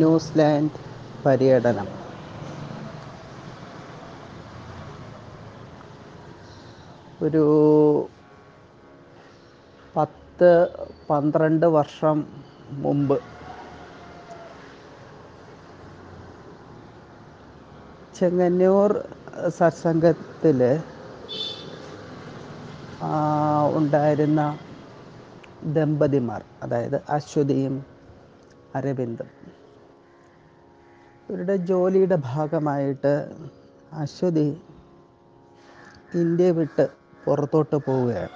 New Zealand പര്യടനം. ഒരു പത്ത് പന്ത്രണ്ട് വർഷം മുമ്പ് ചെങ്ങന്നൂർ സത്സംഗത്തിൽ ഉണ്ടായിരുന്ന ദമ്പതിമാർ അതായത് അശ്വതിയും അരവിന്ദും. ഇവരുടെ ജോലിയുടെ ഭാഗമായിട്ട് അശ്വതി ഇന്ത്യ വിട്ട് പുറത്തോട്ട് പോവുകയാണ്.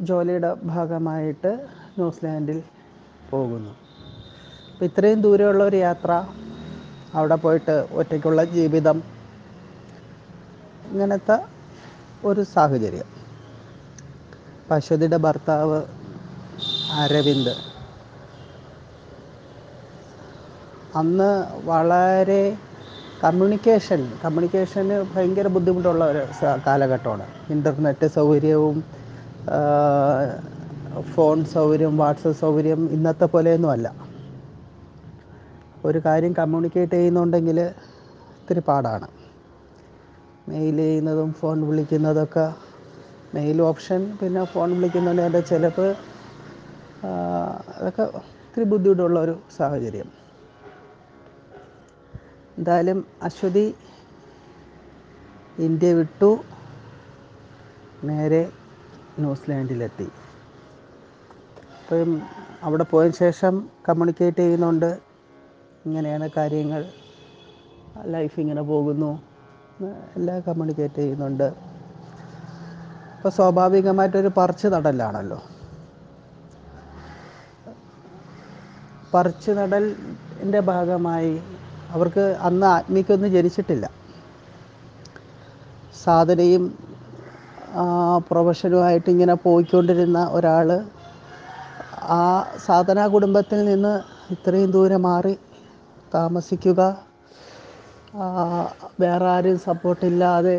ജോലിയുടെ ഭാഗമായിട്ട് ന്യൂസിലാൻഡിൽ പോകുന്നു. അപ്പം ഇത്രയും ദൂരെയുള്ള ഒരു യാത്ര അവിടെ പോയിട്ട് ഒറ്റയ്ക്കുള്ള ജീവിതം ഇങ്ങനത്തെ ഒരു സാഹചര്യം. അശ്വതിയുടെ ഭർത്താവ് അരവിന്ദ് അന്ന് വളരെ കമ്മ്യൂണിക്കേഷൻ കമ്മ്യൂണിക്കേഷന് ഭയങ്കര ബുദ്ധിമുട്ടുള്ള ഒരു കാലഘട്ടമാണ്. ഇന്റർനെറ്റ് സൗകര്യവും ഫോൺ സൗകര്യം വാട്സപ്പ് സൗകര്യം ഇന്നത്തെ പോലെയൊന്നും അല്ല. ഒരു കാര്യം കമ്മ്യൂണിക്കേറ്റ് ചെയ്യുന്നുണ്ടെങ്കിൽ ഇത്തിരി പാടാണ്. മെയിൽ ചെയ്യുന്നതും ഫോൺ വിളിക്കുന്നതൊക്കെ മെയിൽ ഓപ്ഷൻ പിന്നെ ഫോൺ വിളിക്കുന്നതിന്റെ ചിലപ്പോൾ അതൊക്കെ ഇത്തിരി ബുദ്ധിമുട്ടുള്ള ഒരു സാഹചര്യം. എന്തായാലും അശ്വതി ഇന്ത്യ വിട്ടു. നേരെ ന്യൂസിലാൻഡിലെത്തി. അപ്പം അവിടെ പോയതിന് ശേഷം കമ്മ്യൂണിക്കേറ്റ് ചെയ്യുന്നുണ്ട്. ഇങ്ങനെയാണ് കാര്യങ്ങൾ. ലൈഫ് ഇങ്ങനെ പോകുന്നു. എല്ലാം കമ്മ്യൂണിക്കേറ്റ് ചെയ്യുന്നുണ്ട്. അപ്പോൾ സ്വാഭാവികമായിട്ടൊരു പറിച്ചു നടലാണല്ലോ. പറിച്ചു നടലിന്റെ ഭാഗമായി അവർക്ക് അന്ന് ആത്മീക്കൊന്നും ജനിച്ചിട്ടില്ല. സാധനയും പ്രൊഫഷനുമായിട്ട് ഇങ്ങനെ പോയിക്കൊണ്ടിരുന്ന ഒരാൾ ആ സാധന കുടുംബത്തിൽ നിന്ന് ഇത്രയും ദൂരെ മാറി താമസിക്കുക വേറെ ആരും സപ്പോർട്ടില്ലാതെ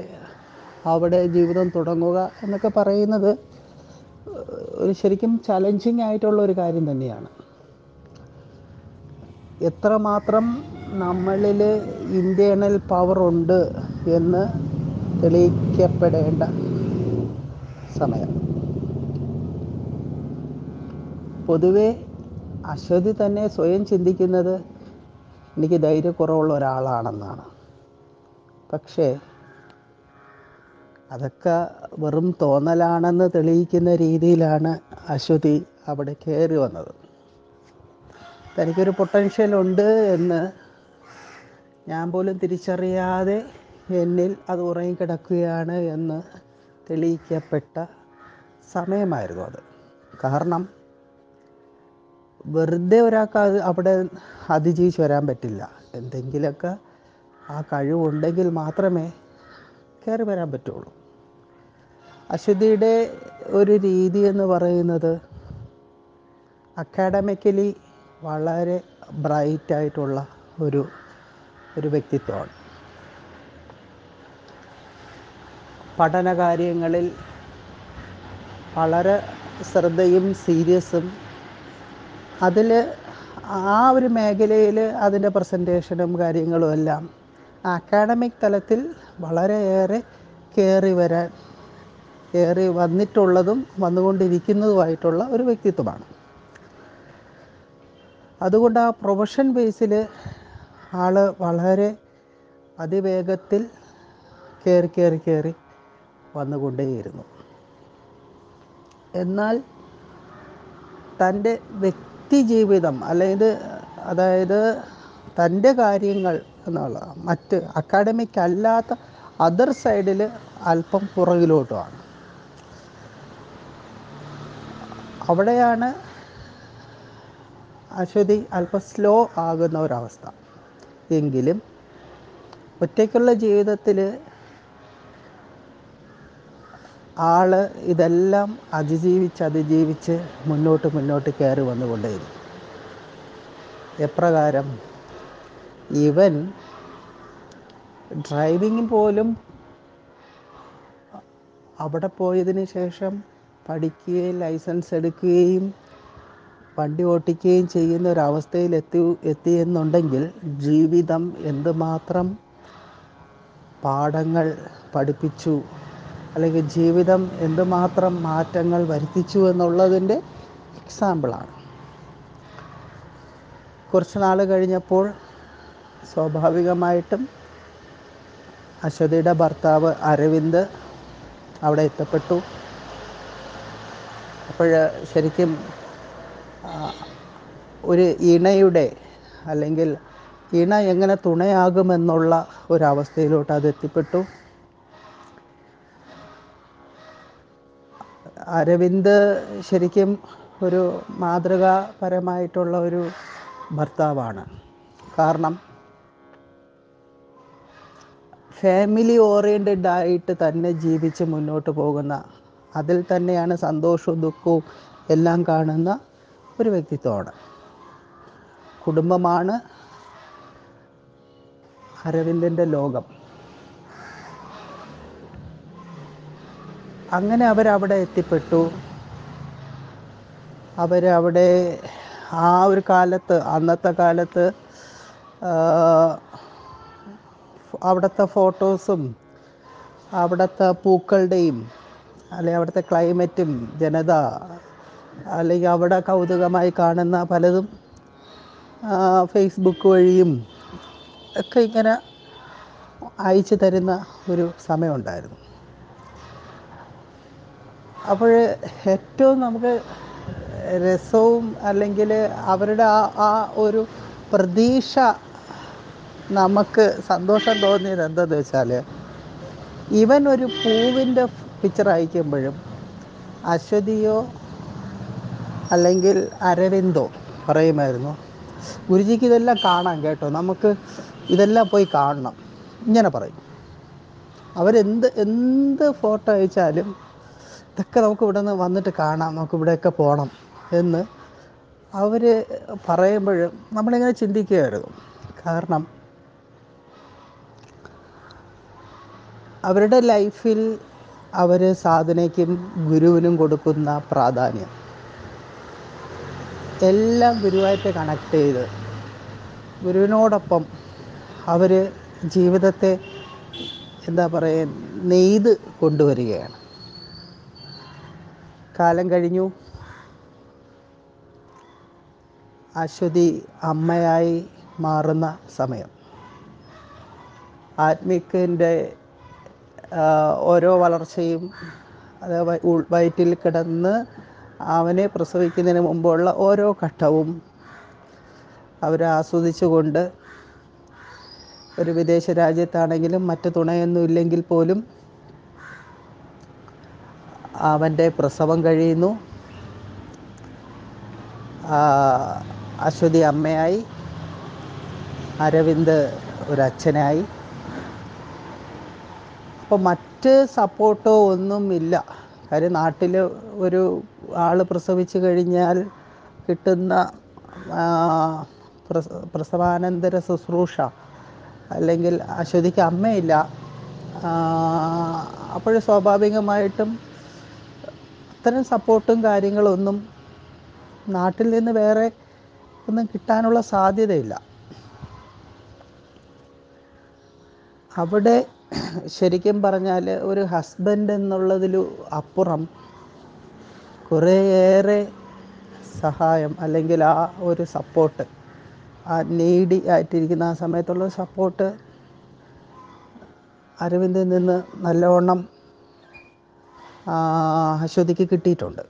അവിടെ ജീവിതം തുടങ്ങുക എന്നൊക്കെ പറയുന്നത് ഒരു ശരിക്കും ചലഞ്ചിങ് ആയിട്ടുള്ള ഒരു കാര്യം തന്നെയാണ്. എത്രമാത്രം നമ്മളിൽ ഇന്റേണൽ പവർ ഉണ്ട് എന്ന് തെളിയിക്കപ്പെടേണ്ട സമയം. പൊതുവേ അശ്വതി തന്നെ സ്വയം ചിന്തിക്കുന്നത് എനിക്ക് ധൈര്യക്കുറവുള്ള ഒരാളാണെന്നാണ്. പക്ഷേ അതൊക്കെ വെറും തോന്നലാണെന്ന് തെളിയിക്കുന്ന രീതിയിലാണ് അശ്വതി അവിടെ കയറി വന്നത്. തനിക്കൊരു പൊട്ടൻഷ്യൽ ഉണ്ട് എന്ന് ഞാൻ പോലും തിരിച്ചറിയാതെ എന്നിൽ അത് ഉറങ്ങിക്കിടക്കുകയാണ് എന്ന് തെളിയിക്കപ്പെട്ട സമയമായിരുന്നു അത്. കാരണം വെറുതെ ഒരാൾക്ക് അത് അവിടെ അതിജീവിച്ച് വരാൻ പറ്റില്ല. എന്തെങ്കിലുമൊക്കെ ആ കഴിവുണ്ടെങ്കിൽ മാത്രമേ കയറി വരാൻ പറ്റുള്ളൂ. അശ്വതിയുടെ ഒരു രീതി എന്ന് പറയുന്നത് അക്കാഡമിക്കലി വളരെ ബ്രൈറ്റായിട്ടുള്ള ഒരു ഒരു വ്യക്തിത്വമാണ്. പഠന കാര്യങ്ങളിൽ വളരെ ശ്രദ്ധയും സീരിയസും അതിൽ ആ ഒരു മേഖലയിൽ അതിന്റെ പ്രസന്റേഷനും കാര്യങ്ങളും എല്ലാം അക്കാഡമിക് തലത്തിൽ വളരെയേറെ കയറി വരാൻ കയറി വന്നിട്ടുള്ളതും വന്നുകൊണ്ടിരിക്കുന്നതുമായിട്ടുള്ള ഒരു വ്യക്തിത്വമാണ്. അതുകൊണ്ട് ആ പ്രൊഫഷൻ ബേസിൽ ആൾ വളരെ അതിവേഗത്തിൽ കയറി കയറി കയറി വന്നുകൊണ്ടേയിരുന്നു. എന്നാൽ തന്റെ വ്യക്തി ജീവിതം അല്ലെങ്കിൽ അതായത് തന്റെ കാര്യങ്ങൾ എന്നുള്ള മറ്റ് അക്കാഡമിക് അല്ലാത്ത അതർ സൈഡിൽ അല്പം പുറകിലോട്ടുമാണ് അവിടെയാണ് അശ്വതി അല്പം സ്ലോ ആകുന്ന ഒരവസ്ഥ. എങ്കിലും ഒറ്റയ്ക്കുള്ള ജീവിതത്തിൽ ആൾ ഇതെല്ലാം അതിജീവിച്ച് അതിജീവിച്ച് മുന്നോട്ട് മുന്നോട്ട് കയറി വന്നുകൊണ്ടേയിരുന്നു എപ്രകാരം ഇവൻ ഡ്രൈവിംഗ് പോലും അവിടെ പോയതിന് ശേഷം പഠിക്കുകയും ലൈസൻസ് എടുക്കുകയും വണ്ടി ഓട്ടിക്കുകയും ചെയ്യുന്ന ഒരവസ്ഥയിൽ എത്തി എത്തിയെന്നുണ്ടെങ്കിൽ ജീവിതം എന്തുമാത്രം പാഠങ്ങൾ പഠിപ്പിച്ചു അല്ലെങ്കിൽ ജീവിതം എന്തുമാത്രം മാറ്റങ്ങൾ വരുത്തിച്ചു എന്നുള്ളതിന്റെ എക്സാമ്പിളാണ് കുറച്ച് നാൾ കഴിഞ്ഞപ്പോൾ സ്വാഭാവികമായിട്ടും അശ്വതിയുടെ ഭർത്താവ് അരവിന്ദ് അവിടെ എത്തപ്പെട്ടു. അപ്പോൾ ശരിക്കും ഒരു ഇണയുടെ അല്ലെങ്കിൽ ഇണ എങ്ങനെ തുണയാകുമെന്നുള്ള ഒരവസ്ഥയിലോട്ട് അത് എത്തിപ്പെട്ടു. അരവിന്ദ് ശരിക്കും ഒരു മാതൃകാപരമായിട്ടുള്ള ഒരു ഭർത്താവാണ്. കാരണം ഫാമിലി ഓറിയന്റഡ് ആയിട്ട് തന്നെ ജീവിച്ച് മുന്നോട്ട് പോകുന്ന അതിൽ തന്നെയാണ് സന്തോഷവും ദുഃഖവും എല്ലാം കാണുന്ന ഒരു വ്യക്തിത്വമാണ്. കുടുംബമാണ് അരവിന്ദന്റെ ലോകം. അങ്ങനെ അവരവിടെ എത്തിപ്പെട്ടു. അവരവിടെ ആ ഒരു കാലത്ത് അന്നത്തെ കാലത്ത് അവിടുത്തെ ഫോട്ടോസും അവിടുത്തെ പൂക്കളുടെയും അല്ലെങ്കിൽ അവിടുത്തെ ക്ലൈമറ്റും ജനത അല്ലെങ്കിൽ അവിടെ കൗതുകമായി കാണുന്ന പലതും ഫേസ്ബുക്ക് വഴിയും ഒക്കെ ഇങ്ങനെ അയച്ചു തരുന്ന ഒരു സമയമുണ്ടായിരുന്നു. അപ്പോൾ ഏറ്റവും നമുക്ക് രസവും അല്ലെങ്കിൽ അവരുടെ ആ ആ ഒരു പ്രതീക്ഷ നമുക്ക് സന്തോഷം തോന്നിയത് എന്താന്ന് വെച്ചാൽ ഇവൻ ഒരു പൂവിന്റെ പിക്ചർ അയക്കുമ്പോഴും അശ്വതിയോ അല്ലെങ്കിൽ അരവിന്ദോ പറയുമായിരുന്നു. ഗുരുജിക്ക് ഇതെല്ലാം കാണാം കേട്ടോ. നമുക്ക് ഇതെല്ലാം പോയി കാണണം. ഇങ്ങനെ പറയും. അവരെന്ത് എന്ത് ഫോട്ടോ അയച്ചാലും ഇതൊക്കെ നമുക്ക് ഇവിടെ നിന്ന് വന്നിട്ട് കാണാം. നമുക്ക് ഇവിടെയൊക്കെ പോകണം എന്ന് അവർ പറയുമ്പോഴും നമ്മളിങ്ങനെ ചിന്തിക്കുകയായിരുന്നു. കാരണം അവരുടെ ലൈഫിൽ അവർ സാധനയ്ക്കും ഗുരുവിനും കൊടുക്കുന്ന പ്രാധാന്യം. എല്ലാം ഗുരുവായിട്ട് കണക്ട് ചെയ്ത് ഗുരുവിനോടൊപ്പം അവർ ജീവിതത്തെ എന്താ പറയുക നെയ്ത് കൊണ്ടുവരികയാണ്. കാലം കഴിഞ്ഞു. അശ്വതി അമ്മയായി മാറുന്ന സമയം. ആത്മിക്കിന്റെ ഓരോ വളർച്ചയും അത് വയറ്റിൽ കിടന്ന് അവനെ പ്രസവിക്കുന്നതിന് മുമ്പുള്ള ഓരോ ഘട്ടവും അവർ ആസ്വദിച്ചുകൊണ്ട് ഒരു വിദേശ രാജ്യത്താണെങ്കിലും മറ്റു തുണയൊന്നും ഇല്ലെങ്കിൽ പോലും അവന്റെ പ്രസവം കഴിയുന്നു. അശ്വതി അമ്മയായി. അരവിന്ദ് ഒരച്ഛനായി. അപ്പോൾ മറ്റ് സപ്പോർട്ടോ ഒന്നും ഇല്ല. കാര്യം നാട്ടിൽ ഒരു ആൾ പ്രസവിച്ചു കഴിഞ്ഞാൽ കിട്ടുന്ന പ്രസവാനന്തര ശുശ്രൂഷ അല്ലെങ്കിൽ അശ്വതിക്ക് അമ്മയില്ല അപ്പോൾ സ്വാഭാവികമായിട്ടും അത്തരം സപ്പോർട്ടും കാര്യങ്ങളൊന്നും നാട്ടിൽ നിന്ന് വേറെ ഒന്നും കിട്ടാനുള്ള സാധ്യതയില്ല. അവിടെ ശരിക്കും പറഞ്ഞാൽ ഒരു ഹസ്ബൻഡ് എന്നുള്ളതിൽ അപ്പുറം കുറേയേറെ സഹായം അല്ലെങ്കിൽ ആ ഒരു സപ്പോർട്ട് ആ നീഡി ആയിട്ടിരിക്കുന്ന ആ സമയത്തുള്ള സപ്പോർട്ട് അരവിന്ദിൽ നിന്ന് നല്ലവണ്ണം അശ്വതിക്ക് കിട്ടിയിട്ടുണ്ട്.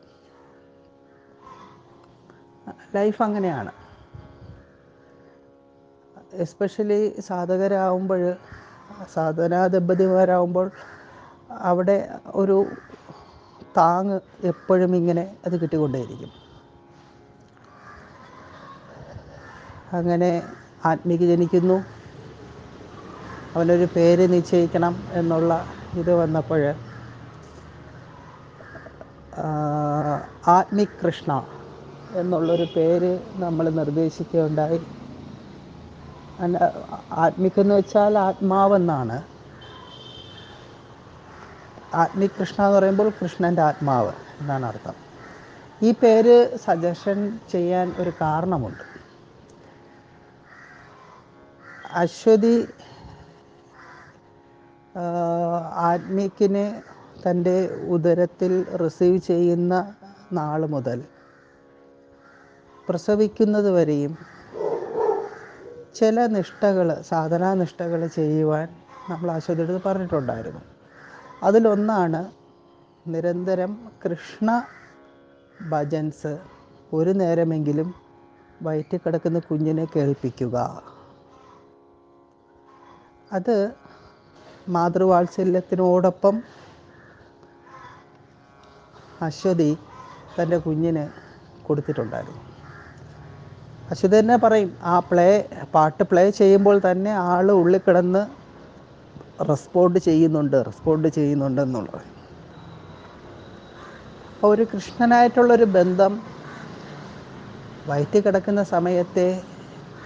ലൈഫ് അങ്ങനെയാണ്. എസ്പെഷ്യലി സാധകരാകുമ്പോൾ സാധനാ ദമ്പതിമാരാകുമ്പോൾ അവിടെ ഒരു താങ്ങ് എപ്പോഴും ഇങ്ങനെ അത് കിട്ടിക്കൊണ്ടേയിരിക്കും. അങ്ങനെ ആത്മീക ജനിക്കുന്നു. അവനൊരു പേര് നിശ്ചയിക്കണം എന്നുള്ള ഇത് വന്നപ്പോൾ ആത്മിക് കൃഷ്ണ എന്നുള്ളൊരു പേര് നമ്മൾ നിർദ്ദേശിക്കുകയുണ്ടായി. ആത്മിക് എന്ന് വെച്ചാൽ ആത്മാവെന്നാണ്. ആത്മിക് കൃഷ്ണ എന്ന് പറയുമ്പോൾ കൃഷ്ണന്റെ ആത്മാവ് എന്നാണ് അർത്ഥം. ഈ പേര് സജഷൻ ചെയ്യാൻ ഒരു കാരണമുണ്ട്. അശ്വതി ആത്മിക്കിനെ തന്റെ ഉദരത്തിൽ റിസീവ് ചെയ്യുന്ന നാൾ മുതൽ പ്രസവിക്കുന്നത് വരെയും ചില നിഷ്ഠകൾ സാധനാനിഷ്ഠകൾ ചെയ്യുവാൻ നമ്മൾ അശ്വതിയുടെ പറഞ്ഞിട്ടുണ്ടായിരുന്നു. അതിലൊന്നാണ് നിരന്തരം കൃഷ്ണ ഭജൻസ്. ഒരു നേരമെങ്കിലും വയറ്റിൽ കിടക്കുന്ന കുഞ്ഞിനെ കേൾപ്പിക്കുക. അത് മാതൃവാത്സല്യത്തിനോടൊപ്പം അശ്വതി തന്റെ കുഞ്ഞിന് കൊടുത്തിട്ടുണ്ടായിരുന്നു. അശ്വതി തന്നെ പറയും ആ പ്ലേ പാട്ട് പ്ലേ ചെയ്യുമ്പോൾ തന്നെ ആൾ ഉള്ളിൽ കിടന്ന് റെസ്പോണ്ട് ചെയ്യുന്നുണ്ട് റെസ്പോണ്ട് ചെയ്യുന്നുണ്ട് എന്നുള്ളത് അപ്പോൾ ഒരു കൃഷ്ണനായിട്ടുള്ളൊരു ബന്ധം വയറ്റി കിടക്കുന്ന സമയത്തെ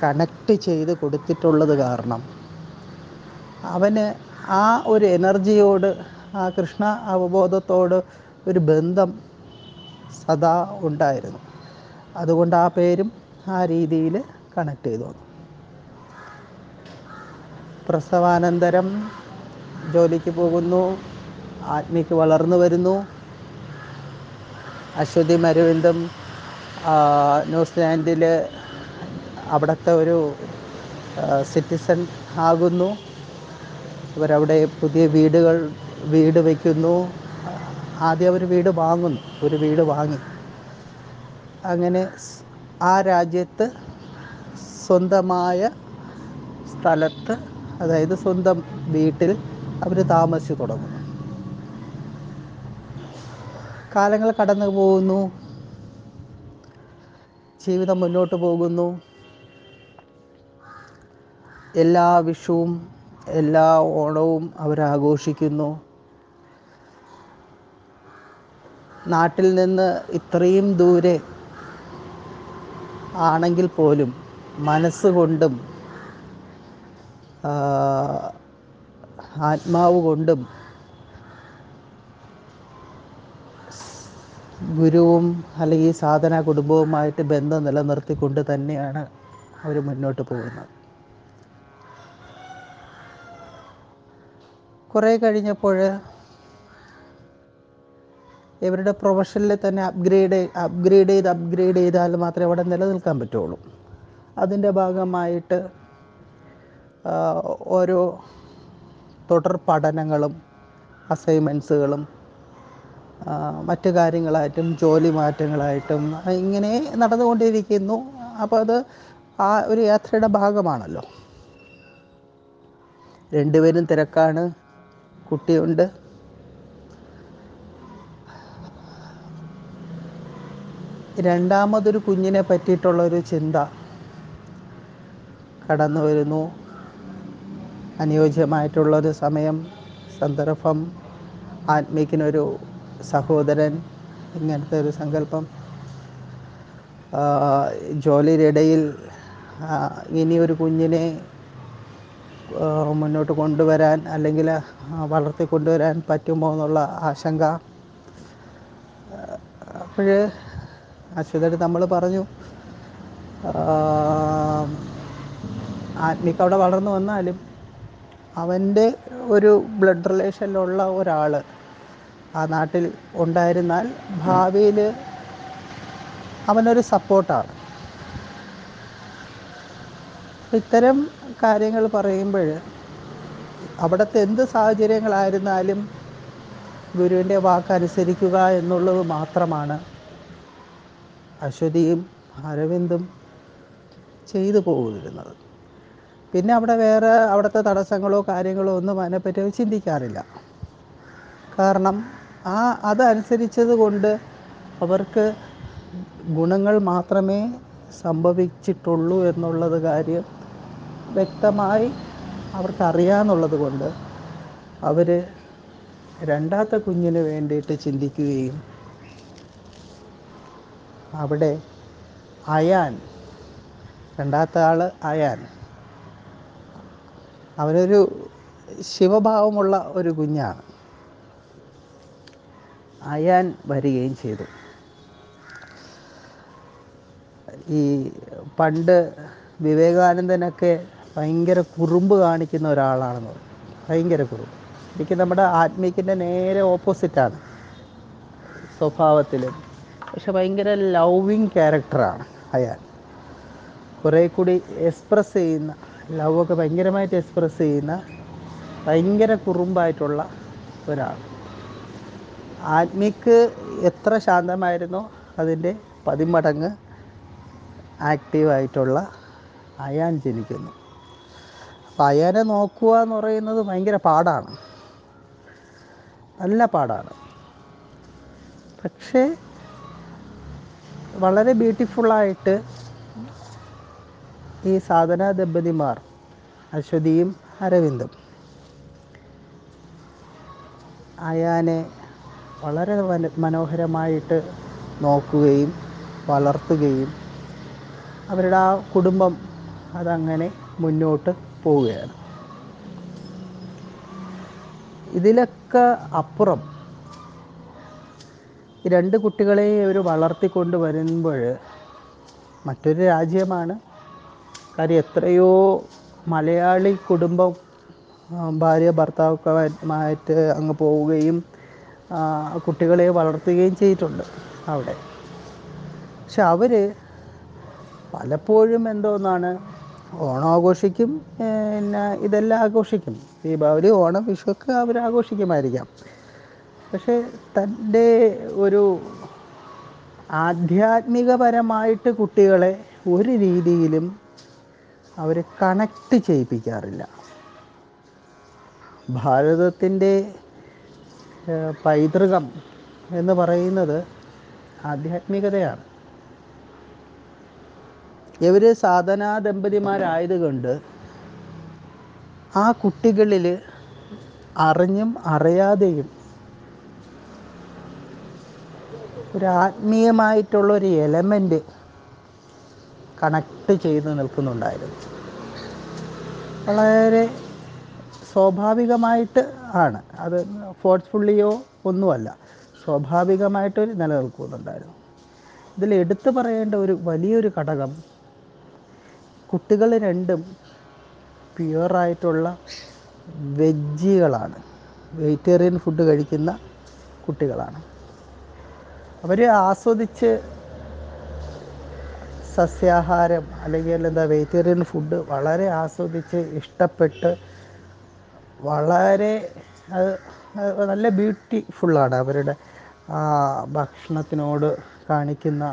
കണക്റ്റ് ചെയ്ത് കൊടുത്തിട്ടുള്ളത് കാരണം അവന് ആ ഒരു എനർജിയോട് ആ കൃഷ്ണ അവബോധത്തോട് ഒരു ബന്ധം സദാ ഉണ്ടായിരുന്നു. അതുകൊണ്ട് ആ പേരും ആ രീതിയിൽ കണക്ട് ചെയ്തു പ്രസവാനന്തരം ജോലിക്ക് പോകുന്നു ആത്മിക്ക് വളർന്നു വരുന്നു. അശ്വതി മരുവിന്ദം ന്യൂസിലാൻഡിൽ അവിടുത്തെ ഒരു സിറ്റിസൺ ആകുന്നു. ഇവരവിടെ പുതിയ വീടുകൾ വീട് വയ്ക്കുന്നു ആദ്യം അവർ വീട് വാങ്ങുന്നു ഒരു വീട് വാങ്ങി. അങ്ങനെ ആ രാജ്യത്ത് സ്വന്തമായ സ്ഥലത്ത് അതായത് സ്വന്തം വീട്ടിൽ അവർ താമസിച്ചു തുടങ്ങുന്നു. കാലങ്ങൾ കടന്നു പോകുന്നു. ജീവിതം മുന്നോട്ട് പോകുന്നു. എല്ലാ വിഷുവും എല്ലാ ഓണവും അവരാഘോഷിക്കുന്നു നാട്ടിൽ നിന്ന് ഇത്രയും ദൂരെ ആണെങ്കിൽ പോലും മനസ്സുകൊണ്ടും ആത്മാവ് കൊണ്ടും ഗുരുവും അല്ലെങ്കിൽ സാധന കുടുംബവുമായിട്ട് ബന്ധം നിലനിർത്തിക്കൊണ്ട് തന്നെയാണ് അവർ മുന്നോട്ട് പോകുന്നത്. കുറേ കഴിഞ്ഞപ്പോൾ ഇവരുടെ പ്രൊഫഷനിൽ തന്നെ അപ്ഗ്രേഡ് അപ്ഗ്രേഡ് ചെയ്ത് അപ്ഗ്രേഡ് ചെയ്താൽ മാത്രമേ അവിടെ നിലനിൽക്കാൻ പറ്റുള്ളൂ. അതിന്റെ ഭാഗമായിട്ട് ഓരോ തുടർ പഠനങ്ങളും അസൈൻമെന്റ്സുകളും മറ്റു കാര്യങ്ങളായിട്ടും ജോലി മാറ്റങ്ങളായിട്ടും ഇങ്ങനെ നടന്നുകൊണ്ടിരിക്കുന്നു. അപ്പോൾ അത് ആ ഒരു യാത്രയുടെ ഭാഗമാണല്ലോ. രണ്ടുപേരും തിരക്കാണ്. കുട്ടിയുണ്ട്. രണ്ടാമതൊരു കുഞ്ഞിനെ പറ്റിയിട്ടുള്ളൊരു ചിന്ത കടന്നു വരുന്നു അനുയോജ്യമായിട്ടുള്ളൊരു സമയം സന്ദർഭം ആത്മീക്കിനൊരു സഹോദരൻ ഇങ്ങനത്തെ ഒരു സങ്കല്പം. ജോലിയുടെ ഇടയിൽ ഇനി ഒരു കുഞ്ഞിനെ മുന്നോട്ട് കൊണ്ടുവരാൻ അല്ലെങ്കിൽ വളർത്തി കൊണ്ടുവരാൻ പറ്റുമോ എന്നുള്ള ആശങ്ക. അപ്പോൾ അശ്വതി നമ്മൾ പറഞ്ഞു ആത്മിക്ക് അവിടെ വളർന്നു വന്നാലും അവന്റെ ഒരു ബ്ലഡ് റിലേഷനിലുള്ള ഒരാൾ ആ നാട്ടിൽ ഉണ്ടായിരുന്നാൽ ഭാവിയിൽ അവനൊരു സപ്പോർട്ടാണ് ഇത്തരം കാര്യങ്ങൾ പറയുമ്പോൾ അവിടുത്തെ എന്ത് സാഹചര്യങ്ങളായിരുന്നാലും ഗുരുവിന്റെ വാക്കനുസരിക്കുക എന്നുള്ളത് മാത്രമാണ്. അശ്വതിയും അരവിന്ദും ചെയ്തു പോയിരുന്നത്. പിന്നെ അവിടെ വേറെ അവിടുത്തെ തടസ്സങ്ങളോ കാര്യങ്ങളോ ഒന്നും അതിനെപ്പറ്റി അവർ ചിന്തിക്കാറില്ല. കാരണം ആ അതനുസരിച്ചത് കൊണ്ട് അവർക്ക് ഗുണങ്ങൾ മാത്രമേ സംഭവിച്ചിട്ടുള്ളൂ എന്നുള്ളത് കാര്യം വ്യക്തമായി അവർക്കറിയാമെന്നുള്ളത് കൊണ്ട് അവർ രണ്ടാമത്തെ കുഞ്ഞിന് വേണ്ടിയിട്ട് ചിന്തിക്കുകയും അവിടെ അയാൻ രണ്ടാമത്തെ ആൾ അയാൻ അവനൊരു ശിവഭാവമുള്ള ഒരു കുഞ്ഞാണ്. അയാൻ വരികയും ചെയ്തു. ഈ പണ്ട് വിവേകാനന്ദനൊക്കെ ഭയങ്കര കുറുമ്പ് കാണിക്കുന്ന ഒരാളാണെന്ന് ഭയങ്കര കുറുമ്പ്. എനിക്ക് നമ്മുടെ ആത്മീയത്തിന്റെ നേരെ ഓപ്പോസിറ്റാണ് സ്വഭാവത്തിലും. പക്ഷെ ഭയങ്കര ലവിങ് ക്യാരക്ടറാണ് അയാൾ കുറേ കൂടി എക്സ്പ്രസ് ചെയ്യുന്ന ലവൊക്കെ ഭയങ്കരമായിട്ട് എക്സ്പ്രസ് ചെയ്യുന്ന ഭയങ്കര കുറുമ്പായിട്ടുള്ള ഒരാൾ ആത്മിക്ക് എത്ര ശാന്തമായിരുന്നോ അതിന്റെ പതിമടങ്ങ് ആക്റ്റീവായിട്ടുള്ള അയാൻ ജനിക്കുന്നു. അപ്പം അയാനെ നോക്കുക എന്ന് പറയുന്നത് ഭയങ്കര പാടാണ്. നല്ല പാടാണ്. പക്ഷേ വളരെ ബ്യൂട്ടിഫുള്ളായിട്ട് ഈ സാധന ദമ്പതിമാർ അശ്വതിയും അരവിന്ദും. അയാനെ വളരെ മനോഹരമായിട്ട് നോക്കുകയും വളർത്തുകയും അവരുടെ ആ കുടുംബം അതങ്ങനെ മുന്നോട്ട് പോവുകയാണ്. ഇതിലൊക്കെ അപ്പുറം രണ്ട് കുട്ടികളെ ഇവർ വളർത്തിക്കൊണ്ട് വരുമ്പോൾ മറ്റൊരു രാജ്യമാണ് കാര്യം എത്രയോ മലയാളി കുടുംബം ഭാര്യ ഭർത്താവുമായിട്ട് അങ്ങ് പോവുകയും കുട്ടികളെ വളർത്തുകയും ചെയ്തിട്ടുണ്ട് അവിടെ. പക്ഷെ അവർ പലപ്പോഴും എന്തോന്നാണ് ഓണം ആഘോഷിക്കും പിന്നെ ഇതെല്ലാം ആഘോഷിക്കും. ദീപാവലി ഓണം വിഷുവൊക്കെ അവർ ആഘോഷിക്കുമായിരിക്കാം. പക്ഷേ തന്റെ ഒരു ആധ്യാത്മികപരമായിട്ട് കുട്ടികളെ ഒരു രീതിയിലും അവർ കണക്റ്റ് ചെയ്യിപ്പിക്കാറില്ല. ഭാരതത്തിന്റെ പൈതൃകം എന്ന് പറയുന്നത് ആധ്യാത്മികതയാണ്. ഇവർ സാധനാ ദമ്പതിമാരായതുകൊണ്ട് ആ കുട്ടികളിൽ അറിഞ്ഞും അറിയാതെയും ഒരു ആത്മീയമായിട്ടുള്ള ഒരു എലമെന്റ് കണക്ട് ചെയ്ത് നിൽക്കുന്നുണ്ടായിരുന്നു. വളരെ സ്വാഭാവികമായിട്ട് ആണ്. അത് ഫോഴ്സ്ഫുള്ളിയോ ഒന്നുമല്ല. സ്വാഭാവികമായിട്ട് നിലനിൽക്കുന്നുണ്ടായിരുന്നു. ഇതിൽ എടുത്തു പറയേണ്ട ഒരു വലിയൊരു ഘടകം കുട്ടികൾ രണ്ടും പ്യുവറായിട്ടുള്ള വെജ്ജികളാണ്. വെജിറ്റേറിയൻ ഫുഡ് കഴിക്കുന്ന കുട്ടികളാണ്. അവർ ആസ്വദിച്ച് സസ്യാഹാരം അല്ലെങ്കിൽ എന്താ വെജിറ്റേറിയൻ ഫുഡ് വളരെ ആസ്വദിച്ച് ഇഷ്ടപ്പെട്ട് വളരെ അത് നല്ല ബ്യൂട്ടിഫുള്ളാണ് അവരുടെ ഭക്ഷണത്തിനോട് കാണിക്കുന്ന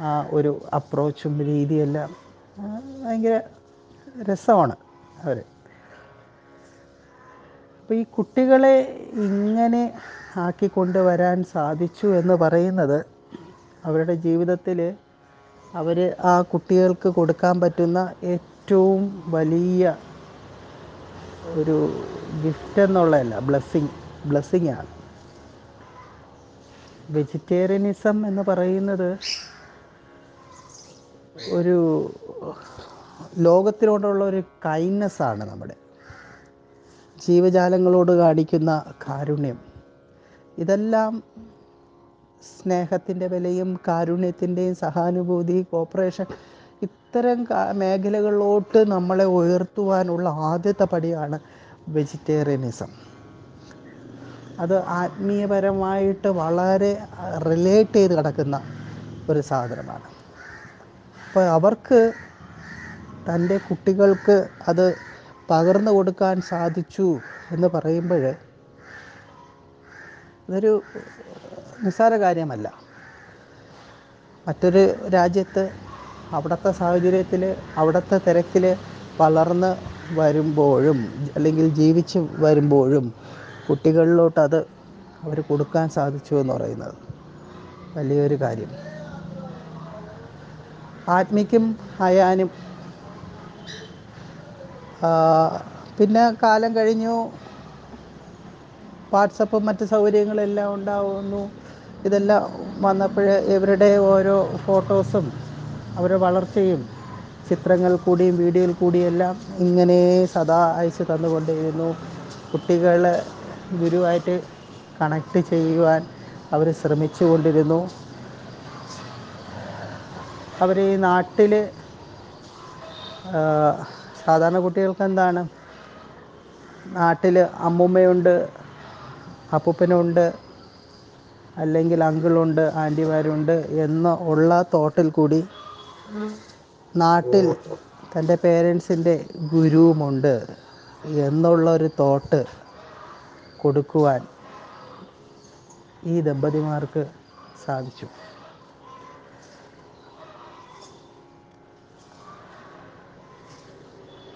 ആ ഒരു അപ്രോച്ചും രീതിയെല്ലാം. ഭയങ്കര രസമാണ് അവർ അപ്പോൾ ഈ കുട്ടികളെ ഇങ്ങനെ ആക്കിക്കൊണ്ടുവരാൻ സാധിച്ചു എന്ന് പറയുന്നത് അവരുടെ ജീവിതത്തിൽ അവർ ആ കുട്ടികൾക്ക് കൊടുക്കാൻ പറ്റുന്ന ഏറ്റവും വലിയ ഒരു ഗിഫ്റ്റ് എന്നുള്ളതല്ല ബ്ലെസ്സിങ് ആണ്. വെജിറ്റേറിയനിസം എന്ന് പറയുന്നത് ഒരു ലോകത്തിനോടുള്ള ഒരു കൈൻഡ്നെസ്സാണ് നമ്മുടെ. ജീവജാലങ്ങളോട് കാണിക്കുന്ന കാരുണ്യം. ഇതെല്ലാം സ്നേഹത്തിന്റെ വിലയും കാരുണ്യത്തിന്റെയും സഹാനുഭൂതി കോപ്പറേഷൻ ഇത്തരം മേഖലകളിലോട്ട് നമ്മളെ ഉയർത്തുവാനുള്ള ആദ്യത്തെ പടിയാണ് വെജിറ്റേറിയനിസം അത് ആത്മീയപരമായിട്ട് വളരെ റിലേറ്റ് ചെയ്ത് കിടക്കുന്ന ഒരു സാധനമാണ്. അപ്പോൾ അവർക്ക് തന്റെ കുട്ടികൾക്ക് അത് പകർന്നു കൊടുക്കാൻ സാധിച്ചു എന്ന് പറയുമ്പോൾ ഇതൊരു നിസ്സാര കാര്യമല്ല. മറ്റൊരു രാജ്യത്ത് അവിടുത്തെ സാഹചര്യത്തിൽ അവിടുത്തെ തിരക്കിൽ വളർന്ന് വരുമ്പോഴും അല്ലെങ്കിൽ ജീവിച്ച് വരുമ്പോഴും കുട്ടികളിലോട്ട് അത് അവർ കൊടുക്കാൻ സാധിച്ചു എന്ന് പറയുന്നത് വലിയൊരു കാര്യം. ആത്മിക്കും അയാനും പിന്നെ കാലം കഴിഞ്ഞു. വാട്സപ്പും മറ്റ് സൗകര്യങ്ങളെല്ലാം ഉണ്ടാവുന്നു. ഇതെല്ലാം വന്നപ്പോൾ ഇവരുടെ ഓരോ ഫോട്ടോസും അവരുടെ വളർച്ചയും ചിത്രങ്ങൾ കൂടിയും വീഡിയോയിൽ കൂടിയെല്ലാം ഇങ്ങനെ സദാ അയച്ച് തന്നുകൊണ്ടിരുന്നു. കുട്ടികളെ ഗുരുവായിട്ട് കണക്ട് ചെയ്യുവാൻ അവർ ശ്രമിച്ചു കൊണ്ടിരുന്നു അവർ ഈ നാട്ടിൽ സാധാരണ കുട്ടികൾക്ക് എന്താണ്? നാട്ടിൽ അമ്മൂമ്മയുണ്ട് അപ്പൂപ്പനുണ്ട് അല്ലെങ്കിൽ അങ്കിളുണ്ട് ആന്റിമാരുണ്ട് എന്ന് ഉള്ള തോട്ടിൽ കൂടി നാട്ടിൽ തന്റെ പേരൻസിന്റെ ഗുരുവുമുണ്ട് എന്നുള്ളൊരു തോട്ട് കൊടുക്കുവാൻ ഈ ദമ്പതിമാർക്ക് സാധിച്ചു.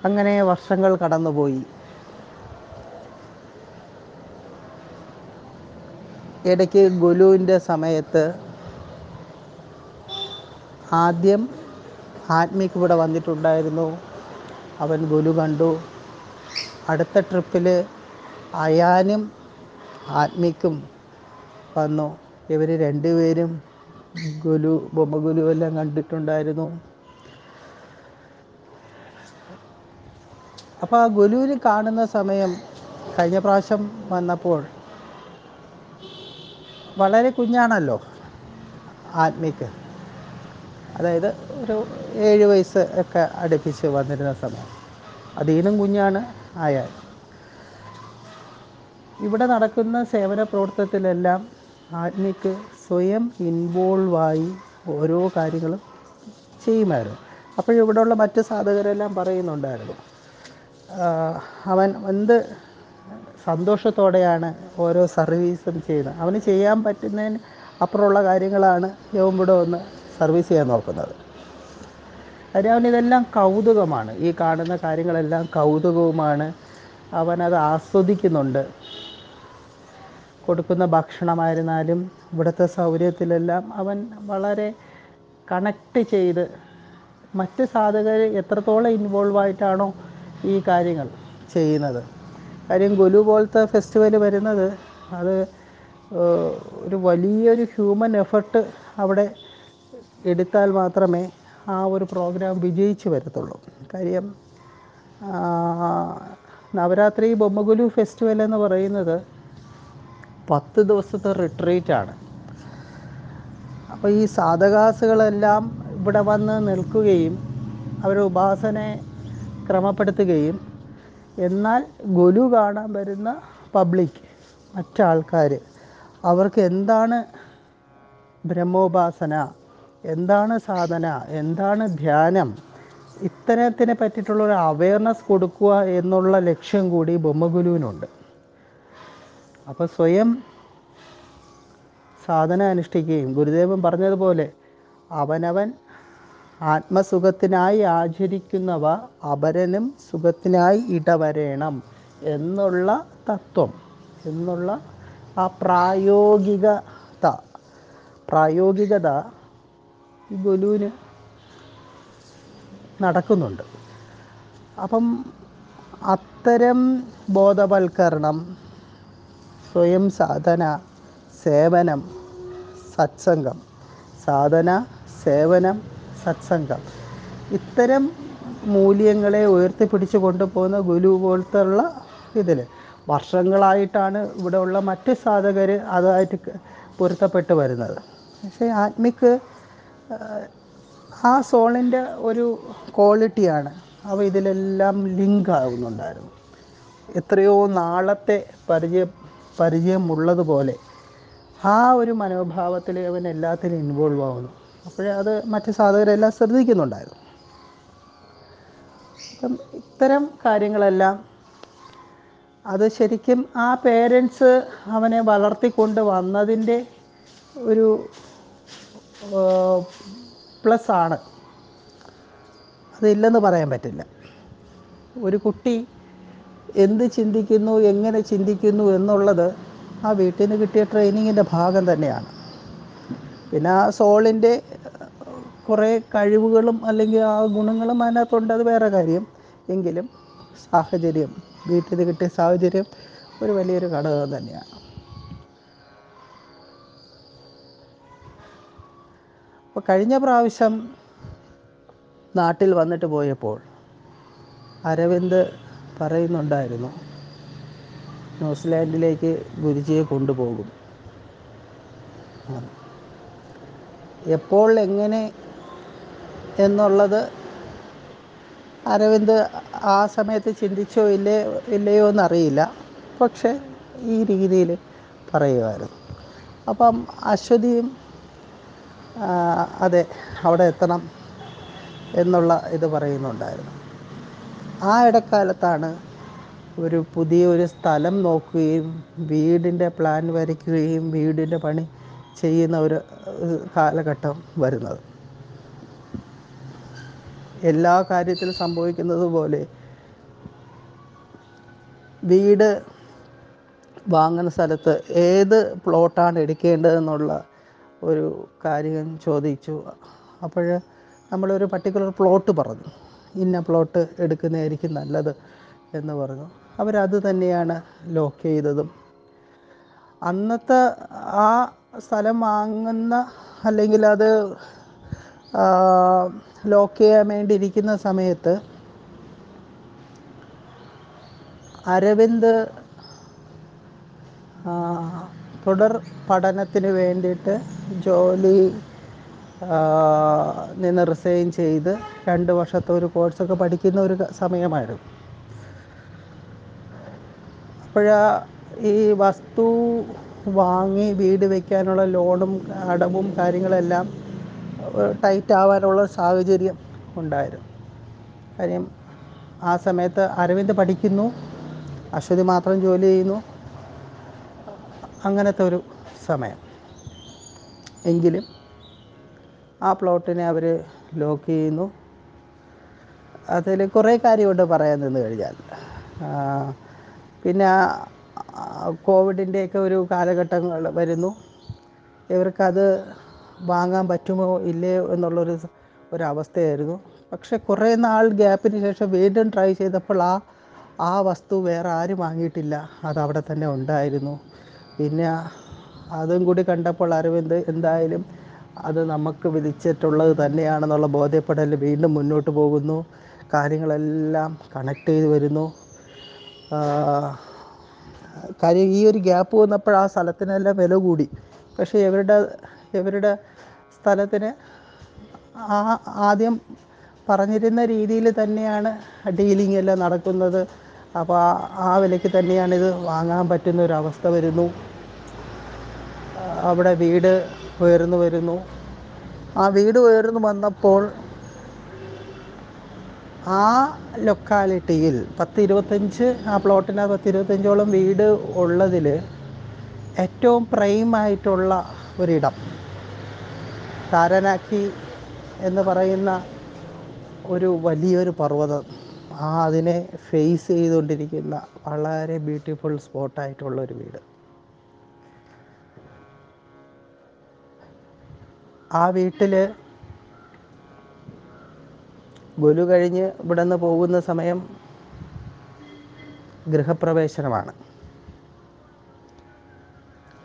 അങ്ങനെ വർഷങ്ങൾ കടന്നുപോയി. ഇടയ്ക്ക് ഗുലുവിന്റെ സമയത്ത് ആദ്യം ആത്മിക് ഇവിടെ വന്നിട്ടുണ്ടായിരുന്നു. അവൻ ഗുലു കണ്ടു. അടുത്ത ട്രിപ്പിൽ അയാനും ആത്മിക്കും വന്നു. ഇവർ രണ്ടുപേരും ഗുലു ബൊമ്മഗുലു എല്ലാം കണ്ടിട്ടുണ്ടായിരുന്നു. അപ്പോൾ ആ ഗുലുവിന് കാണുന്ന സമയം കഴിഞ്ഞ പ്രാവശ്യം വന്നപ്പോൾ വളരെ കുഞ്ഞാണല്ലോ ആത്മിക്ക് അതായത് ഒരു ഏഴ് വയസ്സ് ഒക്കെ അടുപ്പിച്ച് വന്നിരുന്ന സമയം. അതീനും കുഞ്ഞാണ് ആയാൽ ഇവിടെ നടക്കുന്ന സേവന പ്രവർത്തനത്തിലെല്ലാം ആത്മിക്ക് സ്വയം ഇൻവോൾവായി ഓരോ കാര്യങ്ങളും ചെയ്യുമായിരുന്നു. അപ്പോഴിവിടെയുള്ള മറ്റ് സാധകരെല്ലാം പറയുന്നുണ്ടായിരുന്നു. അവൻ എന്ത് സന്തോഷത്തോടെയാണ് ഓരോ സർവീസും ചെയ്യുന്നത്. അവന് ചെയ്യാൻ പറ്റുന്നതിന് അപ്പുറമുള്ള കാര്യങ്ങളാണ് ഇവിടെ വന്ന് സർവീസ് ചെയ്യാൻ നോക്കുന്നത്. അതിന് അവനിതെല്ലാം കൗതുകമാണ്. ഈ കാണുന്ന കാര്യങ്ങളെല്ലാം കൗതുകവുമാണ്. അവനത് ആസ്വദിക്കുന്നുണ്ട്. കൊടുക്കുന്ന ഭക്ഷണമായിരുന്നാലും ഇവിടുത്തെ സൗകര്യത്തിലെല്ലാം അവൻ വളരെ കണക്ട് ചെയ്ത് മറ്റ് സാധകർ എത്രത്തോളം ഇൻവോൾവ് ആയിട്ടാണോ ഈ കാര്യങ്ങൾ ചെയ്യുന്നത്. കാര്യം ഗുലു പോലത്തെ ഫെസ്റ്റിവൽ വരുന്നത് അത് ഒരു വലിയൊരു ഹ്യൂമൻ എഫർട്ട് അവിടെ എടുത്താൽ മാത്രമേ ആ ഒരു പ്രോഗ്രാം വിജയിച്ച് വരത്തുള്ളൂ. കാര്യം നവരാത്രി ബൊമ്മഗുലു ഫെസ്റ്റിവൽ എന്ന് പറയുന്നത് പത്ത് ദിവസത്തെ റിട്രീറ്റാണ് അപ്പോൾ ഈ സാധകാസുകളെല്ലാം ഇവിടെ വന്ന് നിൽക്കുകയും അവരുടെ ഉപാസനയെ ക്രമപ്പെടുത്തുകയും എന്നാൽ ഗുരു കാണാൻ വരുന്ന പബ്ലിക് മറ്റാൾക്കാർ അവർക്ക് എന്താണ് ബ്രഹ്മോപാസന എന്താണ് സാധന എന്താണ് ധ്യാനം ഇത്തരത്തിനെ പറ്റിയിട്ടുള്ള ഒരു അവയർനെസ് കൊടുക്കുക എന്നുള്ള ലക്ഷ്യം കൂടി ബൊമ്മഗുലുവിനുണ്ട് അപ്പോൾ സ്വയം സാധന അനുഷ്ഠിക്കുകയും ഗുരുദേവൻ പറഞ്ഞതുപോലെ അവനവൻ ആത്മസുഖത്തിനായി ആചരിക്കുന്നവ അപരനും സുഖത്തിനായി ഇടവരേണം എന്നുള്ള തത്വം എന്നുള്ള ആ പ്രായോഗികത പ്രായോഗികത ഈ ഗുലുവിന് നടക്കുന്നുണ്ട്. അപ്പം അത്തരം ബോധവൽക്കരണം സ്വയം സാധന സേവനം സത്സംഗം സാധന സേവനം സത്സംഗം. ഇത്തരം മൂല്യങ്ങളെ ഉയർത്തിപ്പിടിച്ച് കൊണ്ടുപോകുന്ന ഗുരു പോലത്തെ ഉള്ള ഇതിൽ വർഷങ്ങളായിട്ടാണ് ഇവിടെയുള്ള മറ്റ് സാധകർ അതായിട്ട് പൊരുത്തപ്പെട്ട് വരുന്നത്. പക്ഷേ ആത്മിക്ക് ആ സോളിന്റെ ഒരു ക്വാളിറ്റിയാണ് അവ ഇതിലെല്ലാം ലിങ്ക് ആകുന്നുണ്ടായിരുന്നു എത്രയോ നാളത്തെ പരിചയ പരിചയമുള്ളതുപോലെ ആ ഒരു മനോഭാവത്തിൽ അവൻ എല്ലാത്തിലും ഇൻവോൾവ് ആവുന്നു. അപ്പോഴേ അത് മറ്റ് സാധകരെല്ലാം ശ്രദ്ധിക്കുന്നുണ്ടായിരുന്നു. അപ്പം ഇത്തരം കാര്യങ്ങളെല്ലാം അത് ശരിക്കും ആ പേരൻസ് അവനെ വളർത്തിക്കൊണ്ട് വന്നതിന്റെ ഒരു പ്ലസ് ആണ്. അതില്ലെന്ന് പറയാൻ പറ്റില്ല. ഒരു കുട്ടി എന്ത് ചിന്തിക്കുന്നു എങ്ങനെ ചിന്തിക്കുന്നു എന്നുള്ളത് ആ വീട്ടിൽ നിന്ന് കിട്ടിയ ട്രെയിനിങ്ങിന്റെ ഭാഗം തന്നെയാണ്. പിന്നെ ആ സോളിന്റെ കുറേ കഴിവുകളും അല്ലെങ്കിൽ ആ ഗുണങ്ങളും അതിനകത്തുണ്ട്. അത് വേറെ കാര്യം. എങ്കിലും സാഹചര്യം വീട്ടിൽ നിന്ന് കിട്ടിയ സാഹചര്യം ഒരു വലിയൊരു ഘടകം തന്നെയാണ്. അപ്പോൾ കഴിഞ്ഞ പ്രാവശ്യം നാട്ടിൽ വന്നിട്ട് പോയപ്പോൾ അരവിന്ദ് പറയുന്നുണ്ടായിരുന്നു ന്യൂസിലാൻഡിലേക്ക് ഗുരുജിയെ കൊണ്ടുപോകും എപ്പോൾ എങ്ങനെ എന്നുള്ളത് അരവിന്ദ് ആ സമയത്ത് ചിന്തിച്ചോ ഇല്ലേ ഇല്ലയോ എന്നറിയില്ല. പക്ഷേ ഈ രീതിയിൽ പറയുമായിരുന്നു. അപ്പം അശ്വതിയും അതെ അവിടെ എത്തണം എന്നുള്ള ഇത് പറയുന്നുണ്ടായിരുന്നു. ആ ഇടക്കാലത്താണ് ഒരു പുതിയൊരു സ്ഥലം നോക്കുകയും വീടിന്റെ പ്ലാൻ വരയ്ക്കുകയും വീടിന്റെ പണി ചെയ്യുന്ന ഒരു കാലഘട്ടം വരുന്നത്. എല്ലാ കാര്യത്തിലും സംഭവിക്കുന്നത് പോലെ വീട് വാങ്ങുന്ന സ്ഥലത്ത് ഏത് പ്ലോട്ടാണ് എടുക്കേണ്ടതെന്നുള്ള ഒരു കാര്യം ചോദിച്ചു. അപ്പോൾ നമ്മളൊരു പർട്ടിക്കുലർ പ്ലോട്ട് പറഞ്ഞു. ഇന്ന പ്ലോട്ട് എടുക്കുന്നതായിരിക്കും നല്ലത് എന്ന് പറഞ്ഞു. അവരത് തന്നെയാണ് ലോക്ക് ചെയ്തതും. അന്നത്തെ ആ സ്ഥലം വാങ്ങുന്ന അല്ലെങ്കിൽ അത് ലോക്ക് ചെയ്യാൻ വേണ്ടി ഇരിക്കുന്ന സമയത്ത് അരവിന്ദ് തുടർ പഠനത്തിന് വേണ്ടിയിട്ട് ജോലി നിന്ന് റിസൈൻ ചെയ്ത് രണ്ട് വർഷത്തെ ഒരു കോഴ്സൊക്കെ പഠിക്കുന്ന ഒരു സമയമായിരുന്നു. അപ്പോഴാ ഈ വസ്തു വാങ്ങി വീട് വെക്കാനുള്ള ലോണും അടവും കാര്യങ്ങളെല്ലാം ടൈറ്റ് ആവാനുള്ള സാഹചര്യം ഉണ്ടായിരുന്നു. കാര്യം ആ സമയത്ത് അരവിന്ദ് പഠിക്കുന്നു അശ്വതി മാത്രം ജോലി ചെയ്യുന്നു. അങ്ങനത്തെ ഒരു സമയം. എങ്കിലും ആ പ്ലോട്ടിനെ അവർ ലോക്ക് ചെയ്യുന്നു. അതിൽ കുറേ കാര്യമുണ്ട് പറയാൻ നിന്ന് കഴിഞ്ഞാൽ. പിന്നെ കോവിഡിന്റെയൊക്കെ ഒരു കാലഘട്ടങ്ങൾ വരുന്നു. ഇവർക്കത് വാങ്ങാൻ പറ്റുമോ ഇല്ലയോ എന്നുള്ളൊരു ഒരു ഒരവസ്ഥയായിരുന്നു. പക്ഷെ കുറേ നാൾ ഗ്യാപ്പിന് ശേഷം വീണ്ടും ട്രൈ ചെയ്തപ്പോൾ ആ ആ വസ്തു വേറെ ആരും വാങ്ങിയിട്ടില്ല. അത് അവിടെ തന്നെ ഉണ്ടായിരുന്നു. പിന്നെ അതും കൂടി കണ്ടപ്പോൾ അരവിന്ദ് എന്തായാലും അത് നമുക്ക് വിധിച്ചിട്ടുള്ളത് തന്നെയാണെന്നുള്ള ബോധ്യപ്പെടൽ വീണ്ടും മുന്നോട്ട് പോകുന്നു. കാര്യങ്ങളെല്ലാം കണക്ട് ചെയ്ത് വരുന്നു. കാര്യം ഈ ഒരു ഗ്യാപ്പ് വന്നപ്പോൾ ആ സ്ഥലത്തിനെല്ലാം വില കൂടി. പക്ഷേ ഇവരുടെ ഇവരുടെ സ്ഥലത്തിന് ആ ആദ്യം പറഞ്ഞിരുന്ന രീതിയിൽ തന്നെയാണ് ഡീലിംഗ് എല്ലാം നടക്കുന്നത്. അപ്പോൾ ആ വിലയ്ക്ക് തന്നെയാണ് ഇത് വാങ്ങാൻ പറ്റുന്ന ഒരു അവസ്ഥ വരുന്നു. അവിടെ വീട് ഉയർന്നു വരുന്നു. ആ വീട് ഉയർന്നു വന്നപ്പോൾ ആ ലൊക്കാലിറ്റിയിൽ പത്ത് ഇരുപത്തഞ്ച് ആ പ്ലോട്ടിന് പത്ത് ഇരുപത്തഞ്ചോളം വീട് ഉള്ളതിൽ ഏറ്റവും പ്രൈമായിട്ടുള്ള ഒരിടം. താരനാക്കി എന്ന് പറയുന്ന ഒരു വലിയൊരു പർവതം. ആ അതിനെ ഫേസ് ചെയ്തുകൊണ്ടിരിക്കുന്ന വളരെ ബ്യൂട്ടിഫുൾ സ്പോട്ടായിട്ടുള്ള ഒരു വീട്. ആ വീട്ടിൽ ഗുരു കഴിഞ്ഞ് ഇവിടെ നിന്ന് പോകുന്ന സമയം ഗൃഹപ്രവേശനമാണ്.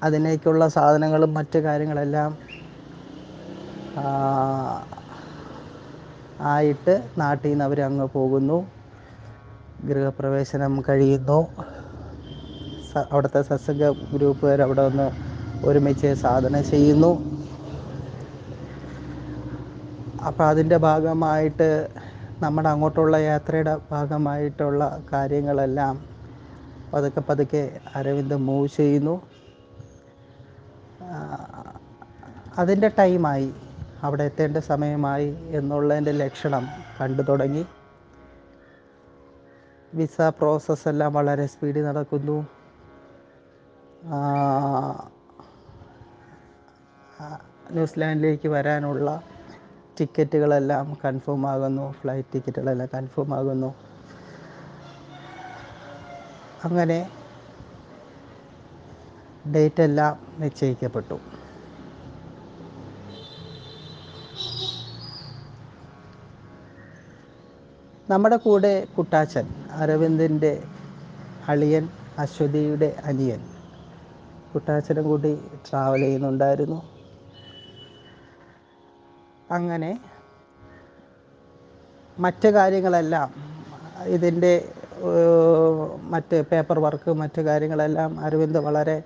അതിലേക്കുള്ള സാധനങ്ങളും മറ്റു കാര്യങ്ങളെല്ലാം ആയിട്ട് നാട്ടിൽ നിന്ന് അവർ അങ്ങ് പോകുന്നു. ഗൃഹപ്രവേശനം കഴിയുന്നു. അവിടുത്തെ സത്സംഗ ഗ്രൂപ്പുകാർ അവിടെ വന്ന് ഒരുമിച്ച് സാധന ചെയ്യുന്നു. അപ്പോൾ അതിന്റെ ഭാഗമായിട്ട് നമ്മുടെ അങ്ങോട്ടുള്ള യാത്രയുടെ ഭാഗമായിട്ടുള്ള കാര്യങ്ങളെല്ലാം പതുക്കെ പതുക്കെ അരവിന്ദ് മൂവ് ചെയ്യുന്നു. അതിന്റെ ടൈമായി അവിടെ എത്തേണ്ട സമയമായി എന്നുള്ളതിന്റെ ലക്ഷണം കണ്ടു തുടങ്ങി. വിസ പ്രോസസ്സ് എല്ലാം വളരെ സ്പീഡിൽ നടക്കുന്നു. ന്യൂസിലാൻഡിലേക്ക് വരാനുള്ള ടിക്കറ്റുകളെല്ലാം കൺഫേം ആകുന്നു ഫ്ലൈറ്റ് ടിക്കറ്റുകളെല്ലാം കൺഫേം ആകുന്നു. അങ്ങനെ ഡേറ്റ് എല്ലാം നിശ്ചയിക്കപ്പെട്ടു. നമ്മുടെ കൂടെ കുട്ടാച്ചൻ അരവിന്ദിന്റെ അളിയൻ അശ്വതിയുടെ അനിയൻ. കുട്ടാച്ചനും കൂടി ട്രാവൽ ചെയ്യുന്നുണ്ടായിരുന്നു. അങ്ങനെ മറ്റ് കാര്യങ്ങളെല്ലാം ഇതിന്റെ മറ്റ് പേപ്പർ വർക്ക് മറ്റ് കാര്യങ്ങളെല്ലാം അരവിന്ദ് വളരെ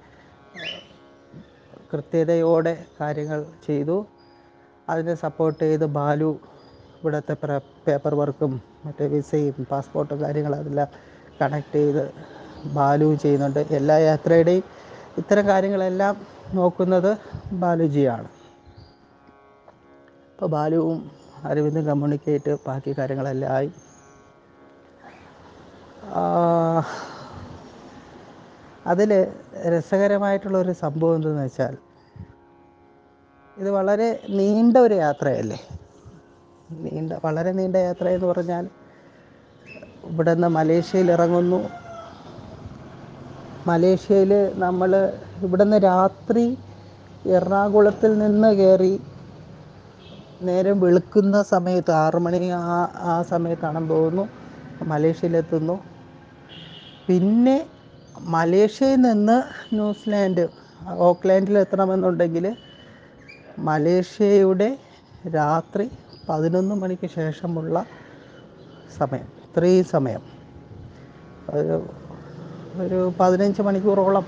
കൃത്യതയോടെ കാര്യങ്ങൾ ചെയ്തു. അതിനെ സപ്പോർട്ട് ചെയ്ത് ബാലു ഇവിടുത്തെ പേപ്പർ വർക്കും മറ്റേ വിസയും പാസ്പോർട്ടും കാര്യങ്ങളും അതെല്ലാം കണക്ട് ചെയ്ത് ബാലു ചെയ്യുന്നുണ്ട്. എല്ലാ യാത്രയുടെയും ഇത്തരം കാര്യങ്ങളെല്ലാം നോക്കുന്നത് ബാലുജിയാണ്. ഇപ്പോൾ ബാലുവും അരവിന്ദും കമ്മ്യൂണിക്കേറ്റ് ബാക്കി കാര്യങ്ങളെല്ലാം ആയി. അതിൽ രസകരമായിട്ടുള്ളൊരു സംഭവം എന്തെന്ന് വെച്ചാൽ ഇത് വളരെ നീണ്ട ഒരു യാത്രയല്ലേ? നീണ്ട വളരെ നീണ്ട യാത്ര എന്ന് പറഞ്ഞാൽ ഇവിടെ നിന്ന് മലേഷ്യയിൽ ഇറങ്ങുന്നു. മലേഷ്യയിൽ നമ്മൾ ഇവിടെ നിന്ന് രാത്രി എറണാകുളത്തിൽ നിന്ന് കയറി നേരം വെളുക്കുന്ന സമയത്ത് ആറ് മണി ആ ആ സമയത്താണെന്ന് തോന്നുന്നു മലേഷ്യയിലെത്തുന്നു. പിന്നെ മലേഷ്യയിൽ നിന്ന് ന്യൂസിലാൻഡ് ഓക്ലാൻഡിൽ എത്തണമെന്നുണ്ടെങ്കിൽ മലേഷ്യയുടെ രാത്രി പതിനൊന്ന് മണിക്ക് ശേഷമുള്ള സമയം ഇത്രയും സമയം. ഒരു ഒരു പതിനഞ്ച് മണിക്കൂറോളം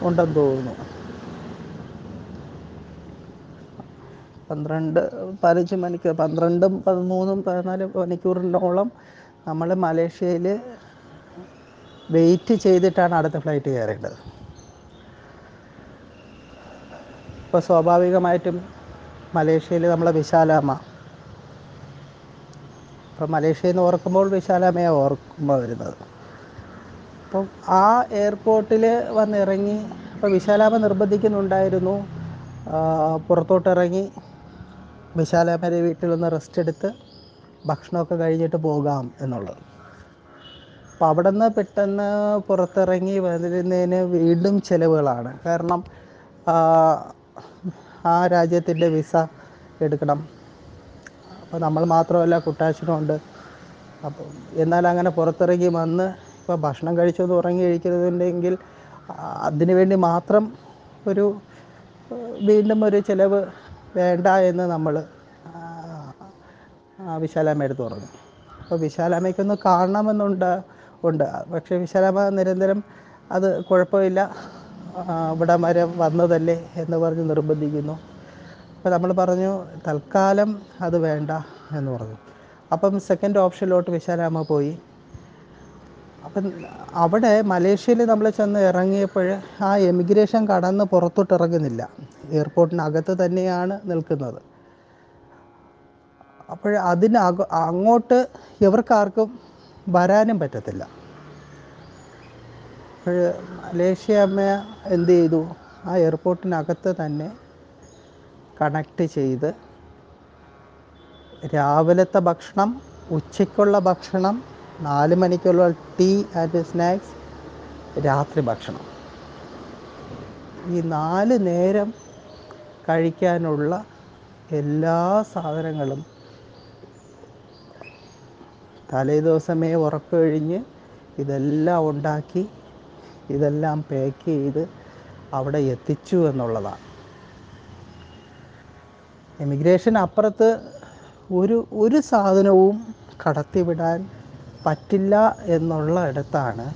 ഉണ്ടെന്ന് തോന്നുന്നു. പന്ത്രണ്ട് പതിനഞ്ച് മണിക്ക് പന്ത്രണ്ടും പതിമൂന്നും പതിനാല് മണിക്കൂറിനോളം നമ്മൾ മലേഷ്യയിൽ വെയിറ്റ് ചെയ്തിട്ടാണ് അടുത്ത ഫ്ലൈറ്റ് കയറേണ്ടത്. ഇപ്പോൾ സ്വാഭാവികമായിട്ടും മലേഷ്യയിൽ നമ്മളെ വിശാലാമ ഇപ്പം മലേഷ്യയിൽ നിന്ന് ഓർക്കുമ്പോൾ വിശാലാമയാണ് ഓർക്കുമ്പോൾ വരുന്നത്. അപ്പം ആ എയർപോർട്ടിൽ വന്നിറങ്ങി ഇപ്പോൾ വിശാലാമ നിർബന്ധിക്കുന്നുണ്ടായിരുന്നു പുറത്തോട്ടിറങ്ങി വിശാലാമയുടെ വീട്ടിൽ ഒന്ന് റെസ്റ്റ് എടുത്ത് ഭക്ഷണമൊക്കെ കഴിഞ്ഞിട്ട് പോകാം എന്നുള്ളത്. അപ്പോൾ അവിടെ നിന്ന് പെട്ടെന്ന് പുറത്തിറങ്ങി വരുന്നതിന് വീണ്ടും ചിലവുകളാണ്. കാരണം ആ രാജ്യത്തിന്റെ വിസ എടുക്കണം. അപ്പോൾ നമ്മൾ മാത്രമല്ല കുട്ടാശനുണ്ട് അപ്പോൾ എന്നാൽ അങ്ങനെ പുറത്തിറങ്ങി വന്ന് ഇപ്പോൾ ഭക്ഷണം കഴിച്ചൊന്ന് ഉറങ്ങി കഴിക്കുന്നുണ്ടെങ്കിൽ അതിനു വേണ്ടി മാത്രം ഒരു വീണ്ടും ഒരു ചിലവ് വേണ്ട എന്ന് നമ്മൾ വിശാലാമ്മ എടുത്ത് പറഞ്ഞു. അപ്പോൾ വിശാലാമ്മയ്ക്കൊന്ന് കാണണമെന്നുണ്ട് ഉണ്ട്. പക്ഷേ വിശാലാമ്മ നിരന്തരം അത് കുഴപ്പമില്ല. ഇവിടെ വരെ വന്നതല്ലേ എന്ന് പറഞ്ഞ് നിർബന്ധിക്കുന്നു. അപ്പോൾ നമ്മൾ പറഞ്ഞു തൽക്കാലം അത് വേണ്ട എന്ന് പറഞ്ഞു. അപ്പം സെക്കൻഡ് ഓപ്ഷനിലോട്ട് വിശാലാമ്മ പോയി. അപ്പം അവിടെ മലേഷ്യയിൽ നമ്മൾ ചെന്ന് ഇറങ്ങിയപ്പോൾ ആ എമിഗ്രേഷൻ കടന്ന് പുറത്തോട്ട് ഇറങ്ങുന്നില്ല എയർപോർട്ടിനകത്ത് തന്നെയാണ് നിൽക്കുന്നത്. അപ്പോൾ അതിന് അങ്ങോട്ട് ഇവർക്കാർക്കും വരാനും പറ്റത്തില്ല. അപ്പോൾ മലേഷ്യ അമ്മ എന്ത് ചെയ്തു? ആ എയർപോർട്ടിനകത്ത് തന്നെ കണക്ട് ചെയ്ത് രാവിലത്തെ ഭക്ഷണം ഉച്ചയ്ക്കുള്ള ഭക്ഷണം നാല് മണിക്കുള്ള ടീ ആൻഡ് സ്നാക്സ് രാത്രി ഭക്ഷണം. ഈ നാല് നേരം കഴിക്കാനുള്ള എല്ലാ സാധനങ്ങളും തലേ ദിവസമേ കഴിഞ്ഞ് ഇതെല്ലാം ഉണ്ടാക്കി ഇതെല്ലാം പാക്ക് ചെയ്ത് അവിടെ എത്തിച്ചു എന്നുള്ളതാണ്. എമിഗ്രേഷൻ അപ്പുറത്ത് ഒരു ഒരു സാധനവും കടത്തിവിടാൻ പറ്റില്ല എന്നുള്ള ഇടത്താണ്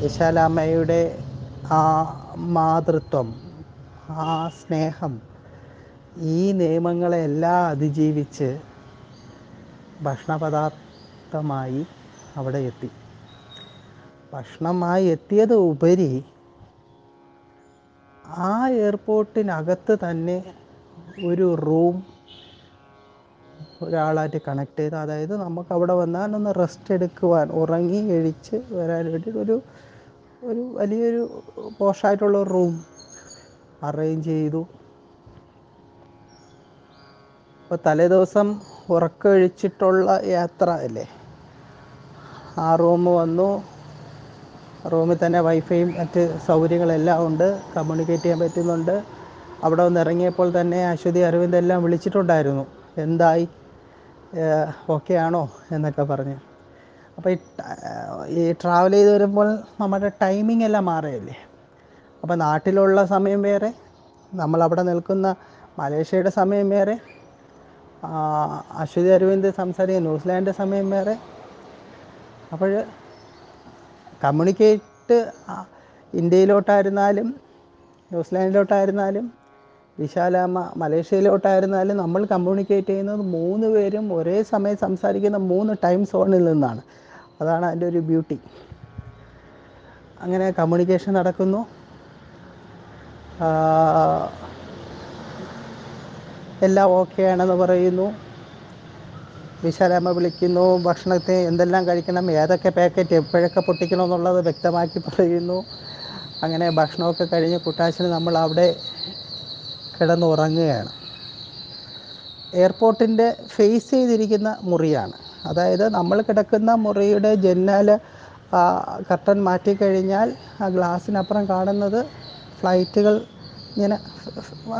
വിശാലാമ്മയുടെ ആ മാതൃത്വം ആ സ്നേഹം ഈ നിയമങ്ങളെല്ലാം അതിജീവിച്ച് ഭക്ഷണപദാർത്ഥമായി അവിടെ എത്തി. ഭക്ഷണമായി എത്തിയത് ഉപരി ആ എയർപോർട്ടിനകത്ത് തന്നെ ഒരു റൂം ഒരാളായിട്ട് കണക്ട് ചെയ്ത് അതായത് നമുക്ക് അവിടെ വന്നാൽ ഒന്ന് റെസ്റ്റ് എടുക്കുവാൻ ഉറങ്ങി എഴിച്ച് വരാൻ വേണ്ടി ഒരു ഒരു വലിയൊരു പോഷായിട്ടുള്ള റൂം അറേഞ്ച് ചെയ്തു. അപ്പോൾ തലേദിവസം ഉറക്കമൊഴിച്ചിട്ടുള്ള യാത്ര അല്ലേ? ആ റൂം വന്നു. റൂമിൽ തന്നെ വൈഫൈയും മറ്റ് സൗകര്യങ്ങളെല്ലാം ഉണ്ട്. കമ്മ്യൂണിക്കേറ്റ് ചെയ്യാൻ പറ്റുന്നുണ്ട്. അവിടെ വന്ന് ഇറങ്ങിയപ്പോൾ തന്നെ അശ്വതി അരവിന്ദ് എല്ലാം വിളിച്ചിട്ടുണ്ടായിരുന്നു. എന്തായി? ഓക്കെ ആണോ എന്നൊക്കെ പറഞ്ഞ്. അപ്പോൾ ഈ ട്രാവൽ ചെയ്ത് വരുമ്പോൾ നമ്മുടെ ടൈമിംഗ് എല്ലാം മാറുകയല്ലേ? അപ്പോൾ നാട്ടിലുള്ള സമയം വേറെ നമ്മളവിടെ നിൽക്കുന്ന മലേഷ്യയുടെ സമയം വേറെ അശ്വതി അരവിന്ദ് സംസാരിക്കുന്ന ന്യൂസിലാൻഡ് സമയം വേറെ. അപ്പോൾ കമ്മ്യൂണിക്കേറ്റ് ഇന്ത്യയിലോട്ടായിരുന്നാലും ന്യൂസിലാൻഡിലോട്ടായിരുന്നാലും വിശാലാമ്മ മലേഷ്യയിലോട്ടായിരുന്നാലും നമ്മൾ കമ്മ്യൂണിക്കേറ്റ് ചെയ്യുന്നത് മൂന്ന് പേരും ഒരേ സമയം സംസാരിക്കുന്ന മൂന്ന് ടൈം സോണിൽ നിന്നാണ്. അതാണ് അതിന്റെ ഒരു ബ്യൂട്ടി അങ്ങനെ കമ്മ്യൂണിക്കേഷൻ നടക്കുന്നു. എല്ലാം ഓക്കെ ആണെന്ന് പറയുന്നു. വിശാലാമ്മ വിളിക്കുന്നു ഭക്ഷണത്തെ എന്തെല്ലാം കഴിക്കണം ഏതൊക്കെ പാക്കറ്റ് എപ്പോഴൊക്കെ പൊട്ടിക്കണം എന്നുള്ളത് വ്യക്തമാക്കി പറയുന്നു. അങ്ങനെ ഭക്ഷണമൊക്കെ കഴിഞ്ഞ് കുട്ടാശിന് നമ്മൾ അവിടെ കിടന്നുറങ്ങുകയാണ്. എയർപോർട്ടിന്റെ ഫേസ് ചെയ്തിരിക്കുന്ന മുറിയാണ്. അതായത് നമ്മൾ കിടക്കുന്ന മുറിയുടെ ജന്നൽ കർട്ടൻ മാറ്റിക്കഴിഞ്ഞാൽ ആ ഗ്ലാസ്സിനപ്പുറം കാണുന്നത് ഫ്ലൈറ്റുകൾ ഇങ്ങനെ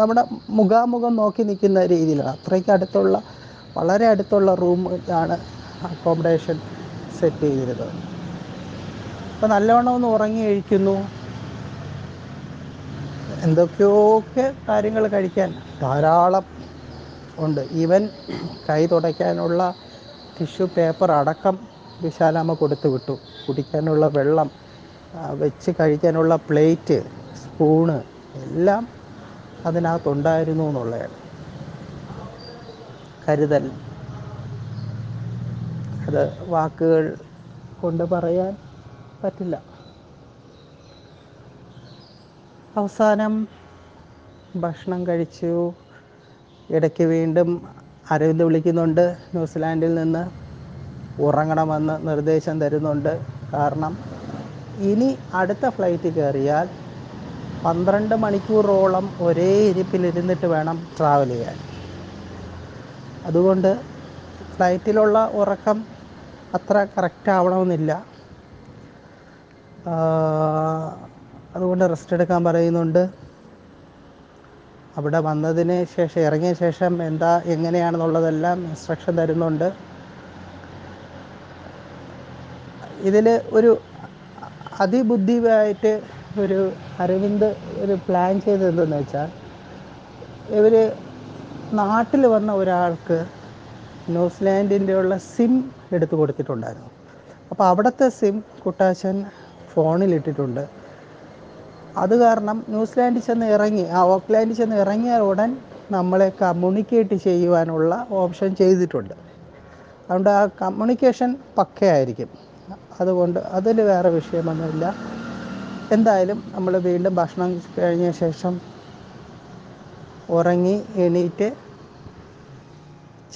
നമ്മുടെ മുഖാമുഖം നോക്കി നിൽക്കുന്ന രീതിയിലാണ്. അത്രയ്ക്ക് അടുത്തുള്ള വളരെ അടുത്തുള്ള റൂമിലാണ് അക്കോമഡേഷൻ സെറ്റ് ചെയ്തിരുന്നത്. അപ്പോൾ നല്ലവണ്ണം ഒന്ന് ഉറങ്ങി കഴിക്കുന്നു എന്തൊക്കെയൊക്കെ കാര്യങ്ങൾ കഴിക്കാൻ ധാരാളം ഉണ്ട്. ഈവൻ കൈ തുടയ്ക്കാനുള്ള ടിഷ്യൂ പേപ്പർ അടക്കം വിശാലാമ്മ കൊടുത്തു വിട്ടു. കുടിക്കാനുള്ള വെള്ളം വെച്ച് കഴിക്കാനുള്ള പ്ലേറ്റ് സ്പൂണ് എല്ലാം അതിനകത്തുണ്ടായിരുന്നു എന്നുള്ളതാണ്. കരുതൽ. അത് വാക്കുകൾ കൊണ്ട് പറയാൻ പറ്റില്ല. അവസാനം ഭക്ഷണം കഴിച്ചു. ഇടയ്ക്ക് വീണ്ടും അരവിന്ദ് വിളിക്കുന്നുണ്ട്. ന്യൂസിലാൻഡിൽ നിന്ന് ഉറങ്ങണമെന്ന് നിർദ്ദേശം തരുന്നുണ്ട്. കാരണം ഇനി അടുത്ത ഫ്ലൈറ്റ് കയറിയാൽ പന്ത്രണ്ട് മണിക്കൂറോളം ഒരേ ഇരിപ്പിലിരുന്നിട്ട് വേണം ട്രാവൽ ചെയ്യാൻ. അതുകൊണ്ട് ഫ്ലൈറ്റിലുള്ള ഉറക്കം അത്ര കറക്റ്റ് ആവണമെന്നില്ല. അതുകൊണ്ട് റെസ്റ്റ് എടുക്കാൻ പറയുന്നുണ്ട്. അവിടെ വന്നതിന് ശേഷം ഇറങ്ങിയ ശേഷം എന്താ എങ്ങനെയാണെന്നുള്ളതെല്ലാം ഇൻസ്ട്രക്ഷൻ തരുന്നുണ്ട്. ഇതിൽ ഒരു അതിബുദ്ധിയായിട്ട് ഒരു അരവിന്ദ് ഒരു പ്ലാൻ ചെയ്തത് എന്തെന്ന് വെച്ചാൽ ഇവർ നാട്ടിൽ വന്ന ഒരാൾക്ക് ന്യൂസിലാൻഡിന്റെ ഉള്ള സിം എടുത്തു കൊടുത്തിട്ടുണ്ടായിരുന്നു. അപ്പോൾ അവിടുത്തെ സിം കുട്ടാശൻ ഫോണിലിട്ടിട്ടുണ്ട് അത് കാരണം ന്യൂസിലാൻഡിൽ ചെന്ന് ഇറങ്ങി ആ ഓക്ലാൻഡിൽ ചെന്ന് ഇറങ്ങിയ ഉടൻ നമ്മളെ കമ്മ്യൂണിക്കേറ്റ് ചെയ്യുവാനുള്ള ഓപ്ഷൻ ചെയ്തിട്ടുണ്ട്. അതുകൊണ്ട് ആ കമ്മ്യൂണിക്കേഷൻ പക്കയായിരിക്കും. അതുകൊണ്ട് അതിൽ വേറെ വിഷയമൊന്നുമില്ല. എന്തായാലും നമ്മൾ വീണ്ടും ഭക്ഷണം കഴിഞ്ഞ ശേഷം ഉറങ്ങി എണീറ്റ്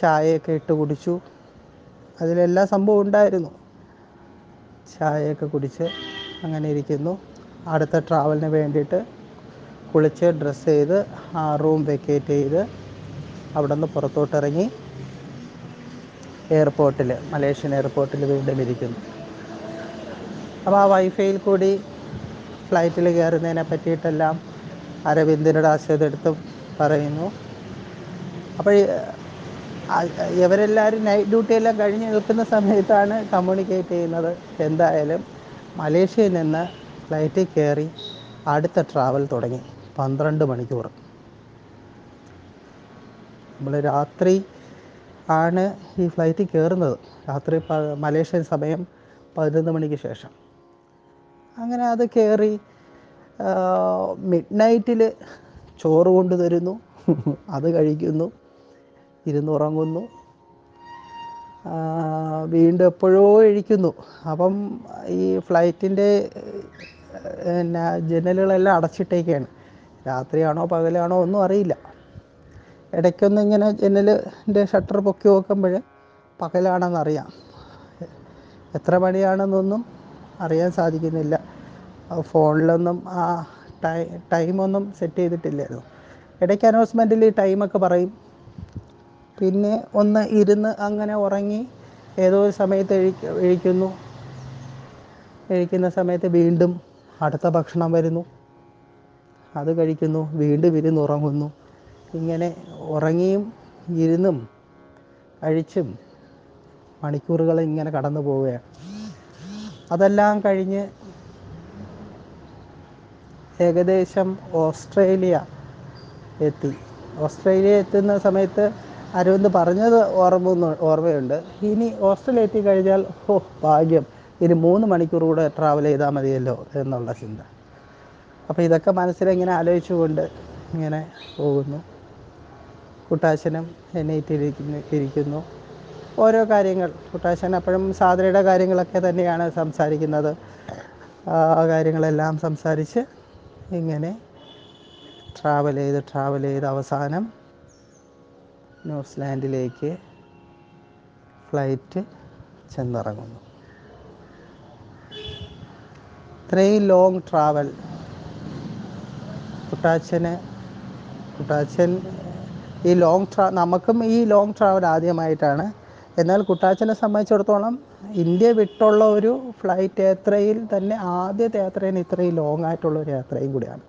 ചായയൊക്കെ ഇട്ട് കുടിച്ചു. അതിലെല്ലാ സംഭവം ഉണ്ടായിരുന്നു. ചായയൊക്കെ കുടിച്ച് അങ്ങനെ ഇരിക്കുന്നു. അടുത്ത ട്രാവലിന് വേണ്ടിയിട്ട് കുളിച്ച് ഡ്രസ്സ് ചെയ്ത് ആ റൂം വെക്കേറ്റ് ചെയ്ത് അവിടെ നിന്ന് പുറത്തോട്ടിറങ്ങി എയർപോർട്ടിൽ മലേഷ്യൻ എയർപോർട്ടിൽ വീണ്ടും ഇരിക്കുന്നു. അപ്പോൾ ആ വൈഫൈയിൽ കൂടി ഫ്ലൈറ്റിൽ കയറുന്നതിനെ പറ്റിയിട്ടെല്ലാം അരവിന്ദിനോട് ആശ്രയത്തെടുത്ത് പറയുന്നു. അപ്പോൾ ഇവരെല്ലാവരും നൈറ്റ് ഡ്യൂട്ടിയെല്ലാം കഴിഞ്ഞ് നിൽക്കുന്ന സമയത്താണ് കമ്മ്യൂണിക്കേറ്റ് ചെയ്യുന്നത്. എന്തായാലും മലേഷ്യയിൽ നിന്ന് ഫ്ലൈറ്റിൽ കയറി അടുത്ത ട്രാവൽ തുടങ്ങി. പന്ത്രണ്ട് മണിക്കൂർ. നമ്മൾ രാത്രി ആണ് ഈ ഫ്ലൈറ്റിൽ കയറുന്നത്. രാത്രി മലേഷ്യൻ സമയം പതിനൊന്ന് മണിക്ക് ശേഷം. അങ്ങനെ അത് കയറി മിഡ് നൈറ്റിൽ ചോറ് കൊണ്ടു തരുന്നു. അത് കഴിക്കുന്നു. ഇരുന്നുറങ്ങുന്നു ഉറങ്ങുന്നു. വീണ്ടും എപ്പോഴോ ഇഴിക്കുന്നു അപ്പം ഈ ഫ്ലൈറ്റിന്റെ പിന്നെ ജനലുകളെല്ലാം അടച്ചിട്ടേക്കാണ്. രാത്രിയാണോ പകലാണോ ഒന്നും അറിയില്ല. ഇടയ്ക്കൊന്ന് ഇങ്ങനെ ജനലിന്റെ ഷട്ടർ പൊക്കി നോക്കുമ്പോൾ പകലാണെന്നറിയാം. എത്ര മണിയാണെന്നൊന്നും അറിയാൻ സാധിക്കുന്നില്ല. ഫോണിലൊന്നും ആ ടൈ ടൈമൊന്നും സെറ്റ് ചെയ്തിട്ടില്ലായിരുന്നു. ഇടയ്ക്ക് അനൗൺസ്മെന്റിൽ ടൈമൊക്കെ പറയും. പിന്നെ ഒന്ന് ഇരുന്ന് അങ്ങനെ ഉറങ്ങി ഏതോ ഒരു സമയത്ത് എഴിക്ക് എഴിക്കുന്നു. എഴിക്കുന്ന സമയത്ത് വീണ്ടും അടുത്ത ഭക്ഷണം വരുന്നു. അത് കഴിക്കുന്നു. വീണ്ടും ഇരുന്ന് ഉറങ്ങുന്നു. ഇങ്ങനെ ഉറങ്ങിയും ഇരുന്നും കഴിച്ചും മണിക്കൂറുകൾ ഇങ്ങനെ കടന്നു പോവുകയാണ്. അതെല്ലാം കഴിഞ്ഞ് ഏകദേശം ഓസ്ട്രേലിയ എത്തി. ഓസ്ട്രേലിയ എത്തുന്ന സമയത്ത് അരവിന്ദ് പറഞ്ഞത് ഓർമ്മ ഓർമ്മയുണ്ട്. ഇനി ഓസ്ട്രേലിയ എത്തിക്കഴിഞ്ഞാൽ ഓ ഭാഗ്യം. ഇനി മൂന്ന് മണിക്കൂർ കൂടെ ട്രാവൽ ചെയ്താൽ മതിയല്ലോ എന്നുള്ള ചിന്ത. അപ്പോൾ ഇതൊക്കെ മനസ്സിലിങ്ങനെ ആലോചിച്ചുകൊണ്ട് ഇങ്ങനെ പോകുന്നു. കുട്ടാശനം എന്നേറ്റിരിക്കുന്നു ഇരിക്കുന്നു. ഓരോ കാര്യങ്ങൾ കുട്ടാശൻ അപ്പോഴും സാധനയുടെ കാര്യങ്ങളൊക്കെ തന്നെയാണ് സംസാരിക്കുന്നത്. ആ കാര്യങ്ങളെല്ലാം സംസാരിച്ച് ഇങ്ങനെ ട്രാവൽ ചെയ്ത് ട്രാവൽ ചെയ്ത് അവസാനം ന്യൂസിലാൻഡിലേക്ക് ഫ്ലൈറ്റ് ചെന്നിറങ്ങുന്നു. ഇത്രയും ലോങ് ട്രാവൽ കുട്ടാച്ചന് കുട്ടാച്ചൻ ഈ ലോങ് ട്രാ നമുക്കും ഈ ലോങ് ട്രാവൽ ആദ്യമായിട്ടാണ്. എന്നാൽ കുട്ടാച്ചനെ സംബന്ധിച്ചിടത്തോളം ഇന്ത്യ വിട്ടുള്ള ഒരു ഫ്ലൈറ്റ് യാത്രയിൽ തന്നെ ആദ്യത്തെ യാത്രയിൽ ഇത്രയും ലോങ് ആയിട്ടുള്ള ഒരു യാത്രയും കൂടിയാണ്.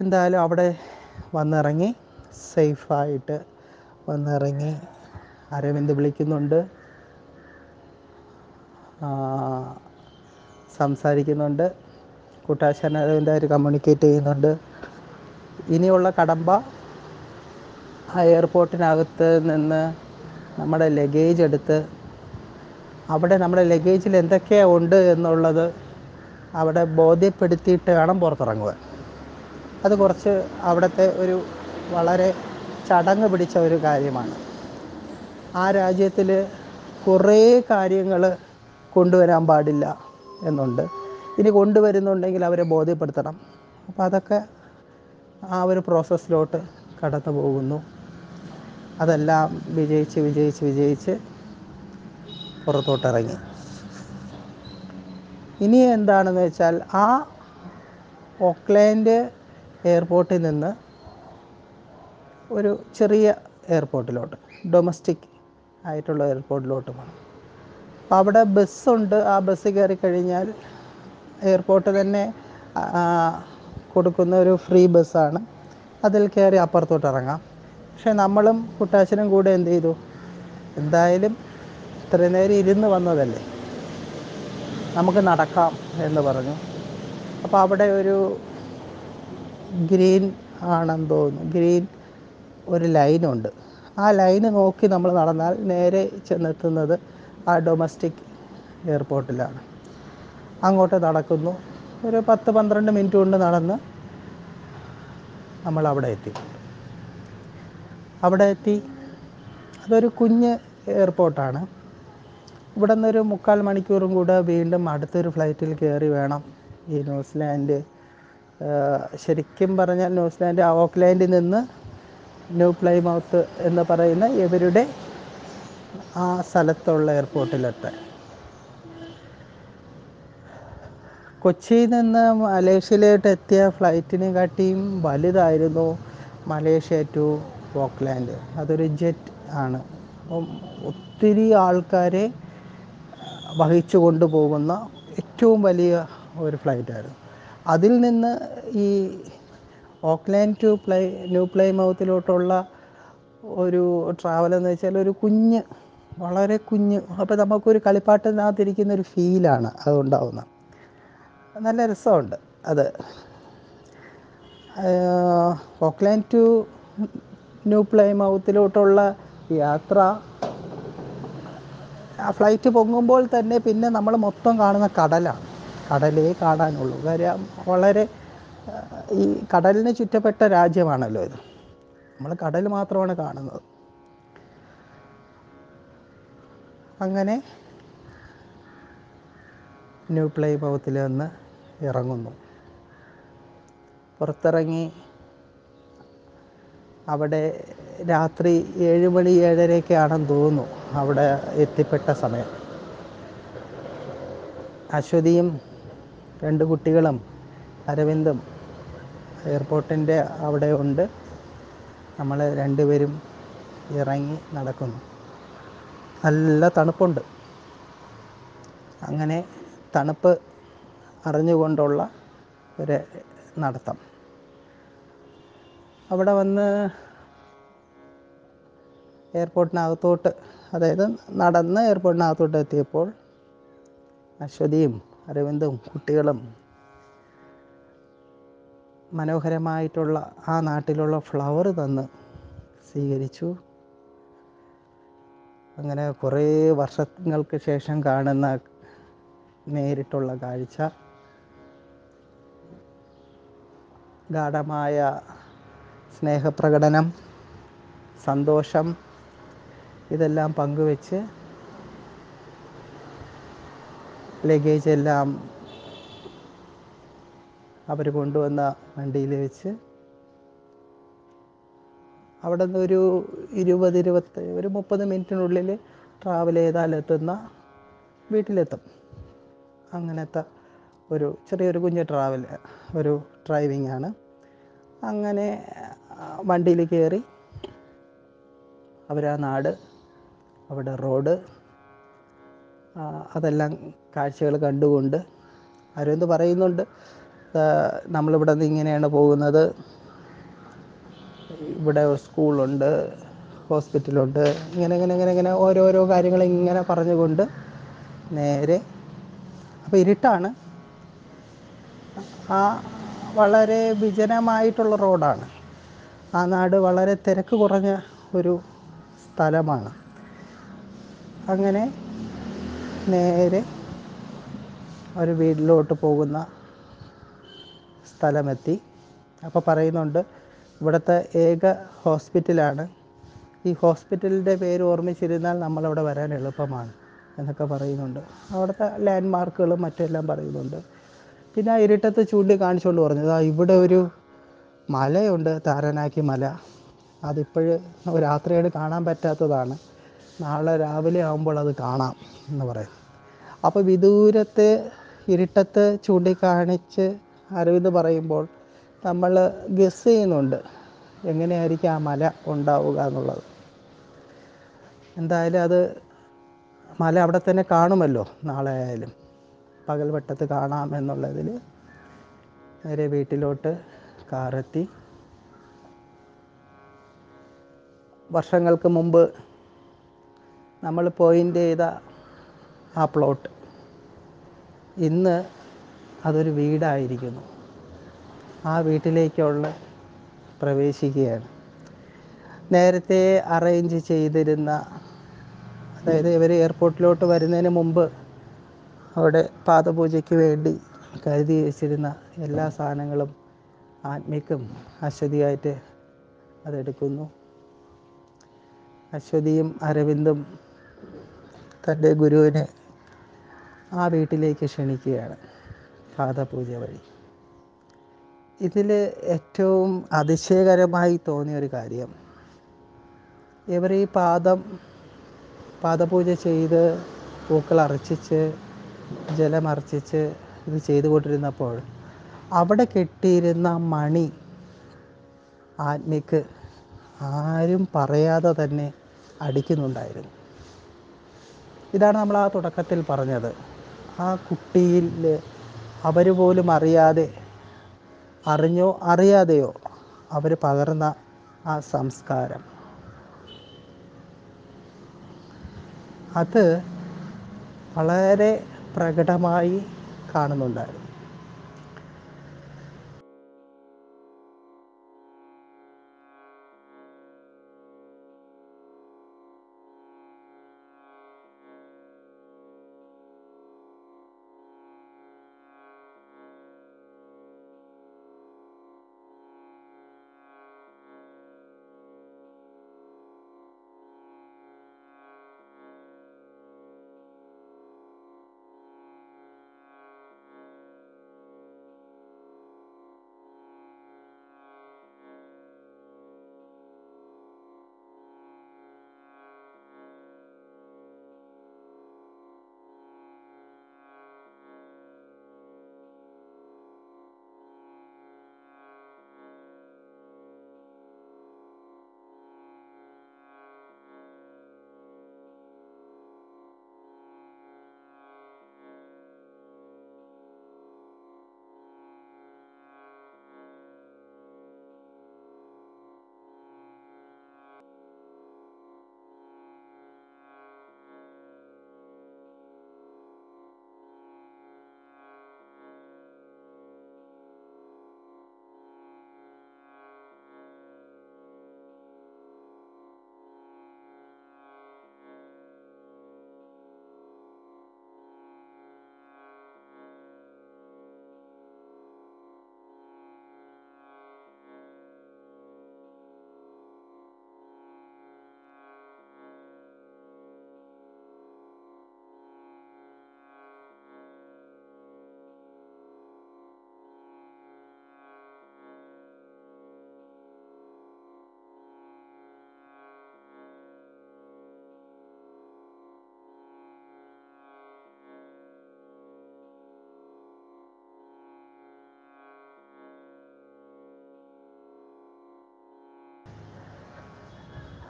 എന്തായാലും അവിടെ വന്നിറങ്ങി സേഫായിട്ട് വന്നിറങ്ങി. അരവിന്ദ് വിളിക്കുന്നുണ്ട്. ആ, സംസാരിക്കുന്നുണ്ട്. കൂട്ടാശനവിന്റെ അവർ കമ്മ്യൂണിക്കേറ്റ് ചെയ്യുന്നുണ്ട്. ഇനിയുള്ള കടമ്പ ആ എയർപോർട്ടിനകത്ത് നിന്ന് നമ്മുടെ ലഗേജ് എടുത്ത് അവിടെ നമ്മുടെ ലഗേജിൽ എന്തൊക്കെയാണ് ഉണ്ട് എന്നുള്ളത് അവിടെ ബോധ്യപ്പെടുത്തിയിട്ട് വേണം പുറത്തിറങ്ങുവാൻ. അത് കുറച്ച് അവിടുത്തെ ഒരു വളരെ ചടങ്ങ് പിടിച്ച ഒരു കാര്യമാണ്. ആ രാജ്യത്തിൽ കുറേ കാര്യങ്ങൾ കൊണ്ടുവരാൻ പാടില്ല. എന്നുണ്ട്. ഇനി കൊണ്ടുവരുന്നുണ്ടെങ്കിൽ അവരെ ബോധ്യപ്പെടുത്തണം. അപ്പോൾ അതൊക്കെ ആ ഒരു പ്രോസസ്സിലോട്ട് കടന്നു പോകുന്നു അതെല്ലാം വിജയിച്ച് വിജയിച്ച് വിജയിച്ച് പുറത്തോട്ടിറങ്ങി. ഇനി എന്താണെന്ന് വെച്ചാൽ ആ ഓക്ലാൻഡ് എയർപോർട്ടിൽ നിന്ന് ഒരു ചെറിയ എയർപോർട്ടിലോട്ട് ഡൊമസ്റ്റിക് ആയിട്ടുള്ള എയർപോർട്ടിലോട്ട് പോകണം അവിടെ ബസ്സുണ്ട്. ആ ബസ് കയറി കഴിഞ്ഞാൽ എയർപോർട്ട് തന്നെ കൊടുക്കുന്ന ഒരു ഫ്രീ ബസ്സാണ്. അതിൽ കയറി അപ്പുറത്തോട്ട് ഇറങ്ങാം. പക്ഷേ നമ്മളും കുട്ടാച്ചനും കൂടെ എന്ത് ചെയ്തു? എന്തായാലും ഇത്ര നേരം ഇരുന്ന് വന്നതല്ലേ? നമുക്ക് നടക്കാം എന്ന് പറഞ്ഞു. അപ്പോൾ അവിടെ ഒരു ഗ്രീൻ ആണെന്ന് തോന്നുന്നു. ഗ്രീൻ ഒരു ലൈനുണ്ട്. ആ ലൈന് നോക്കി നമ്മൾ നടന്നാൽ നേരെ ചെന്നെത്തുന്നത് ആ ഡൊമസ്റ്റിക് എയർപോർട്ടിലാണ് അങ്ങോട്ട് നടക്കുന്നു. ഒരു പത്ത് പന്ത്രണ്ട് മിനിറ്റ് കൊണ്ട് നടന്ന് നമ്മൾ അവിടെ എത്തി. അവിടെ എത്തി. അതൊരു കുഞ്ഞ് എയർപോർട്ടാണ് ഇവിടെ നിന്നൊരു മുക്കാൽ മണിക്കൂറും കൂടെ വീണ്ടും അടുത്തൊരു ഫ്ലൈറ്റിൽ കയറി വേണം ഈ ന്യൂസിലാൻഡ്. ശരിക്കും പറഞ്ഞാൽ ന്യൂസിലാൻഡ് ഓക്ലാൻഡിൽ നിന്ന് ന്യൂ പ്ലൈമൗത്ത് എന്ന് പറയുന്ന ഇവരുടെ ആ സ്ഥലത്തുള്ള എയർപോർട്ടിലെത്താൻ കൊച്ചിയിൽ നിന്ന് മലേഷ്യയിലോട്ട് എത്തിയ ഫ്ലൈറ്റിനെ കാട്ടിയും വലുതായിരുന്നു മലേഷ്യ ടു ഓക്ലാൻഡ് അതൊരു ജെറ്റ് ആണ്. അപ്പം ഒത്തിരി ആൾക്കാരെ വഹിച്ചു കൊണ്ടുപോകുന്ന ഏറ്റവും വലിയ ഒരു ഫ്ലൈറ്റായിരുന്നു അതിൽ നിന്ന് ഈ ഓക്ലാൻഡ് ടു പ്ലൈ ന്യൂ പ്ലൈമൗത്തിലോട്ടുള്ള ഒരു ട്രാവൽ എന്ന് വെച്ചാൽ ഒരു കുഞ്ഞ് വളരെ കുഞ്ഞ്. അപ്പോൾ നമുക്കൊരു കളിപ്പാട്ടിനകത്തിരിക്കുന്ന ഒരു ഫീലാണ് അതുണ്ടാവുന്ന നല്ല രസമുണ്ട് അത്. ഓക്ലാൻഡ് ടു ന്യൂ പ്ലൈമൗത്തിലോട്ടുള്ള യാത്ര ആ ഫ്ലൈറ്റ് പൊങ്ങുമ്പോൾ തന്നെ പിന്നെ നമ്മൾ മൊത്തം കാണുന്ന കടലാണ്. കടലേ കാണാനുള്ളൂ. കാര്യം വളരെ ഈ കടലിന് ചുറ്റപ്പെട്ട രാജ്യമാണല്ലോ ഇത്. നമ്മൾ കടൽ മാത്രമാണ് കാണുന്നത്. അങ്ങനെ ന്യൂ പ്ലേ ഭവത്തിൽ നിന്ന് ഇറങ്ങുന്നു. പുറത്തിറങ്ങി അവിടെ രാത്രി ഏഴ് മണി ഏഴരയൊക്കെ ആണെന്ന് തോന്നുന്നു അവിടെ എത്തിപ്പെട്ട സമയം. അശ്വതിയും രണ്ട് കുട്ടികളും അരവിന്ദും എയർപോർട്ടിന്റെ അവിടെ ഉണ്ട്. നമ്മൾ രണ്ടുപേരും ഇറങ്ങി നടക്കുന്നു. നല്ല തണുപ്പുണ്ട്. അങ്ങനെ തണുപ്പ് അറിഞ്ഞുകൊണ്ടുള്ള ഒരു നടത്തം. അവിടെ വന്ന് എയർപോർട്ടിനകത്തോട്ട് അതായത് നടന്ന് എയർപോർട്ടിനകത്തോട്ട് എത്തിയപ്പോൾ അശ്വതിയും അരവിന്ദും കുട്ടികളും മനോഹരമായിട്ടുള്ള ആ നാട്ടിലുള്ള ഫ്ലവർ തന്ന് സ്വീകരിച്ചു. അങ്ങനെ കുറേ വർഷങ്ങൾക്ക് ശേഷം കാണുന്ന നേരിട്ടുള്ള കാഴ്ച. ഗാഠമായ സ്നേഹപ്രകടനം സന്തോഷം ഇതെല്ലാം പങ്കുവെച്ച് ലഗേജ് എല്ലാം അവർ കൊണ്ടുവന്ന വണ്ടിയിൽ വെച്ച് അവിടെ നിന്ന് ഒരു ഇരുപത് ഇരുപത്തി ഒരു മുപ്പത് മിനിറ്റിനുള്ളിൽ ട്രാവൽ ചെയ്താൽ എത്തുന്ന വീട്ടിലെത്തും. അങ്ങനത്തെ ഒരു ചെറിയൊരു കുഞ്ഞ് ട്രാവൽ ഒരു ഡ്രൈവിംഗ് ആണ്. അങ്ങനെ വണ്ടിയിൽ കയറി അവരാ നാട് അവിടെ റോഡ് അതെല്ലാം കാഴ്ചകൾ കണ്ടുകൊണ്ട് അവരെന്ത് പറയുന്നുണ്ട് നമ്മളിവിടെ നിന്ന് ഇങ്ങനെയാണ് പോകുന്നത്. ഇവിടെ സ്കൂളുണ്ട് ഹോസ്പിറ്റലുണ്ട് ഇങ്ങനെ ഇങ്ങനെ ഇങ്ങനെ ഇങ്ങനെ ഓരോരോ കാര്യങ്ങൾ ഇങ്ങനെ പറഞ്ഞുകൊണ്ട് നേരെ അപ്പോൾ ഇരുട്ടാണ്. ആ വളരെ വിജനമായിട്ടുള്ള റോഡാണ്. ആ നാട് വളരെ തിരക്ക് കുറഞ്ഞ ഒരു സ്ഥലമാണ്. അങ്ങനെ നേരെ ഒരു വീട്ടിലോട്ട് പോകുന്ന സ്ഥലമെത്തി. അപ്പോൾ പറയുന്നുണ്ട് ഇവിടുത്തെ ഏക ഹോസ്പിറ്റലാണ്. ഈ ഹോസ്പിറ്റലിന്റെ പേര് ഓർമ്മിച്ചിരുന്നാൽ നമ്മളവിടെ വരാൻ എളുപ്പമാണ് എന്നൊക്കെ പറയുന്നുണ്ട്. അവിടുത്തെ ലാൻഡ് മാർക്കുകളും മറ്റെല്ലാം പറയുന്നുണ്ട്. പിന്നെ ആ ഇരുട്ടത്ത് ചൂണ്ടി കാണിച്ചുകൊണ്ട് പറഞ്ഞത് ആ ഇവിടെ ഒരു മലയുണ്ട് താരനാക്കി മല. അതിപ്പോഴും രാത്രിയോട് കാണാൻ പറ്റാത്തതാണ്. നാളെ രാവിലെ ആകുമ്പോൾ അത് കാണാം എന്ന് പറയും അപ്പോൾ വിദൂരത്തെ ഇരുട്ടത്ത് ചൂണ്ടിക്കാണിച്ച് അരവിന്ദ് പറയുമ്പോൾ നമ്മൾ ഗസ് ചെയ്യുന്നുണ്ട്. എങ്ങനെയായിരിക്കും ആ മല ഉണ്ടാവുക എന്നുള്ളത്. എന്തായാലും അത് മല അവിടെ തന്നെ കാണുമല്ലോ നാളെ ആയാലും. പകൽ വെട്ടത്ത് കാണാം എന്നുള്ളതിൽ നേരെ വീട്ടിലോട്ട് കാറെത്തി. വർഷങ്ങൾക്ക് മുമ്പ് നമ്മൾ പോയിന്റ് ചെയ്ത ആ പ്ലോട്ട് ഇന്ന് അതൊരു വീടായിരിക്കുന്നു. ആ വീട്ടിലേക്കുള്ള പ്രവേശിക്കുകയാണ്. നേരത്തെ അറേഞ്ച് ചെയ്തിരുന്ന അതായത് ഇവർ എയർപോർട്ടിലോട്ട് വരുന്നതിന് മുമ്പ് അവിടെ പാദപൂജയ്ക്ക് വേണ്ടി കരുതി വെച്ചിരുന്ന എല്ലാ സാധനങ്ങളും ആത്മിക്കും അശ്വതിയായിട്ട് അതെടുക്കുന്നു. അശ്വതിയും അരവിന്ദും തന്റെ ഗുരുവിനെ ആ വീട്ടിലേക്ക് ക്ഷണിക്കുകയാണ് പാദപൂജ വഴി. ഇതിൽ ഏറ്റവും അതിശയകരമായി തോന്നിയ ഒരു കാര്യം. ഇവർ ഈ പാദം പാദപൂജ ചെയ്ത് പൂക്കൾ അർച്ചിച്ച് ജലമർച്ചിച്ച് ഇത് ചെയ്തു കൊണ്ടിരുന്നപ്പോൾ അവിടെ കെട്ടിയിരുന്ന മണി ആത്മിക്ക് ആരും പറയാതെ തന്നെ അടിക്കുന്നുണ്ടായിരുന്നു. ഇതാണ് നമ്മൾ ആ തുടക്കത്തിൽ പറഞ്ഞത്. ആ കുട്ടിയിൽ അവർ പോലും അറിയാതെ അറിഞ്ഞോ അറിയാതെയോ അവർ പകർന്ന ആ സംസ്കാരം. അത് വളരെ പ്രകടമായി കാണുന്നുണ്ടായിരുന്നു.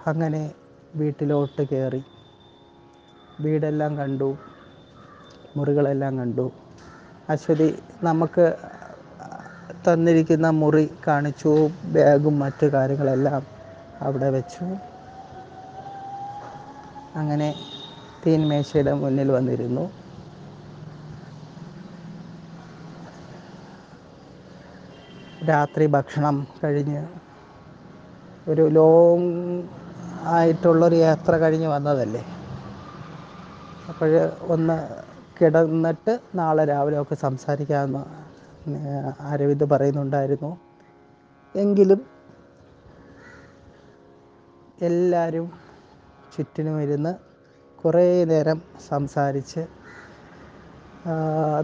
അങ്ങനെ വീട്ടിലോട്ട് കയറി. വീടെല്ലാം കണ്ടു. മുറികളെല്ലാം കണ്ടു. അശ്വതി നമുക്ക് തന്നിരിക്കുന്ന മുറി കാണിച്ചു. ബാഗും മറ്റു കാര്യങ്ങളെല്ലാം അവിടെ വെച്ചു. അങ്ങനെ തീൻമേശയുടെ മുന്നിൽ വന്നിരുന്നു. രാത്രി ഭക്ഷണം കഴിഞ്ഞ് ഒരു ലോങ് ആയിട്ടുള്ളൊരു യാത്ര കഴിഞ്ഞ് വന്നതല്ലേ? അപ്പോൾ ഒന്ന് കിടന്നിട്ട് നാളെ രാവിലെ ഒക്കെ സംസാരിക്കാമെന്ന് അരവിന്ദ് പറയുന്നുണ്ടായിരുന്നു. എങ്കിലും എല്ലാവരും ചുറ്റിനും ഇരുന്ന് കുറേ നേരം സംസാരിച്ച്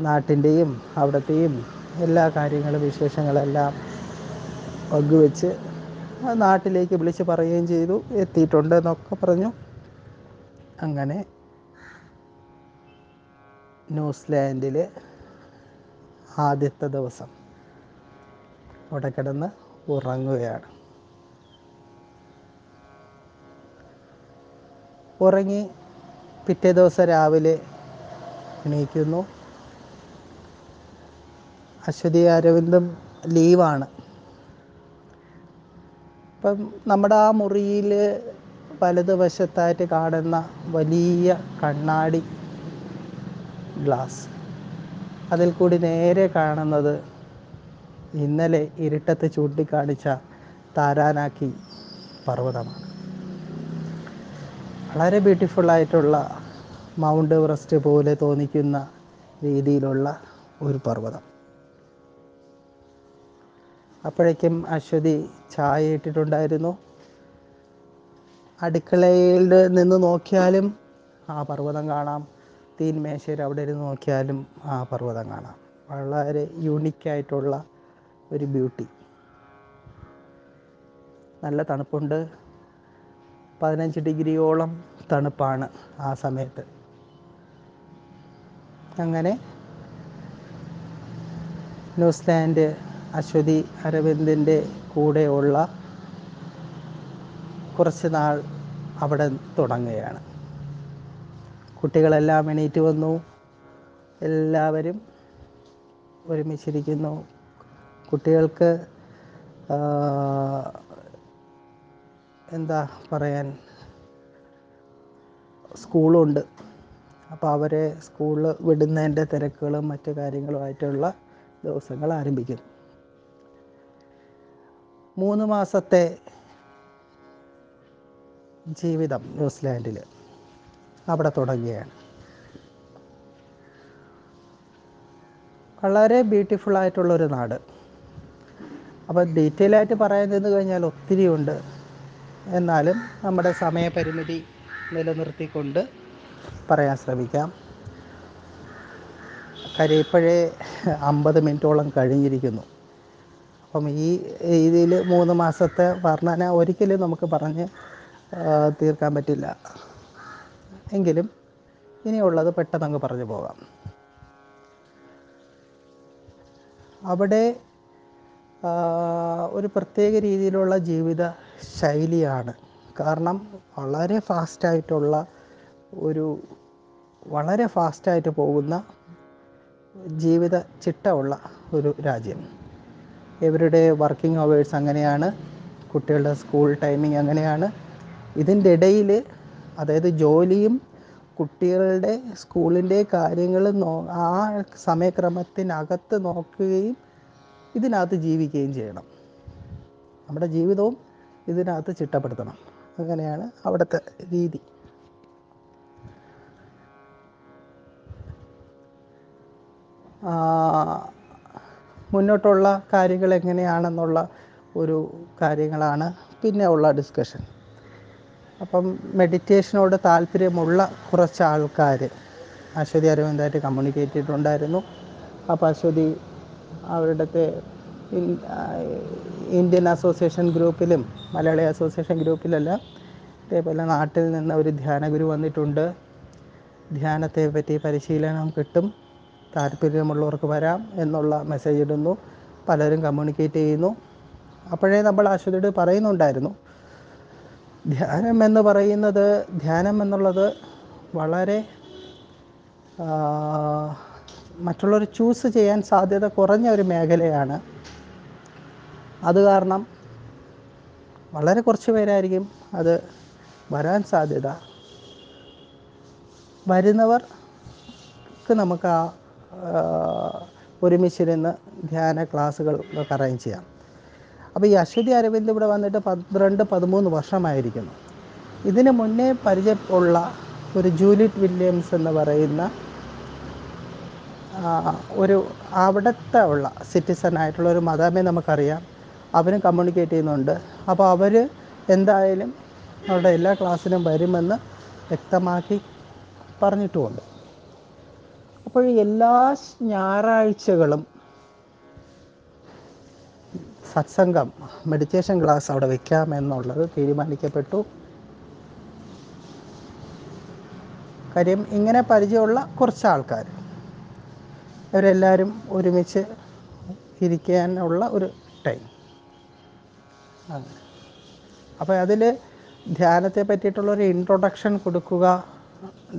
നാട്ടിന്റെയും അവിടത്തെയും എല്ലാ കാര്യങ്ങളും വിശേഷങ്ങളെല്ലാം പങ്കുവെച്ച് നാട്ടിലേക്ക് വിളിച്ച് പറയുകയും ചെയ്തു. എത്തിയിട്ടുണ്ട് എന്നൊക്കെ പറഞ്ഞു. അങ്ങനെ ന്യൂസിലാൻഡിലെ ആദ്യത്തെ ദിവസം അവിടെ കിടന്ന് ഉറങ്ങുകയാണ്. ഉറങ്ങി പിറ്റേ ദിവസം രാവിലെ എണീക്കുന്നു. അശ്വതി അരവിന്ദും ലീവാണ്. അപ്പം നമ്മുടെ ആ മുറിയിൽ വലതുവശത്തായിട്ട് കാണുന്ന വലിയ കണ്ണാടി ഗ്ലാസ്. അതിൽ കൂടി നേരെ കാണുന്നത് ഇന്നലെ ഇരുട്ടത്ത് ചൂണ്ടിക്കാണിച്ച താരാനാക്കി പർവതമാണ്. വളരെ ബ്യൂട്ടിഫുള്ളായിട്ടുള്ള മൗണ്ട് എവറസ്റ്റ് പോലെ തോന്നിക്കുന്ന രീതിയിലുള്ള ഒരു പർവതം. അപ്പോഴേക്കും അശ്വതി ചായ ഇട്ടിട്ടുണ്ടായിരുന്നു അടുക്കളയിൽ നിന്ന് നോക്കിയാലും ആ പർവതം കാണാം. തീൻമേശയിൽ അവിടെ ഇരുന്ന് നോക്കിയാലും ആ പർവതം കാണാം. വളരെ യൂണിക്കായിട്ടുള്ള ഒരു ബ്യൂട്ടി നല്ല തണുപ്പുണ്ട്. പതിനഞ്ച് ഡിഗ്രിയോളം തണുപ്പാണ് ആ സമയത്ത്. അങ്ങനെ ന്യൂസിലാൻഡ് അശ്വതി അരവിന്ദിന്റെ കൂടെയുള്ള കുറച്ച് നാൾ അവിടെ തുടങ്ങുകയാണ്. കുട്ടികളെല്ലാം എണീറ്റ് വന്നു. എല്ലാവരും ഒരുമിച്ചിരിക്കുന്നു. കുട്ടികൾക്ക് എന്താ പറയാൻ സ്കൂളുണ്ട്. അപ്പോൾ അവരെ സ്കൂളിൽ വിടുന്നതിന്റെ തിരക്കുകളും മറ്റു കാര്യങ്ങളുമായിട്ടുള്ള ദിവസങ്ങൾ ആരംഭിക്കുന്നു. മൂന്ന് മാസത്തെ ജീവിതം ന്യൂസിലാൻഡിൽ അവിടെ തുടങ്ങുകയാണ്. വളരെ ബ്യൂട്ടിഫുൾ ആയിട്ടുള്ളൊരു നാട്. അപ്പോൾ ഡീറ്റെയിൽ ആയിട്ട് പറയാൻ നിന്ന് കഴിഞ്ഞാൽ ഒത്തിരി ഉണ്ട്. എന്നാലും നമ്മുടെ സമയപരിമിതി നിലനിർത്തിക്കൊണ്ട് പറയാൻ ശ്രമിക്കാം. കരിപ്പഴേ അമ്പത് മിനിറ്റോളം കഴിഞ്ഞിരിക്കുന്നു. അപ്പം ഈ രീതിയിൽ മൂന്ന് മാസത്തെ വർണന ഒരിക്കലും നമുക്ക് പറഞ്ഞ് തീർക്കാൻ പറ്റില്ല. എങ്കിലും ഇനിയുള്ളത് പെട്ടെന്ന് അങ്ങ് പറഞ്ഞു പോകാം. അവിടെ ഒരു പ്രത്യേക രീതിയിലുള്ള ജീവിത ശൈലിയാണ്. കാരണം വളരെ ഫാസ്റ്റായിട്ടുള്ള ഒരു വളരെ ഫാസ്റ്റായിട്ട് പോകുന്ന ജീവിത ചിട്ട ഉള്ള ഒരു രാജ്യം. ഇവരുടെ വർക്കിംഗ് അവേഴ്സ് അങ്ങനെയാണ് കുട്ടികളുടെ സ്കൂൾ ടൈമിംഗ് അങ്ങനെയാണ്. ഇതിന്റെ ഇടയിൽ അതായത് ജോലിയും കുട്ടികളുടെ സ്കൂളിന്റെ കാര്യങ്ങൾ നോ ആ സമയക്രമത്തിനകത്ത് നോക്കുകയും ഇതിനകത്ത് ജീവിക്കുകയും ചെയ്യണം. നമ്മുടെ ജീവിതവും ഇതിനകത്ത് ചിട്ടപ്പെടുത്തണം. അങ്ങനെയാണ് അവിടുത്തെ രീതി. ആ, മുന്നോട്ടുള്ള കാര്യങ്ങൾ എങ്ങനെയാണെന്നുള്ള ഒരു കാര്യങ്ങളാണ് പിന്നെ ഉള്ള ഡിസ്കഷൻ അപ്പം മെഡിറ്റേഷനോട് താല്പര്യമുള്ള കുറച്ച് ആൾക്കാർ അശ്വതി അരവിന്ദായിട്ട് കമ്മ്യൂണിക്കേറ്റ് ചെയ്തിട്ടുണ്ടായിരുന്നു. അപ്പോൾ അശ്വതി അവരുടെ ഇന്ത്യൻ അസോസിയേഷൻ ഗ്രൂപ്പിലും മലയാളി അസോസിയേഷൻ ഗ്രൂപ്പിലെല്ലാം ഇതേപോലെ നാട്ടിൽ നിന്ന് ഒരു ധ്യാന ഗുരു വന്നിട്ടുണ്ട്. ധ്യാനത്തെ പറ്റി പരിശീലനം കിട്ടും. താല്പര്യമുള്ളവർക്ക് വരാം എന്നുള്ള മെസ്സേജ് ഇടുന്നു. പലരും കമ്മ്യൂണിക്കേറ്റ് ചെയ്യുന്നു. അപ്പോഴേ നമ്മൾ ആശുപത്രിയോട് പറയുന്നുണ്ടായിരുന്നു. ധ്യാനം എന്ന് പറയുന്നത് ധ്യാനം എന്നുള്ളത് വളരെ മറ്റുള്ളവർ ചൂസ് ചെയ്യാൻ സാധ്യത കുറഞ്ഞ ഒരു മേഖലയാണ്. അത് കാരണം വളരെ കുറച്ച് പേരായിരിക്കും അത് വരാൻ സാധ്യത. വരുന്നവർക്ക് നമുക്ക് ആ, ഒരുമിച്ചിരുന്ന് ധ്യാന ക്ലാസ്സുകൾ ഒക്കെ അറേഞ്ച് ചെയ്യാം. അപ്പോൾ ഈ അശ്വതി അരവിന്ദ് ഇവിടെ വന്നിട്ട് പന്ത്രണ്ട് പതിമൂന്ന് വർഷമായിരിക്കുന്നു. ഇതിന് മുന്നേ പരിചയമുള്ള ഒരു ജൂലിറ്റ് വില്യംസ് എന്ന് പറയുന്ന ഒരു അവിടുത്തെ ഉള്ള സിറ്റിസൺ ആയിട്ടുള്ള ഒരു മതമേ നമുക്കറിയാം. അവരും കമ്മ്യൂണിക്കേറ്റ് ചെയ്യുന്നുണ്ട്. അപ്പോൾ അവർ എന്തായാലും അവരുടെ എല്ലാ ക്ലാസ്സിനും വരുമെന്ന് വ്യക്തമാക്കി പറഞ്ഞിട്ടുമുണ്ട്. അപ്പോൾ എല്ലാ ഞായറാഴ്ചകളും സത്സംഗം മെഡിറ്റേഷൻ ക്ലാസ് അവിടെ വെക്കാം എന്നുള്ളത് തീരുമാനിക്കപ്പെട്ടു. കാര്യം ഇങ്ങനെ പരിചയമുള്ള കുറച്ച് ആൾക്കാർ അവരെല്ലാവരും ഒരുമിച്ച് ഇരിക്കാനുള്ള ഒരു ടൈം അങ്ങനെ. അപ്പോൾ അതിൽ ധ്യാനത്തെ പറ്റിയിട്ടുള്ളൊരു ഇൻട്രൊഡക്ഷൻ കൊടുക്കുക.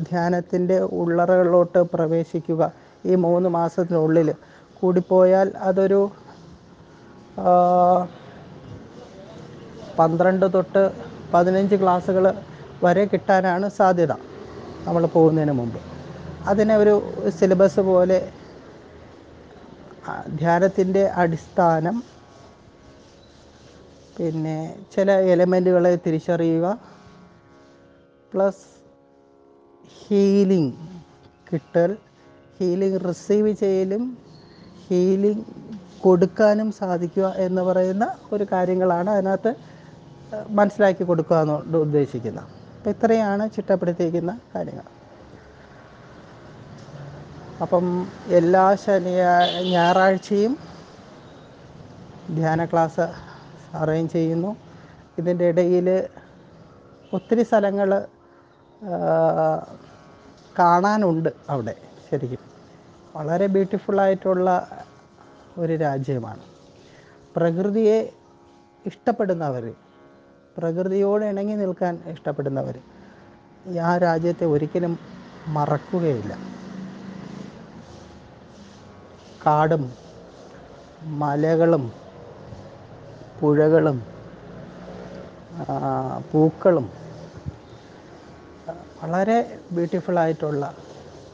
ധ്യാനത്തിന്റെ ഉള്ളറകളിലോട്ട് പ്രവേശിക്കുക ഈ മൂന്ന് മാസത്തിനുള്ളിൽ. കൂടിപ്പോയാൽ അതൊരു പന്ത്രണ്ട് തൊട്ട് പതിനഞ്ച് ക്ലാസ്സുകൾ വരെ കിട്ടാനാണ് സാധ്യത നമ്മൾ പോകുന്നതിന് മുമ്പ്. അതിനെ ഒരു സിലബസ് പോലെ ധ്യാനത്തിന്റെ അടിസ്ഥാനം പിന്നെ ചില എലമെന്റുകളെ തിരിച്ചറിയുക പ്ലസ് ഹീലിംഗ് കിട്ടൽ ഹീലിംഗ് റിസീവ് ചെയ്യലും ഹീലിംഗ് കൊടുക്കാനും സാധിക്കുക എന്ന് പറയുന്ന ഒരു കാര്യങ്ങളാണ് അതിനകത്ത് മനസ്സിലാക്കി കൊടുക്കുക എന്നുകൊണ്ട് ഉദ്ദേശിക്കുന്നത് അപ്പം ഇത്രയാണ് ചിട്ടപ്പെടുത്തിയിരിക്കുന്ന കാര്യങ്ങൾ. അപ്പം എല്ലാ ശനിയാ ഞായറാഴ്ചയും ധ്യാന ക്ലാസ് അറേഞ്ച് ചെയ്യുന്നു. ഇതിന്റെ ഇടയിൽ ഒത്തിരി സ്ഥലങ്ങൾ കാണാനുണ്ട് അവിടെ ശരിക്കും. വളരെ ബ്യൂട്ടിഫുള്ളായിട്ടുള്ള ഒരു രാജ്യമാണ്. പ്രകൃതിയെ ഇഷ്ടപ്പെടുന്നവർ പ്രകൃതിയോട് ഇണങ്ങി നിൽക്കാൻ ഇഷ്ടപ്പെടുന്നവർ ആ രാജ്യത്തെ ഒരിക്കലും മറക്കുകയില്ല. കാടും മലകളും പുഴകളും പൂക്കളും വളരെ ബ്യൂട്ടിഫുള്ളായിട്ടുള്ള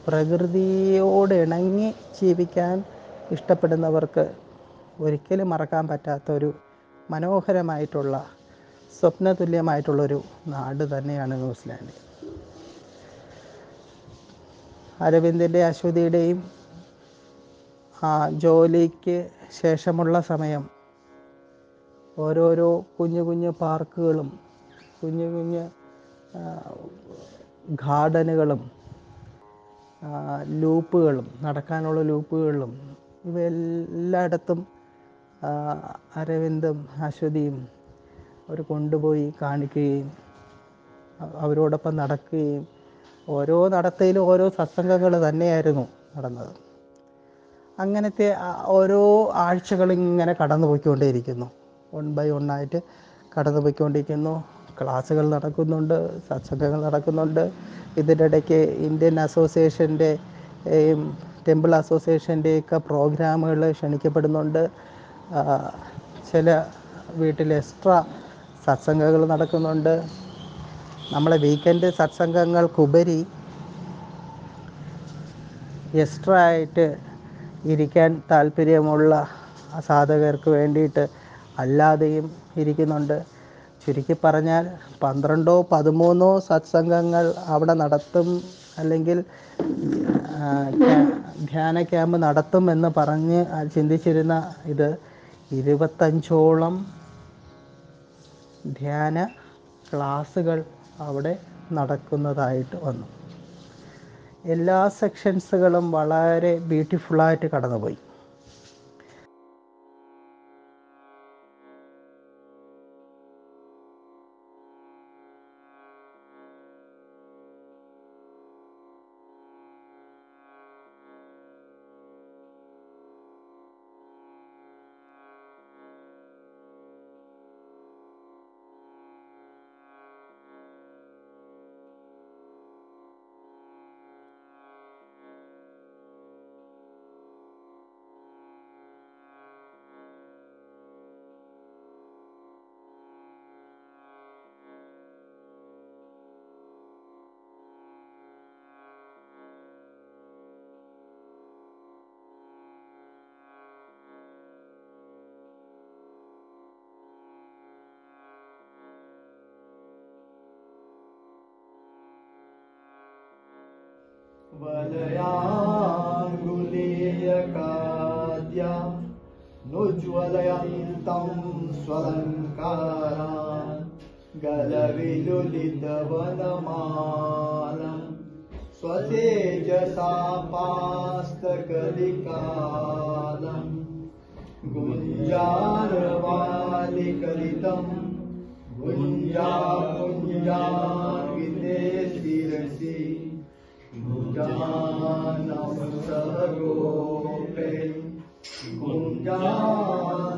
പ്രകൃതിയോട് ഇണങ്ങി ജീവിക്കാൻ ഇഷ്ടപ്പെടുന്നവർക്ക് ഒരിക്കലും മറക്കാൻ പറ്റാത്തൊരു മനോഹരമായിട്ടുള്ള സ്വപ്നതുല്യമായിട്ടുള്ളൊരു നാട് തന്നെയാണ് ന്യൂസിലാൻഡ്. അരവിന്ദിന്റെ അശ്വതിയുടെയും ആ ജോലിക്ക് ശേഷമുള്ള സമയം ഓരോരോ കുഞ്ഞു കുഞ്ഞു പാർക്കുകളും കുഞ്ഞു കുഞ്ഞ് ഗാർഡനുകളും ലൂപ്പുകളും നടക്കാനുള്ള ലൂപ്പുകളിലും ഇവയെല്ലായിടത്തും അരവിന്ദും അശ്വതിയും അവർ കൊണ്ടുപോയി കാണിക്കുകയും അവരോടൊപ്പം നടക്കുകയും ഓരോ നടത്തയിലും ഓരോ സത്സംഗങ്ങൾ തന്നെയായിരുന്നു നടന്നത്. അങ്ങനത്തെ ഓരോ ആഴ്ചകളിങ്ങനെ കടന്നു പോയിക്കൊണ്ടേയിരിക്കുന്നു വൺ ബൈ ആയിട്ട് കടന്നു പോയിക്കൊണ്ടിരിക്കുന്നു ക്ലാസ്സുകൾ നടക്കുന്നുണ്ട് സത്സംഗങ്ങൾ നടക്കുന്നുണ്ട്. ഇതിനിടയ്ക്ക് ഇന്ത്യൻ അസോസിയേഷന്റെ ടെമ്പിൾ അസോസിയേഷന്റെയൊക്കെ പ്രോഗ്രാമുകൾ ക്ഷണിക്കപ്പെടുന്നുണ്ട്. ചില വീട്ടിൽ എക്സ്ട്രാ സത്സംഗങ്ങൾ നടക്കുന്നുണ്ട്. നമ്മളെ വീക്കെൻഡ് സത്സംഗങ്ങൾക്കുപരി എക്സ്ട്രാ ആയിട്ട് ഇരിക്കാൻ താല്പര്യമുള്ള സാധകർക്ക് വേണ്ടിയിട്ട് അല്ലാതെയും ഇരിക്കുന്നുണ്ട്. ചുരുക്കി പറഞ്ഞാൽ പന്ത്രണ്ടോ പതിമൂന്നോ സത്സംഗങ്ങൾ അവിടെ നടത്തും അല്ലെങ്കിൽ ധ്യാന ക്യാമ്പ് നടത്തും എന്ന് പറഞ്ഞ് ചിന്തിച്ചിരുന്ന ഇത് ഇരുപത്തഞ്ചോളം ധ്യാന ക്ലാസ്സുകൾ അവിടെ നടക്കുന്നതായിട്ട് വന്നു. എല്ലാ സെക്ഷൻസുകളും വളരെ ബ്യൂട്ടിഫുള്ളായിട്ട് കടന്നുപോയി. स्वकारा गलविलुलितवनमानम् स्वतेजसापास्तकलिकालम् गुञ्जानवालिकलितम् गुञ्जा गुञ्जाविते शिरसि गुञ्जान गोपे गुञ्जान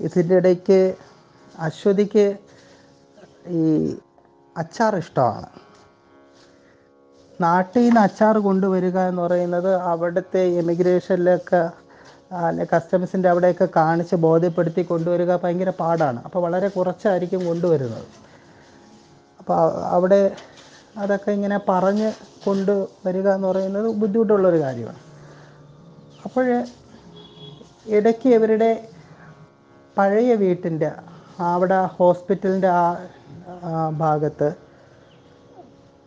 ഇതിന്റെ ഇടയ്ക്ക് അശ്വതിക്ക് ഈ അച്ചാർ ഇഷ്ടമാണ്. നാട്ടിൽ നിന്ന് അച്ചാർ കൊണ്ടുവരിക എന്ന് പറയുന്നത് അവിടുത്തെ എമിഗ്രേഷനിലൊക്കെ അല്ലെ കസ്റ്റംസിന്റെ അവിടെയൊക്കെ കാണിച്ച് ബോധ്യപ്പെടുത്തി കൊണ്ടുവരിക ഭയങ്കര പാടാണ്. അപ്പോൾ വളരെ കുറച്ചായിരിക്കും കൊണ്ടുവരുന്നത്. അപ്പോൾ അവിടെ അതൊക്കെ ഇങ്ങനെ പറഞ്ഞ് കൊണ്ട് വരിക എന്ന് പറയുന്നത് ബുദ്ധിമുട്ടുള്ളൊരു കാര്യമാണ്. അപ്പോൾ ഇടയ്ക്ക് ഇവരുടെ പഴയ വീട്ടിന്റെ അവിടെ ഹോസ്പിറ്റലിന്റെ ആ ഭാഗത്ത്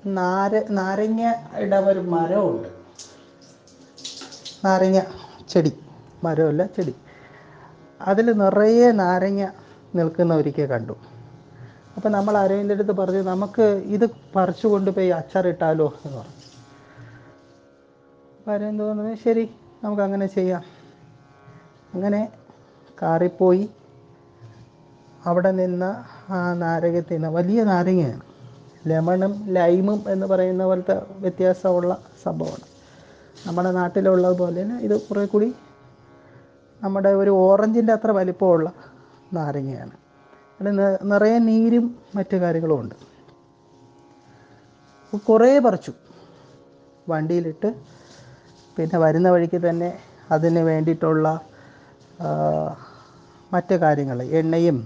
നാര നാരങ്ങയുടെ ഒരു മരമുണ്ട്. നാരങ്ങ ചെടി മരമല്ല ചെടി. അതിൽ നിറയെ നാരങ്ങ നിൽക്കുന്ന ഒരിക്കൽ കണ്ടു. അപ്പോൾ നമ്മൾ അരവിന്റെ അടുത്ത് പറഞ്ഞു നമുക്ക് ഇത് പറിച്ചു കൊണ്ടുപോയി അച്ചാറിട്ടാലോ എന്ന് പറഞ്ഞു. അപ്പോൾ അരവിന്ദ് പറഞ്ഞത് ശരി നമുക്ക് അങ്ങനെ ചെയ്യാം. അങ്ങനെ കാറിൽ പോയി അവിടെ നിന്ന ആ നാരകത്തിൽ നിന്ന് വലിയ നാരങ്ങയാണ്. ലെമണും ലൈമും എന്ന് പറയുന്ന പോലത്തെ വ്യത്യാസമുള്ള സംഭവമാണ്. നമ്മുടെ നാട്ടിലുള്ളത് പോലെ ഇത് കുറേ കൂടി നമ്മുടെ ഒരു ഓറഞ്ചിന്റെ അത്ര വലിപ്പമുള്ള നാരങ്ങയാണ്. അതിൽ നി- നിറയെ നീരും മറ്റു കാര്യങ്ങളും ഉണ്ട്. കുറേ പറിച്ചു. വണ്ടിയിലിട്ട് പിന്നെ വരുന്ന വഴിക്ക് തന്നെ അതിന് വേണ്ടിയിട്ടുള്ള മറ്റ് കാര്യങ്ങൾ എണ്ണയും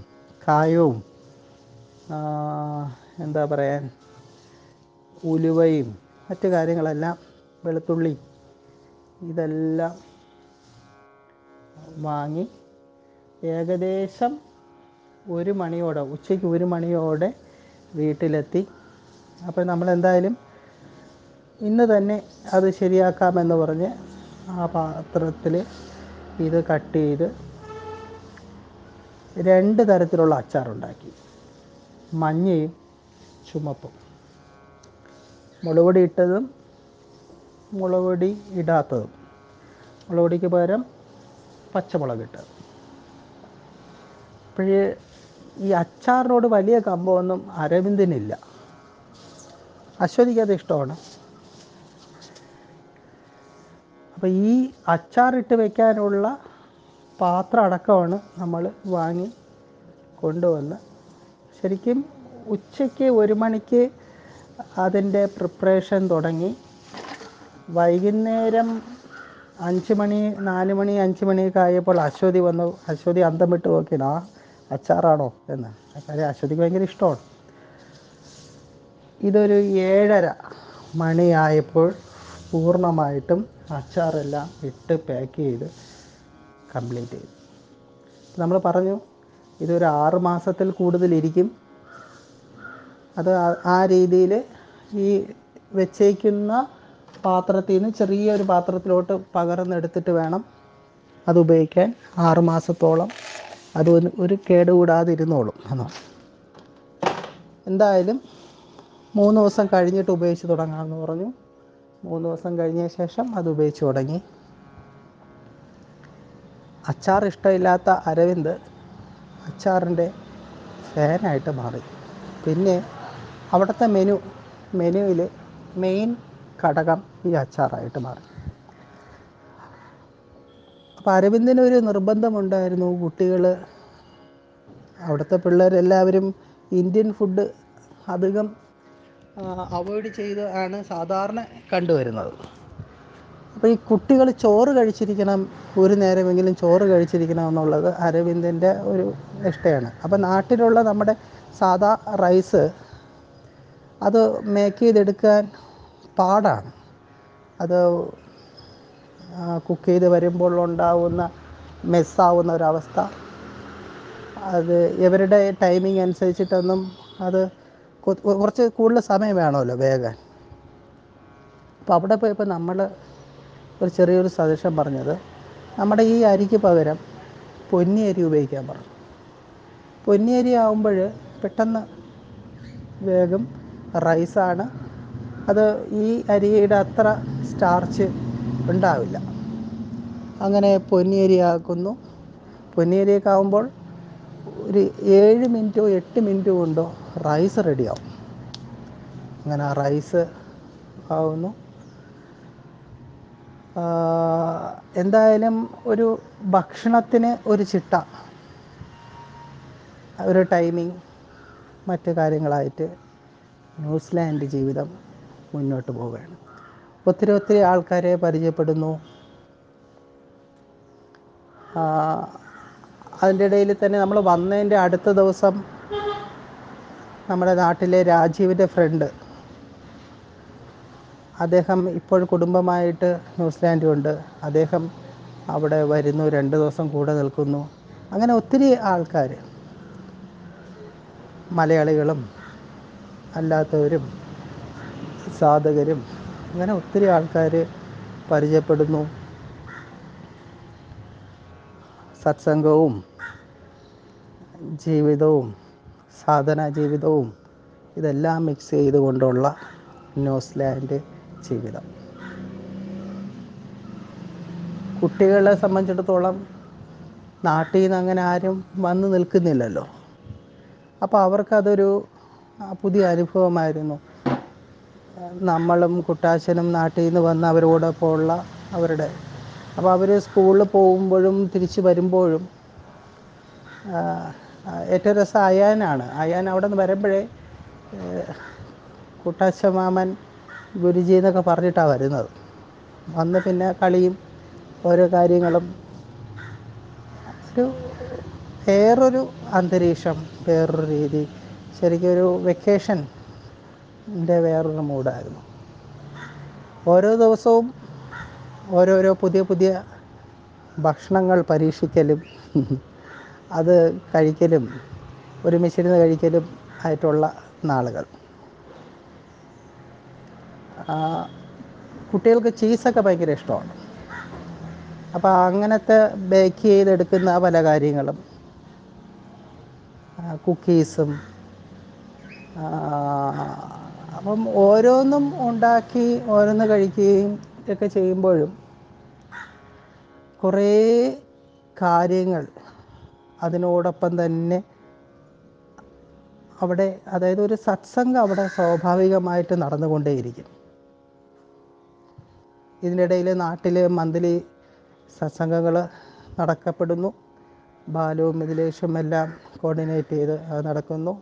കായവും എന്താ പറയാൻ ഉലുവയും മറ്റു കാര്യങ്ങളെല്ലാം വെളുത്തുള്ളി ഇതെല്ലാം വാങ്ങി ഏകദേശം ഒരു മണിയോടെ ഉച്ചയ്ക്ക് ഒരു മണിയോടെ വീട്ടിലെത്തി. അപ്പോൾ നമ്മൾ എന്തായാലും ഇന്ന് തന്നെ അത് ശരിയാക്കാമെന്ന് പറഞ്ഞ് ആ പാത്രത്തിൽ ഇത് കട്ട് ചെയ്ത് രണ്ട് തരത്തിലുള്ള അച്ചാറുണ്ടാക്കി. മഞ്ഞയും ചുമപ്പും. മുളകുപൊടി ഇട്ടതും മുളകുപൊടി ഇടാത്തതും. മുളകുപൊടിക്ക് പകരം പച്ചമുളക് ഇട്ടത്. അപ്പോഴേ ഈ അച്ചാറിനോട് വലിയ കമ്പമൊന്നും അരവിന്ദിനില്ല. അശ്വതിക്ക് അത് ഇഷ്ടമാണ്. അപ്പോൾ ഈ അച്ചാറിട്ട് വെക്കാനുള്ള പാത്രം അടക്കമാണ് നമ്മൾ വാങ്ങി കൊണ്ടുവന്ന്. ശരിക്കും ഉച്ചയ്ക്ക് ഒരു മണിക്ക് അതിന്റെ പ്രിപ്പറേഷൻ തുടങ്ങി. വൈകുന്നേരം അഞ്ച് മണി നാല് മണി അഞ്ച് മണിയൊക്കെ ആയപ്പോൾ അശ്വതി വന്നു. അശ്വതി അന്തം വിട്ട് നോക്കിയാണ് അച്ചാറാണോ? എന്ന്. കാര്യം അശ്വതിക്ക് ഭയങ്കര ഇഷ്ടമാണ്. ഇതൊരു ഏഴര മണിയായപ്പോൾ പൂർണമായിട്ടും അച്ചാറെല്ലാം ഇട്ട് പാക്ക് ചെയ്ത് കംപ്ലീറ്റ് ചെയ്തു. നമ്മൾ പറഞ്ഞു ഇതൊരു ആറ് മാസത്തിൽ കൂടുതലിരിക്കും. അത് ആ- രീതിയിൽ ഈ വെച്ചേക്കുന്ന പാത്രത്തിൽ നിന്ന് ചെറിയൊരു പാത്രത്തിലോട്ട് പകർന്നെടുത്തിട്ട് വേണം അത് ഉപയോഗിക്കാൻ ആറ് മാസത്തോളം. അത് ഒരു- കേട് കേടുകൂടാതെ ഇരുന്നോളും എന്നോ എന്തായാലും മൂന്ന് ദിവസം കഴിഞ്ഞിട്ട് ഉപയോഗിച്ച് തുടങ്ങാമെന്ന് പറഞ്ഞു. മൂന്ന് ദിവസം കഴിഞ്ഞ ശേഷം അത് ഉപയോഗിച്ച് തുടങ്ങി. അച്ചാർ ഇഷ്ടമില്ലാത്ത അരവിന്ദ് അച്ചാറിന്റെ ഫാനായിട്ട് മാറി. പിന്നെ അവിടുത്തെ മെനു മെനുവിൽ മെയിൻ ഘടകം ഈ അച്ചാറായിട്ട് മാറി. അപ്പോൾ അരവിന്ദിന് ഒരു നിർബന്ധമുണ്ടായിരുന്നു കുട്ടികൾ അവിടുത്തെ പിള്ളേരെല്ലാവരും ഇന്ത്യൻ ഫുഡ് അധികം അവോയ്ഡ് ചെയ്ത് ആണ് സാധാരണ കണ്ടുവരുന്നത്. അപ്പോൾ ഈ കുട്ടികൾ ചോറ് കഴിച്ചിരിക്കണം ഒരു നേരമെങ്കിലും ചോറ് കഴിച്ചിരിക്കണം എന്നുള്ളത് അരവിന്ദന്റെ ഒരു ഇഷ്ടയാണ് അപ്പോൾ നാട്ടിലുള്ള നമ്മുടെ സാധാ റൈസ് അത് മേക്ക് ചെയ്തെടുക്കാൻ പാടാണ്. അത് കുക്ക് ചെയ്ത് വരുമ്പോൾ ഉണ്ടാവുന്ന മെസ്സാവുന്ന ഒരവസ്ഥ. അത് ഇവരുടെ ടൈമിംഗ് അനുസരിച്ചിട്ടൊന്നും അത് കുറച്ച് കൂടുതൽ സമയം വേണമല്ലോ വേഗം. അപ്പോൾ അവിടെ പോയപ്പോൾ നമ്മൾ ഒരു ചെറിയൊരു സജഷൻ പറഞ്ഞത്. നമ്മുടെ ഈ അരിക്ക് പകരം പൊന്നി അരി ഉപയോഗിക്കാൻ പറഞ്ഞു. പൊന്നി അരി ആകുമ്പോൾ പെട്ടെന്ന് വേഗം റൈസാണ്. അത് ഈ അരിയുടെ അത്ര സ്റ്റാർച്ച് ഉണ്ടാവില്ല. അങ്ങനെ പൊന്നിയരി ആക്കുന്നു. പൊന്നിയരിയൊക്കെ ആകുമ്പോൾ ഒരു ഏഴ് മിനിറ്റോ എട്ട് മിനിറ്റോ കൊണ്ടോ റൈസ് റെഡിയാവും. അങ്ങനെ ആ റൈസ് ആവുന്നു. എന്തായാലും ഒരു ഭക്ഷണത്തിന് ഒരു ചിട്ട. ഒരു ടൈമിങ് മറ്റു കാര്യങ്ങളായിട്ട് ന്യൂസിലാൻഡ് ജീവിതം മുന്നോട്ട് പോവുകയാണ്. ഒത്തിരി ഒത്തിരി ആൾക്കാരെ പരിചയപ്പെടുന്നു. അതിന്റെ ഇടയിൽ തന്നെ നമ്മൾ വന്നതിന്റെ അടുത്ത ദിവസം നമ്മുടെ നാട്ടിലെ രാജീവിന്റെ ഫ്രണ്ട് അദ്ദേഹം ഇപ്പോൾ കുടുംബമായിട്ട് ന്യൂസിലാൻഡിലുണ്ട്. അദ്ദേഹം അവിടെ വരുന്നു രണ്ട് ദിവസം കൂടെ നിൽക്കുന്നു. അങ്ങനെ ഒത്തിരി ആൾക്കാർ മലയാളികളും അല്ലാത്തവരും സാധകരും അങ്ങനെ ഒത്തിരി ആൾക്കാർ പരിചയപ്പെടുന്നു. സത്സംഗവും ജീവിതവും സാധന ജീവിതവും ഇതെല്ലാം മിക്സ് ചെയ്തുകൊണ്ടുള്ള ന്യൂസിലാൻഡ്. ജീവിതം കുട്ടികളെ സംബന്ധിച്ചിടത്തോളം നാട്ടിൽ നിന്ന് അങ്ങനെ ആരും വന്ന് നിൽക്കുന്നില്ലല്ലോ. അപ്പോൾ അവർക്കതൊരു പുതിയ അനുഭവമായിരുന്നു. നമ്മളും കുട്ടാശനും നാട്ടിൽ നിന്ന് വന്ന് അവരോടൊപ്പം ഉള്ള അവരുടെ അപ്പോൾ അവർ സ്കൂളിൽ പോകുമ്പോഴും തിരിച്ചു വരുമ്പോഴും ഏറ്റവും രസം അയാനാണ്. അയാൻ അവിടെ നിന്ന് വരുമ്പോഴേ കുട്ടാശ മാമൻ ഗുരുജി എന്നൊക്കെ പറഞ്ഞിട്ടാണ് വരുന്നത്. വന്ന് പിന്നെ കളിയും ഓരോ കാര്യങ്ങളും. ഒരു വേറൊരു അന്തരീക്ഷം വേറൊരു രീതി. ശരിക്കും ഒരു വെക്കേഷന്റെ വേറൊരു മൂഡായിരുന്നു. ഓരോ ദിവസവും ഓരോരോ പുതിയ പുതിയ ഭക്ഷണങ്ങൾ പരീക്ഷിക്കലും അത് കഴിക്കലും ഒരുമിച്ചിരുന്ന് കഴിക്കലും ആയിട്ടുള്ള നാളുകൾ. കുട്ടികൾക്ക് ചീസൊക്കെ ഭയങ്കര ഇഷ്ടമാണ്. അപ്പോൾ അങ്ങനത്തെ ബേക്ക് ചെയ്തെടുക്കുന്ന പല കാര്യങ്ങളും. കുക്കീസും അപ്പം ഓരോന്നും ഉണ്ടാക്കി ഓരോന്ന് കഴിക്കുകയും ഒക്കെ ചെയ്യുമ്പോഴും കുറേ കാര്യങ്ങൾ അതിനോടൊപ്പം തന്നെ അവിടെ അതായത് ഒരു സത്സംഗം അവിടെ സ്വാഭാവികമായിട്ട് നടന്നുകൊണ്ടേയിരിക്കും. ഇതിനിടയിൽ നാട്ടിൽ മന്ത്ലി സത്സംഗങ്ങൾ നടക്കപ്പെടുന്നു. ബാലവും മിഥിലേഷും എല്ലാം കോർഡിനേറ്റ് ചെയ്ത് അത് നടക്കുന്നു.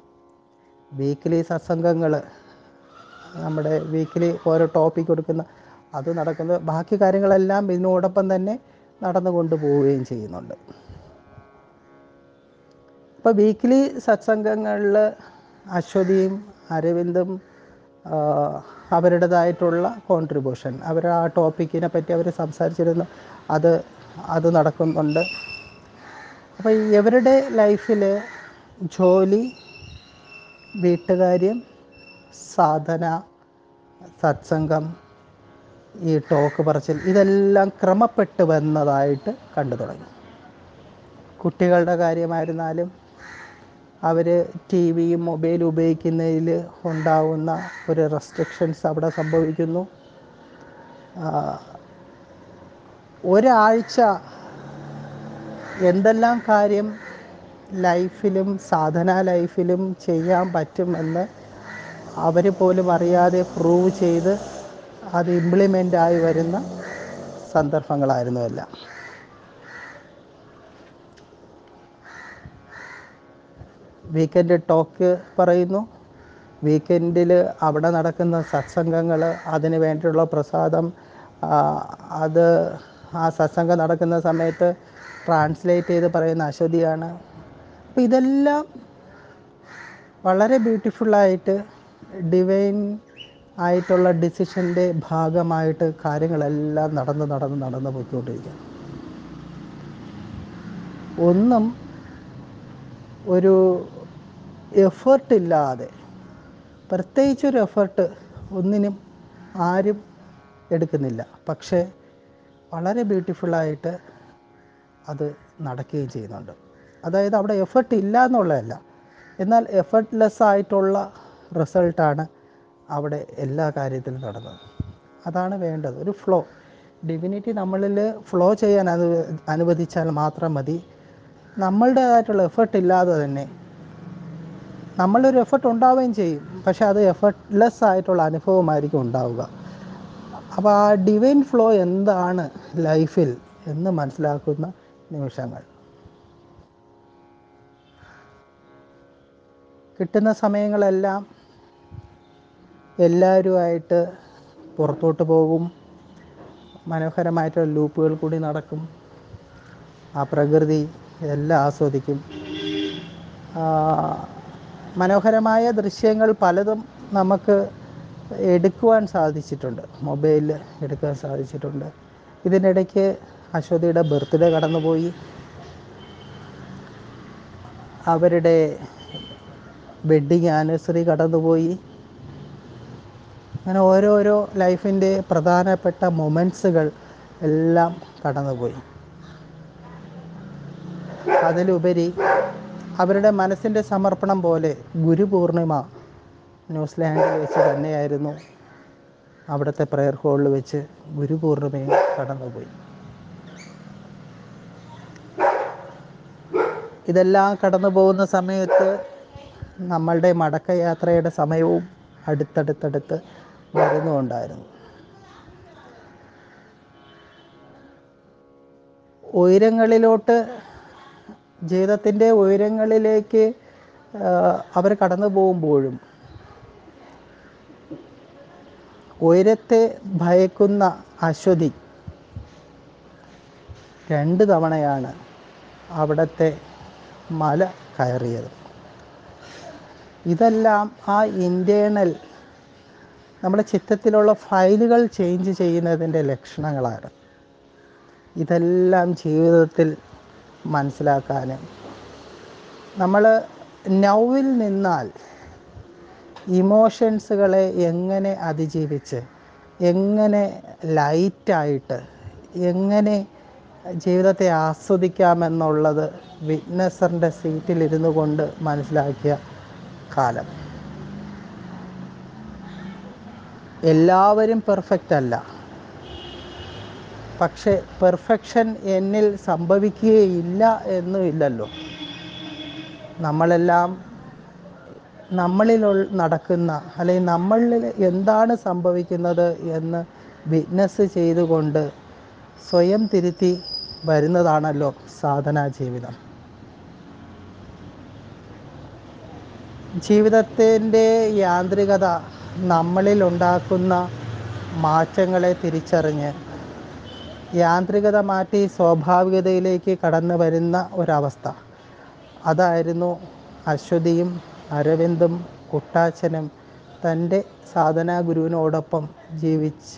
വീക്കിലി സത്സംഗങ്ങൾ നമ്മുടെ വീക്കിലി ഓരോ ടോപ്പിക് കൊടുക്കുന്ന അത് നടക്കുന്നത് ബാക്കി കാര്യങ്ങളെല്ലാം ഇതിനോടൊപ്പം തന്നെ നടന്നു കൊണ്ടുപോവുകയും ചെയ്യുന്നുണ്ട്. ഇപ്പോൾ വീക്കിലി സത്സംഗങ്ങളിൽ അശ്വതിയും അരവിന്ദും അവരുടേതായിട്ടുള്ള കോൺട്രിബ്യൂഷൻ അവർ ആ ടോപ്പിക്കിനെ പറ്റി അവർ സംസാരിച്ചിരുന്നു അത് അത് നടക്കുന്നുണ്ട്. അപ്പോൾ ഇവരുടെ ലൈഫിൽ ജോലി വീട്ടുകാര്യം സാധന സത്സംഗം ഈ ടോക്ക് പറച്ചിൽ ഇതെല്ലാം ക്രമപ്പെട്ട് വന്നതായിട്ട് കണ്ടു തുടങ്ങി. കുട്ടികളുടെ കാര്യമായിരുന്നാലും അവർ ടി വിയും മൊബൈലും ഉപയോഗിക്കുന്നതിൽ ഉണ്ടാവുന്ന ഒരു റെസ്ട്രിക്ഷൻസ് അവിടെ സംഭവിക്കുന്നു. ഒരാഴ്ച എന്തെല്ലാം കാര്യം ലൈഫിലും സാധന ലൈഫിലും ചെയ്യാൻ പറ്റുമെന്ന് അവർ പോലും അറിയാതെ പ്രൂവ് ചെയ്ത് അത് ഇംപ്ലിമെന്റ് ആയി വരുന്ന സന്ദർഭങ്ങളായിരുന്നു എല്ലാം. വീക്കെൻഡ് ടോക്ക് പറയുന്നു. വീക്കെൻഡിൽ അവിടെ നടക്കുന്ന സത്സംഗങ്ങൾ അതിന് വേണ്ടിയുള്ള പ്രസാദം അത് ആ സത്സംഗം നടക്കുന്ന സമയത്ത് ട്രാൻസ്ലേറ്റ് ചെയ്ത് പറയുന്ന അശ്വതിയാണ്. അപ്പോൾ ഇതെല്ലാം വളരെ ബ്യൂട്ടിഫുള്ളായിട്ട് ഡിവൈൻ ആയിട്ടുള്ള ഡിസിഷന്റെ ഭാഗമായിട്ട് കാര്യങ്ങളെല്ലാം നടന്ന് നടന്ന് നടന്ന് പോയിക്കൊണ്ടിരിക്കുക ഒന്നും ഒരു എഫേർട്ട് ഇല്ലാതെ പ്രത്യേകിച്ചൊരു എഫേർട്ട് ഒന്നിനും ആരും എടുക്കുന്നില്ല. പക്ഷേ വളരെ ബ്യൂട്ടിഫുള്ളായിട്ട് അത് നടക്കുകയും ചെയ്യുന്നുണ്ട്. അതായത് അവിടെ എഫേർട്ട് ഇല്ല എന്നുള്ളതല്ല. എന്നാൽ എഫേർട്ട്ലെസ് ആയിട്ടുള്ള റിസൾട്ടാണ് അവിടെ എല്ലാ കാര്യത്തിലും നടന്നത്. അതാണ് വേണ്ടത്. ഒരു ഫ്ലോ ഡിവിനിറ്റി നമ്മളിൽ ഫ്ലോ ചെയ്യാൻ അനു അനുവദിച്ചാൽ മാത്രം മതി. നമ്മളുടേതായിട്ടുള്ള എഫേർട്ട് ഇല്ലാതെ തന്നെ നമ്മളൊരു എഫർട്ട് ഉണ്ടാവുകയും ചെയ്യും. പക്ഷെ അത് എഫർട്ട്ലെസ് ആയിട്ടുള്ള അനുഭവമായിരിക്കും ഉണ്ടാവുക. അപ്പോൾ ആ ഡിവൈൻ ഫ്ലോ എന്താണ് ലൈഫിൽ എന്ന് മനസ്സിലാക്കുന്ന നിമിഷങ്ങൾ. കിട്ടുന്ന സമയങ്ങളെല്ലാം എല്ലാവരുമായിട്ട് പുറത്തോട്ട് പോകും. മനോഹരമായിട്ടുള്ള ലൂപ്പുകൾ കൂടി നടക്കും. ആ പ്രകൃതി എല്ലാം ആസ്വദിക്കും. മനോഹരമായ ദൃശ്യങ്ങൾ പലതും നമുക്ക് എടുക്കുവാൻ സാധിച്ചിട്ടുണ്ട്. മൊബൈലിൽ എടുക്കാൻ സാധിച്ചിട്ടുണ്ട്. ഇതിനിടയ്ക്ക് അശ്വതിയുടെ ബർത്ത്ഡേ കടന്നുപോയി. അവരുടെ വെഡ്ഡിങ് ആനിവേഴ്സറി കടന്നുപോയി. അങ്ങനെ ഓരോരോ ലൈഫിന്റെ പ്രധാനപ്പെട്ട മൊമെന്റ്സുകൾ എല്ലാം കടന്നുപോയി. അതിലുപരി അവരുടെ മനസ്സിന്റെ സമർപ്പണം പോലെ ഗുരുപൂർണിമ ന്യൂസിലാൻഡിൽ വെച്ച് തന്നെയായിരുന്നു അവിടുത്തെ പ്രെയർ ഹോളിൽ വെച്ച് ഗുരുപൂർണിമയും കടന്നുപോയി. ഇതെല്ലാം കടന്നു പോകുന്ന സമയത്ത് നമ്മളുടെ മടക്കയാത്രയുടെ സമയവും അടുത്തടുത്തടുത്ത് വരുന്നുണ്ടായിരുന്നു. ഉയരങ്ങളിലോട്ട് ജീവിതത്തിന്റെ ഉയരങ്ങളിലേക്ക് അവർ കടന്നു പോകുമ്പോഴും ഉയരത്തെ ഭയക്കുന്ന അശ്വതി രണ്ട് തവണയാണ് അവിടുത്തെ മല കയറിയത്. ഇതെല്ലാം ആ ഇന്റേണൽ നമ്മുടെ ചിത്രത്തിലുള്ള ഫയലുകൾ ചേഞ്ച് ചെയ്യുന്നതിന്റെ ലക്ഷണങ്ങളാണ്. ഇതെല്ലാം ജീവിതത്തിൽ മനസ്സിലാക്കാനും നമ്മൾ നൗവിൽ നിന്നാൽ ഇമോഷൻസുകളെ എങ്ങനെ അതിജീവിച്ച് എങ്ങനെ ലൈറ്റായിട്ട് എങ്ങനെ ജീവിതത്തെ ആസ്വദിക്കാമെന്നുള്ളത് വിറ്റ്നസറിന്റെ സീറ്റിലിരുന്നു കൊണ്ട് മനസ്സിലാക്കിയ കാലം. എല്ലാവരും പെർഫെക്റ്റ് അല്ല പക്ഷേ പെർഫെക്ഷൻ എന്നിൽ സംഭവിക്കുകയില്ല എന്നുമില്ലല്ലോ നമ്മളെല്ലാം നമ്മളിൽ നടക്കുന്ന അല്ലെങ്കിൽ നമ്മളിൽ എന്താണ് സംഭവിക്കുന്നത് എന്ന് വിറ്റ്നസ് ചെയ്തുകൊണ്ട് സ്വയം തിരുത്തി വരുന്നതാണല്ലോ സാധനാ ജീവിതം. ജീവിതത്തിന്റെ യാന്ത്രികത നമ്മളിൽ ഉണ്ടാക്കുന്ന മാറ്റങ്ങളെ തിരിച്ചറിഞ്ഞ് യാന്ത്രികത മാറ്റി സ്വാഭാവികതയിലേക്ക് കടന്നു വരുന്ന ഒരവസ്ഥ. അതായിരുന്നു അശ്വതിയും അരവിന്ദും കുട്ടാച്ചനും തന്റെ സാധനാ ഗുരുവിനോടൊപ്പം ജീവിച്ച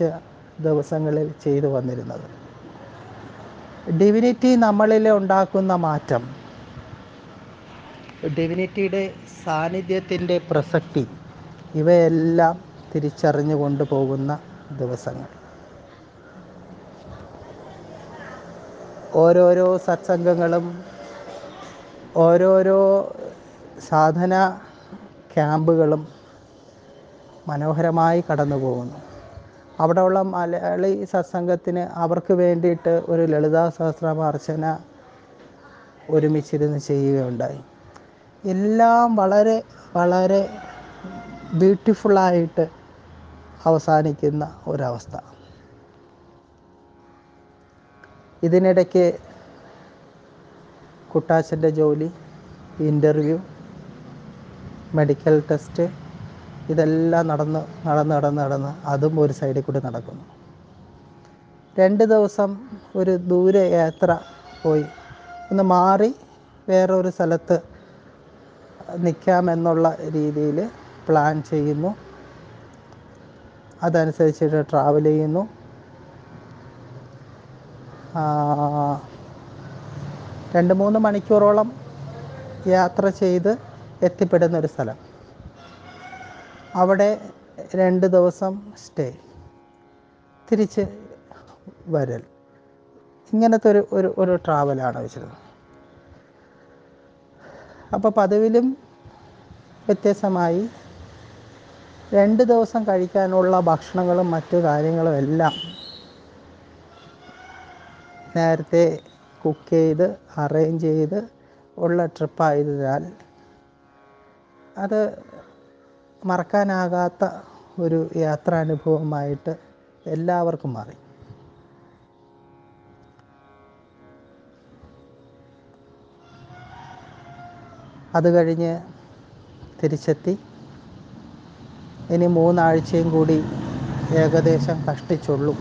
ദിവസങ്ങളിൽ ചെയ്തു വന്നിരുന്നത്. ഡിവിനിറ്റി നമ്മളിൽ ഉണ്ടാക്കുന്ന മാറ്റം. ഡിവിനിറ്റിയുടെ സാന്നിധ്യത്തിന്റെ പ്രസക്തി ഇവയെല്ലാം തിരിച്ചറിഞ്ഞു കൊണ്ടുപോകുന്ന ദിവസങ്ങൾ. ഓരോരോ സത്സംഗങ്ങളും ഓരോരോ സാധന ക്യാമ്പുകളും മനോഹരമായി കടന്നു പോകുന്നു അവിടെയുള്ള മലയാളി സത്സംഗത്തിന് അവർക്ക് വേണ്ടിയിട്ട് ഒരു ലളിതാ സഹസ്രമാർച്ചന ഒരുമിച്ചിരുന്ന് ചെയ്യുകയുണ്ടായി. എല്ലാം വളരെ വളരെ ബ്യൂട്ടിഫുള്ളായിട്ട് അവസാനിക്കുന്ന ഒരവസ്ഥ. ഇതിനിടയ്ക്ക് കുട്ടാച്ചന്റെ ജോലി ഇന്റർവ്യൂ മെഡിക്കൽ ടെസ്റ്റ് ഇതെല്ലാം നടന്ന് നടന്ന് നടന്ന് നടന്ന് അതും ഒരു സൈഡിൽ കൂടി നടക്കുന്നു. രണ്ട് ദിവസം ഒരു ദൂരെ യാത്ര പോയി. ഒന്ന് മാറി വേറൊരു സ്ഥലത്ത് നിൽക്കാമെന്നുള്ള രീതിയിൽ പ്ലാൻ ചെയ്യുന്നു. അതനുസരിച്ചിട്ട് ട്രാവൽ ചെയ്യുന്നു. രണ്ട് മൂന്ന് മണിക്കൂറോളം യാത്ര ചെയ്ത് എത്തിപ്പെടുന്ന ഒരു സ്ഥലം. അവിടെ രണ്ട് ദിവസം സ്റ്റേ. തിരിച്ച് വരൽ. ഇങ്ങനത്തെ ഒരു ഒരു ഒരു ട്രാവലാണ് വെച്ചിരുന്നത്. അപ്പോൾ പതിവിലും വ്യത്യസ്തമായി രണ്ട് ദിവസം കഴിക്കാനുള്ള ഭക്ഷണങ്ങളും മറ്റു കാര്യങ്ങളും എല്ലാം നേരത്തെ കുക്ക് ചെയ്ത് അറേഞ്ച് ചെയ്ത് ഉള്ള ട്രിപ്പായതിനാൽ അത് മറക്കാനാകാത്ത ഒരു യാത്രാനുഭവമായിട്ട് എല്ലാവർക്കും മാറി. അത് കഴിഞ്ഞ് തിരിച്ചെത്തി. ഇനി മൂന്നാഴ്ചയും കൂടി ഏകദേശം കഷ്ടിച്ചുള്ളൂ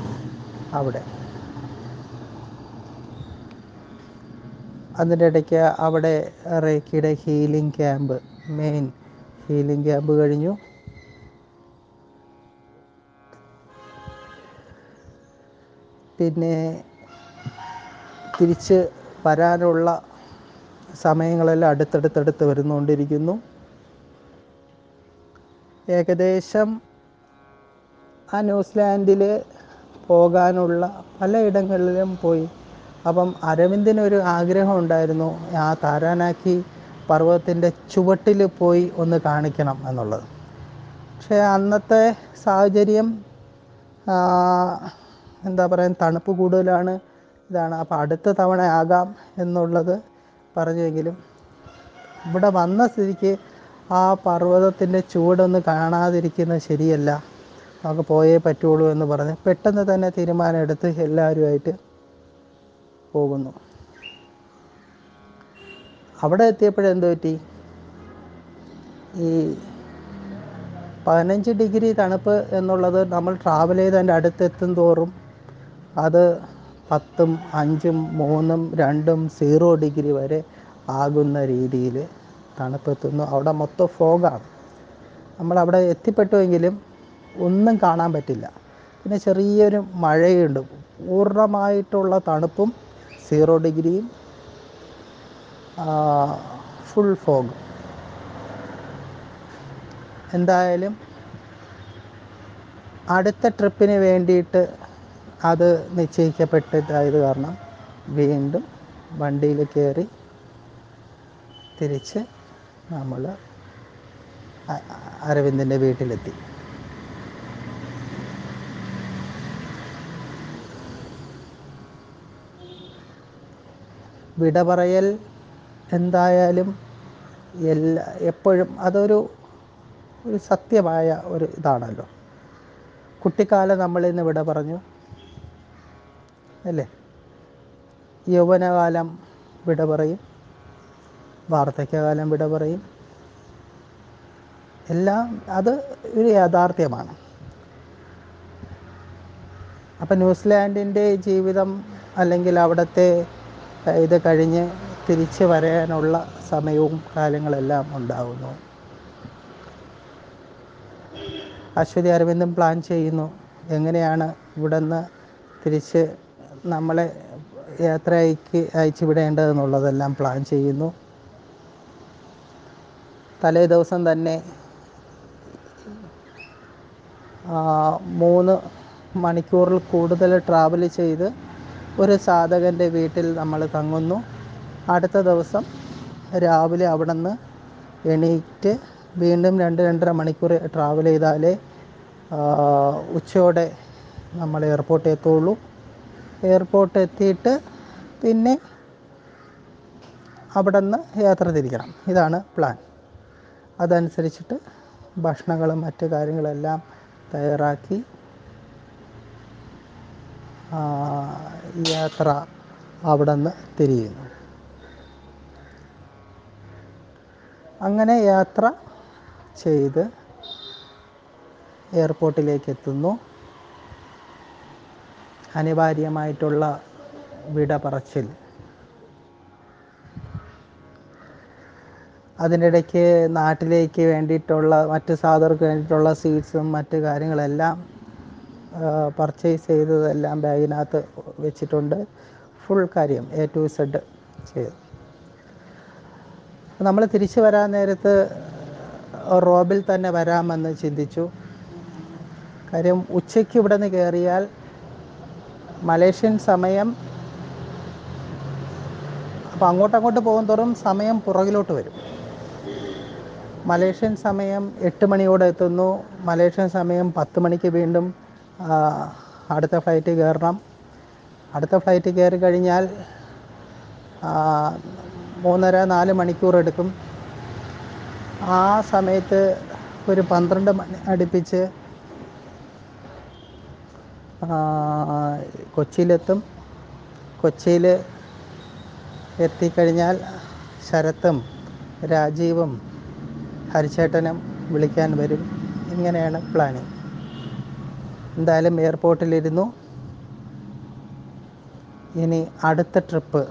അവിടെ. അതിന്റെ ഇടയ്ക്ക് അവിടെ റേക്കിയുടെ healing camp main healing camp കഴിഞ്ഞു. പിന്നെ തിരിച്ച് വരാനുള്ള സമയങ്ങളെല്ലാം അടുത്തടുത്തടുത്ത് വരുന്നുകൊണ്ടിരിക്കുന്നു ഏകദേശം ആ ന്യൂസിലാൻഡിൽ പോകാനുള്ള പലയിടങ്ങളിലും പോയി അപ്പം അരവിന്ദിനൊരു ആഗ്രഹം ഉണ്ടായിരുന്നു ആ താരാനാക്കി പർവതത്തിന്റെ ചുവട്ടിൽ പോയി ഒന്ന് കാണിക്കണം എന്നുള്ളത്. പക്ഷേ അന്നത്തെ സാഹചര്യം എന്താ പറയുക തണുപ്പ് കൂടുതലാണ് ഇതാണ്. അപ്പോൾ അടുത്ത തവണ ആകാം എന്നുള്ളത് പറഞ്ഞെങ്കിലും ഇവിടെ വന്ന സ്ഥിതിക്ക് ആ പർവതത്തിന്റെ ചൂടൊന്ന് കാണാതിരിക്കുന്നത് ശരിയല്ല. നമുക്ക് പോയേ പറ്റുള്ളൂ എന്ന് പറഞ്ഞ് പെട്ടെന്ന് തന്നെ തീരുമാനമെടുത്ത് എല്ലാവരുമായിട്ട് പോകുന്നു. അവിടെ എത്തിയപ്പോഴെന്ത് പറ്റി? ഈ പതിനഞ്ച് ഡിഗ്രി തണുപ്പ് എന്നുള്ളത് നമ്മൾ ട്രാവൽ ചെയ്ത് അതിന്റെ അടുത്തെത്തും തോറും അത് പത്തും അഞ്ചും മൂന്നും രണ്ടും സീറോ ഡിഗ്രി വരെ ആകുന്ന രീതിയിൽ തണുപ്പെത്തുന്നു. അവിടെ മൊത്തം ഫോഗാണ് നമ്മളവിടെ എത്തിപ്പെട്ടുവെങ്കിലും ഒന്നും കാണാൻ പറ്റില്ല. പിന്നെ ചെറിയൊരു മഴയുണ്ട്. പൂർണമായിട്ടുള്ള തണുപ്പും സീറോ ഡിഗ്രിയും ഫുൾ ഫോഗ്. എന്തായാലും അടുത്ത ട്രിപ്പിന് വേണ്ടിയിട്ട് അത് നിശ്ചയിക്കപ്പെട്ടതായത് കാരണം വീണ്ടും വണ്ടിയിൽ കയറി തിരിച്ച് നമ്മൾ അരവിന്ദന്റെ വീട്ടിലെത്തി. വിട പറയൽ എന്തായാലും എല്ലാ എപ്പോഴും അതൊരു ഒരു സത്യമായ ഒരു ഇതാണല്ലോ. കുട്ടിക്കാലം നമ്മളിൽ നിന്ന് വിട പറഞ്ഞു അല്ലേ? യൗവനകാലം വിട പറയും വാർദ്ധക്യകാലം വിട പറയും എല്ലാം അത് ഒരു യാഥാർത്ഥ്യമാണ്. അപ്പം ന്യൂസിലാൻഡിന്റെ ജീവിതം അല്ലെങ്കിൽ അവിടുത്തെ ഇത് കഴിഞ്ഞ് തിരിച്ച് വരാനുള്ള സമയവും കാലങ്ങളെല്ലാം ഉണ്ടാകുന്നു അശ്വതി അരവിന്ദും പ്ലാൻ ചെയ്യുന്നു. എങ്ങനെയാണ് ഇവിടുന്ന് തിരിച്ച് നമ്മളെ യാത്ര അയക്ക് അയച്ചു വിടേണ്ടതെന്നുള്ളതെല്ലാം പ്ലാൻ ചെയ്യുന്നു. തലേ ദിവസം തന്നെ മൂന്ന് മണിക്കൂറിൽ കൂടുതൽ ട്രാവൽ ചെയ്ത് ഒരു സാധകന്റെ വീട്ടിൽ നമ്മൾ തങ്ങുന്നു. അടുത്ത ദിവസം രാവിലെ അവിടെ നിന്ന് എണീറ്റ് വീണ്ടും രണ്ട് രണ്ടര മണിക്കൂർ ട്രാവൽ ചെയ്താലേ ഉച്ചയോടെ നമ്മൾ എയർപോർട്ടിൽ എത്തുള്ളൂ. എയർപോർട്ട് എത്തിയിട്ട് പിന്നെ അവിടെ നിന്ന് യാത്ര തിരിക്കണം. ഇതാണ് പ്ലാൻ അതനുസരിച്ചിട്ട് ഭക്ഷണങ്ങളും മറ്റു കാര്യങ്ങളെല്ലാം തയ്യാറാക്കി യാത്ര അവിടെ നിന്ന് തിരിയുന്നു. അങ്ങനെ യാത്ര ചെയ്ത് എയർപോർട്ടിലേക്ക് എത്തുന്നു അനിവാര്യമായിട്ടുള്ള വിട പറച്ചിൽ അതിനിടയ്ക്ക് നാട്ടിലേക്ക് വേണ്ടിയിട്ടുള്ള മറ്റ് സാധർക്ക് വേണ്ടിയിട്ടുള്ള സീറ്റ്സും മറ്റ് കാര്യങ്ങളെല്ലാം പർച്ചേസ് ചെയ്തതെല്ലാം ബാഗിനകത്ത് വെച്ചിട്ടുണ്ട്. ഫുൾ കാര്യം എ ടു സെഡ് ചെയ്തു. നമ്മൾ തിരിച്ചു വരാൻ നേരത്ത് റോബിൽ തന്നെ വരാമെന്ന് ചിന്തിച്ചു. കാര്യം ഉച്ചയ്ക്ക് ഇവിടെ നിന്ന് കയറിയാൽ മലേഷ്യൻ സമയം അപ്പോൾ അങ്ങോട്ട് അങ്ങോട്ട് പോകും തോറും സമയം പുറകിലോട്ട് വരും. മലേഷ്യൻ സമയം എട്ട് മണിയോടെ എത്തുന്നു. മലേഷ്യൻ സമയം പത്ത് മണിക്ക് വീണ്ടും അടുത്ത ഫ്ലൈറ്റ് കയറണം. അടുത്ത ഫ്ലൈറ്റ് കയറി കഴിഞ്ഞാൽ മൂന്നര നാല് മണിക്കൂർ എടുക്കും. ആ സമയത്ത് ഒരു പന്ത്രണ്ട് മണി അടുപ്പിച്ച് കൊച്ചിയിലെത്തും. കൊച്ചിയിൽ എത്തിക്കഴിഞ്ഞാൽ ശരത്തും രാജീവും ഹരിച്ചേട്ടനും വിളിക്കാൻ വരും. ഇങ്ങനെയാണ് പ്ലാനിങ് എന്തായാലും എയർപോർട്ടിലിരുന്നു. ഇനി അടുത്ത ട്രിപ്പ്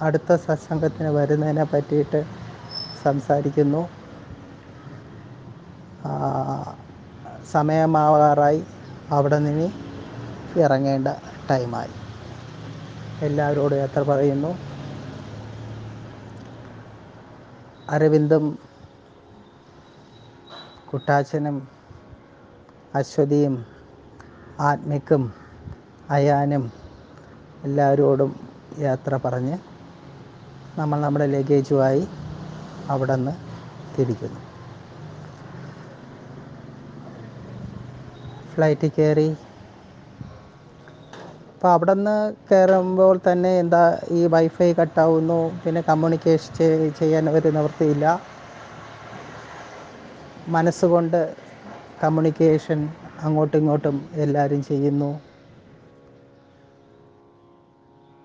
അടുത്ത സത്സംഗത്തിന് വരുന്നതിനെ പറ്റിയിട്ട് സംസാരിക്കുന്നു. സമയമാവാറായി. അവിടെ നിന്ന് ഇറങ്ങേണ്ട ടൈമായി. എല്ലാവരോടും യാത്ര പറയുന്നു? അരവിന്ദും കുട്ടാച്ചനും അശ്വതിയും ആത്മിക്കും അയാനും എല്ലാവരോടും യാത്ര പറഞ്ഞ് നമ്മൾ നമ്മുടെ ലഗേജുമായി അവിടെ നിന്ന് തിരിക്കുന്നു. ഫ്ലൈറ്റിൽ കയറി. അപ്പോൾ അവിടെ നിന്ന് കയറുമ്പോൾ തന്നെ എന്താ ഈ വൈഫൈ കട്ടാവുന്നു പിന്നെ കമ്മ്യൂണിക്കേഷൻ ചെയ്യാൻ ഒരു നിവൃത്തിയില്ല. മനസ്സുകൊണ്ട് കമ്മ്യൂണിക്കേഷൻ അങ്ങോട്ടും ഇങ്ങോട്ടും എല്ലാവരും ചെയ്യുന്നു.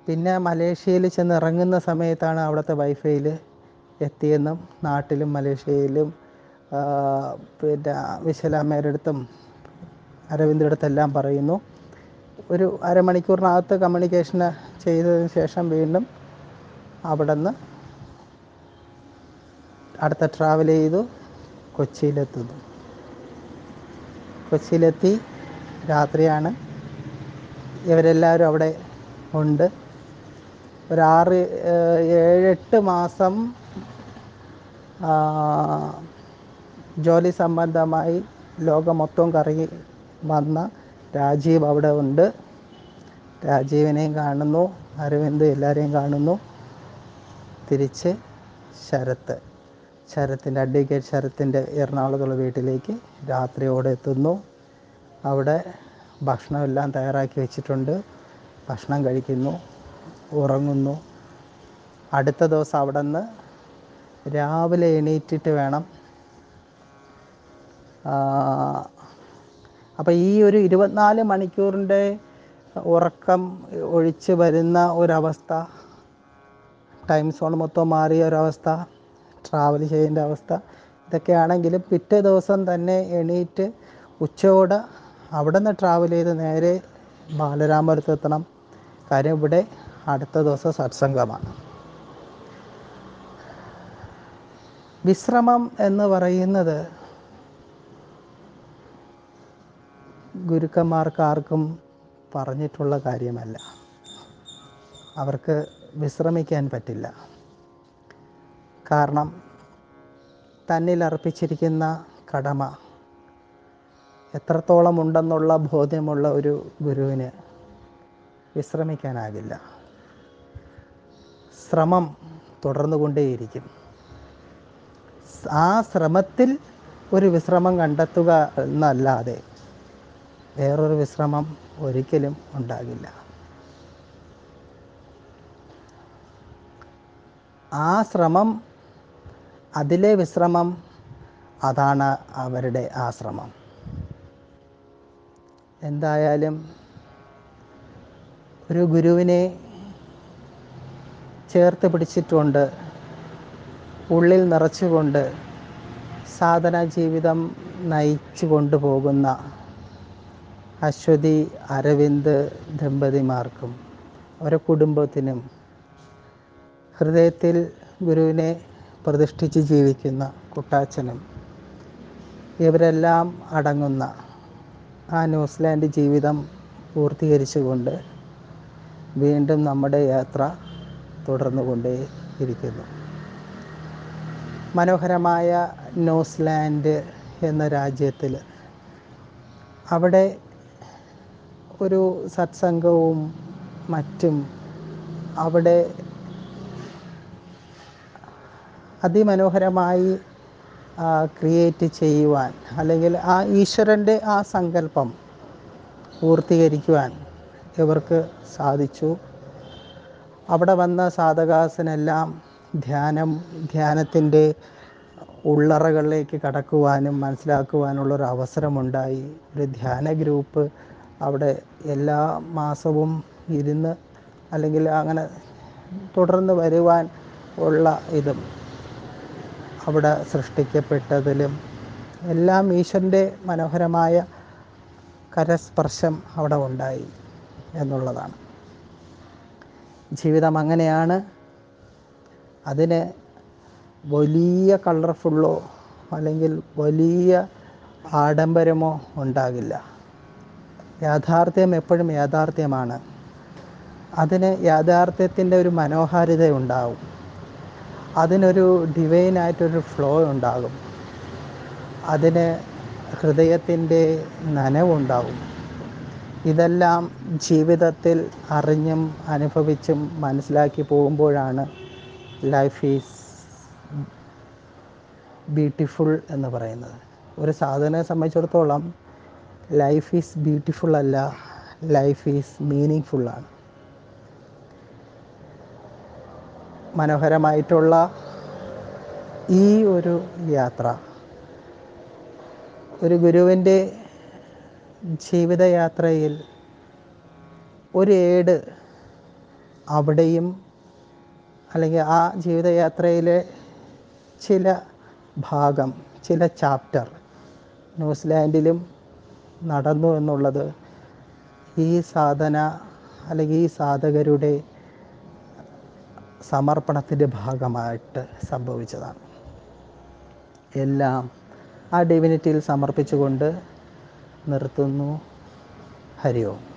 പിന്നെ മലേഷ്യയിൽ ചെന്ന് ഇറങ്ങുന്ന സമയത്താണ് അവിടുത്തെ വൈഫൈയിൽ എത്തിയെന്നും നാട്ടിലും മലേഷ്യയിലും പിന്നെ വിശലാമ്മയുടെ അടുത്തും അടുത്തെല്ലാം പറയുന്നു. ഒരു അരമണിക്കൂറിനകത്ത് കമ്മ്യൂണിക്കേഷൻ ചെയ്തതിന് ശേഷം വീണ്ടും അവിടെ നിന്ന് അടുത്ത ട്രാവൽ ചെയ്തു കൊച്ചിയിലെത്തുന്നു. കൊച്ചിയിലെത്തി. രാത്രിയാണ്. ഇവരെല്ലാവരും അവിടെ ഉണ്ട്. ഒരാറ് ഏഴെട്ട് മാസം ജോലി സംബന്ധമായി ലോകം മൊത്തം കറങ്ങി വന്ന രാജീവ് അവിടെ ഉണ്ട്. രാജീവിനെയും കാണുന്നു. അരവിന്ദ് എല്ലാവരെയും കാണുന്നു. തിരിച്ച് ശരത്ത്. ശരത്തിന്റെ അഡ്വക്കേറ്റ് ശരത്തിന്റെ എറണാകുളത്തുള്ള വീട്ടിലേക്ക് രാത്രിയോടെ എത്തുന്നു. അവിടെ ഭക്ഷണമെല്ലാം തയ്യാറാക്കി വെച്ചിട്ടുണ്ട്. ഭക്ഷണം കഴിക്കുന്നു ഉറങ്ങുന്നു. അടുത്ത ദിവസം അവിടെ നിന്ന് രാവിലെ എണീറ്റിട്ട് വേണം. അപ്പോൾ ഈ ഒരു ഇരുപത്തിനാല് മണിക്കൂറിന്റെ ഉറക്കം ഒഴിച്ച് വരുന്ന ഒരവസ്ഥ ടൈം സോൺ മൊത്തം മാറിയ ഒരവസ്ഥ ട്രാവൽ ചെയ്യേണ്ട അവസ്ഥ. ഇതൊക്കെയാണെങ്കിലും പിറ്റേ ദിവസം തന്നെ എണീറ്റ് ഉച്ചയോടെ അവിടെ നിന്ന് ട്രാവൽ ചെയ്ത് നേരെ ബാലരാമപുരത്ത് എത്തണം. കാര്യം ഇവിടെ അടുത്ത ദിവസം സത്സംഗമാണ്. വിശ്രമം എന്ന് പറയുന്നത് ഗുരുക്കന്മാർക്ക് ആർക്കും പറഞ്ഞിട്ടുള്ള കാര്യമല്ല. അവർക്ക് വിശ്രമിക്കാൻ പറ്റില്ല. കാരണം തന്നിൽ അർപ്പിച്ചിരിക്കുന്ന കടമ എത്രത്തോളം ഉണ്ടെന്നുള്ള ബോധ്യമുള്ള ഒരു ഗുരുവിന് വിശ്രമിക്കാനാകില്ല. ശ്രമം തുടർന്നുകൊണ്ടേയിരിക്കും. ആ ശ്രമത്തിൽ ഒരു വിശ്രമം കണ്ടെത്തുക എന്നല്ലാതെ വേറൊരു വിശ്രമം ഒരിക്കലും ഉണ്ടാകില്ല. ആ ശ്രമം അതിലെ വിശ്രമം അതാണ് അവരുടെ ആശ്രമം. എന്തായാലും ഒരു ഗുരുവിനെ ചേർത്ത് പിടിച്ചിട്ടുണ്ട് ഉള്ളിൽ നിറച്ചുകൊണ്ട് സാധന ജീവിതം നയിച്ചു കൊണ്ടുപോകുന്ന അശ്വതി അരവിന്ദ് ദമ്പതിമാർക്കും അവരുടെ കുടുംബത്തിനും ഹൃദയത്തിൽ ഗുരുവിനെ പ്രതിഷ്ഠിച്ച് ജീവിക്കുന്ന കുട്ടാച്ചനും ഇവരെല്ലാം അടങ്ങുന്ന ആ ന്യൂസിലാൻഡ് ജീവിതം പൂർത്തീകരിച്ചുകൊണ്ട് വീണ്ടും നമ്മുടെ യാത്ര തുടർന്നുകൊണ്ടേ ഇരിക്കുന്നു മനോഹരമായ ന്യൂസിലാൻഡ് എന്ന രാജ്യത്തിൽ അവിടെ ഒരു സത്സംഗവും മറ്റും അവിടെ അതിമനോഹരമായി ക്രിയേറ്റ് ചെയ്യുവാൻ അല്ലെങ്കിൽ ആ ഈശ്വരന്റെ ആ സങ്കല്പം പൂർത്തീകരിക്കുവാൻ ഇവർക്ക് സാധിച്ചു. അവിടെ വന്ന സാധകാസനെല്ലാം ധ്യാനം ധ്യാനത്തിന്റെ ഉള്ളറകളിലേക്ക് കടക്കുവാനും മനസ്സിലാക്കുവാനുള്ളൊരു അവസരമുണ്ടായി. ഒരു ധ്യാന ഗ്രൂപ്പ് അവിടെ എല്ലാ മാസവും ഇരുന്ന് അല്ലെങ്കിൽ അങ്ങനെ തുടർന്ന് വരുവാൻ ഉള്ള ഇതും. അവിടെ സൃഷ്ടിക്കപ്പെട്ടതിലും എല്ലാം ഈശ്വരന്റെ മനോഹരമായ കരസ്പർശം അവിടെ ഉണ്ടായി എന്നുള്ളതാണ്. ജീവിതം അങ്ങനെയാണ്. അതിന് വലിയ കളർഫുള്ളോ അല്ലെങ്കിൽ വലിയ ആഡംബരമോ ഉണ്ടാകില്ല. യാഥാർത്ഥ്യം എപ്പോഴും യാഥാർത്ഥ്യമാണ്. അതിന് യാഥാർത്ഥ്യത്തിന്റെ ഒരു മനോഹാരിത ഉണ്ടാവും. അതിനൊരു ഡിവൈനായിട്ടൊരു ഫ്ലോ ഉണ്ടാകും. അതിന് ഹൃദയത്തിന്റെ നനവുണ്ടാകും. ഇതെല്ലാം ജീവിതത്തിൽ അറിഞ്ഞും അനുഭവിച്ചും മനസ്സിലാക്കി പോകുമ്പോഴാണ് ലൈഫ് ഈസ് ബ്യൂട്ടിഫുൾ എന്ന് പറയുന്നത്. ഒരു സാധനയെ സംബന്ധിച്ചിടത്തോളം ലൈഫ് ഈസ് ബ്യൂട്ടിഫുൾ അല്ല ലൈഫ് ഈസ് മീനിങ് ഫുള്ളാണ് മനോഹരമായിട്ടുള്ള ഈ ഒരു യാത്ര. ഒരു ഗുരുവിന്റെ ജീവിതയാത്രയിൽ ഒരു ഏട് അവിടെയും അല്ലെങ്കിൽ ആ ജീവിതയാത്രയിലെ ചില ഭാഗം ചില ചാപ്റ്റർ ന്യൂസിലാൻഡിലും നടന്നു എന്നുള്ളത് ഈ സാധന അല്ലെങ്കിൽ ഈ സാധകരുടെ സമർപ്പണത്തിന്റെ ഭാഗമായിട്ട് സംഭവിച്ചതാണ്. എല്ലാം ആ ഡിവിനിറ്റിയിൽ സമർപ്പിച്ചുകൊണ്ട് നിർത്തുന്നു. ഹരി ഓം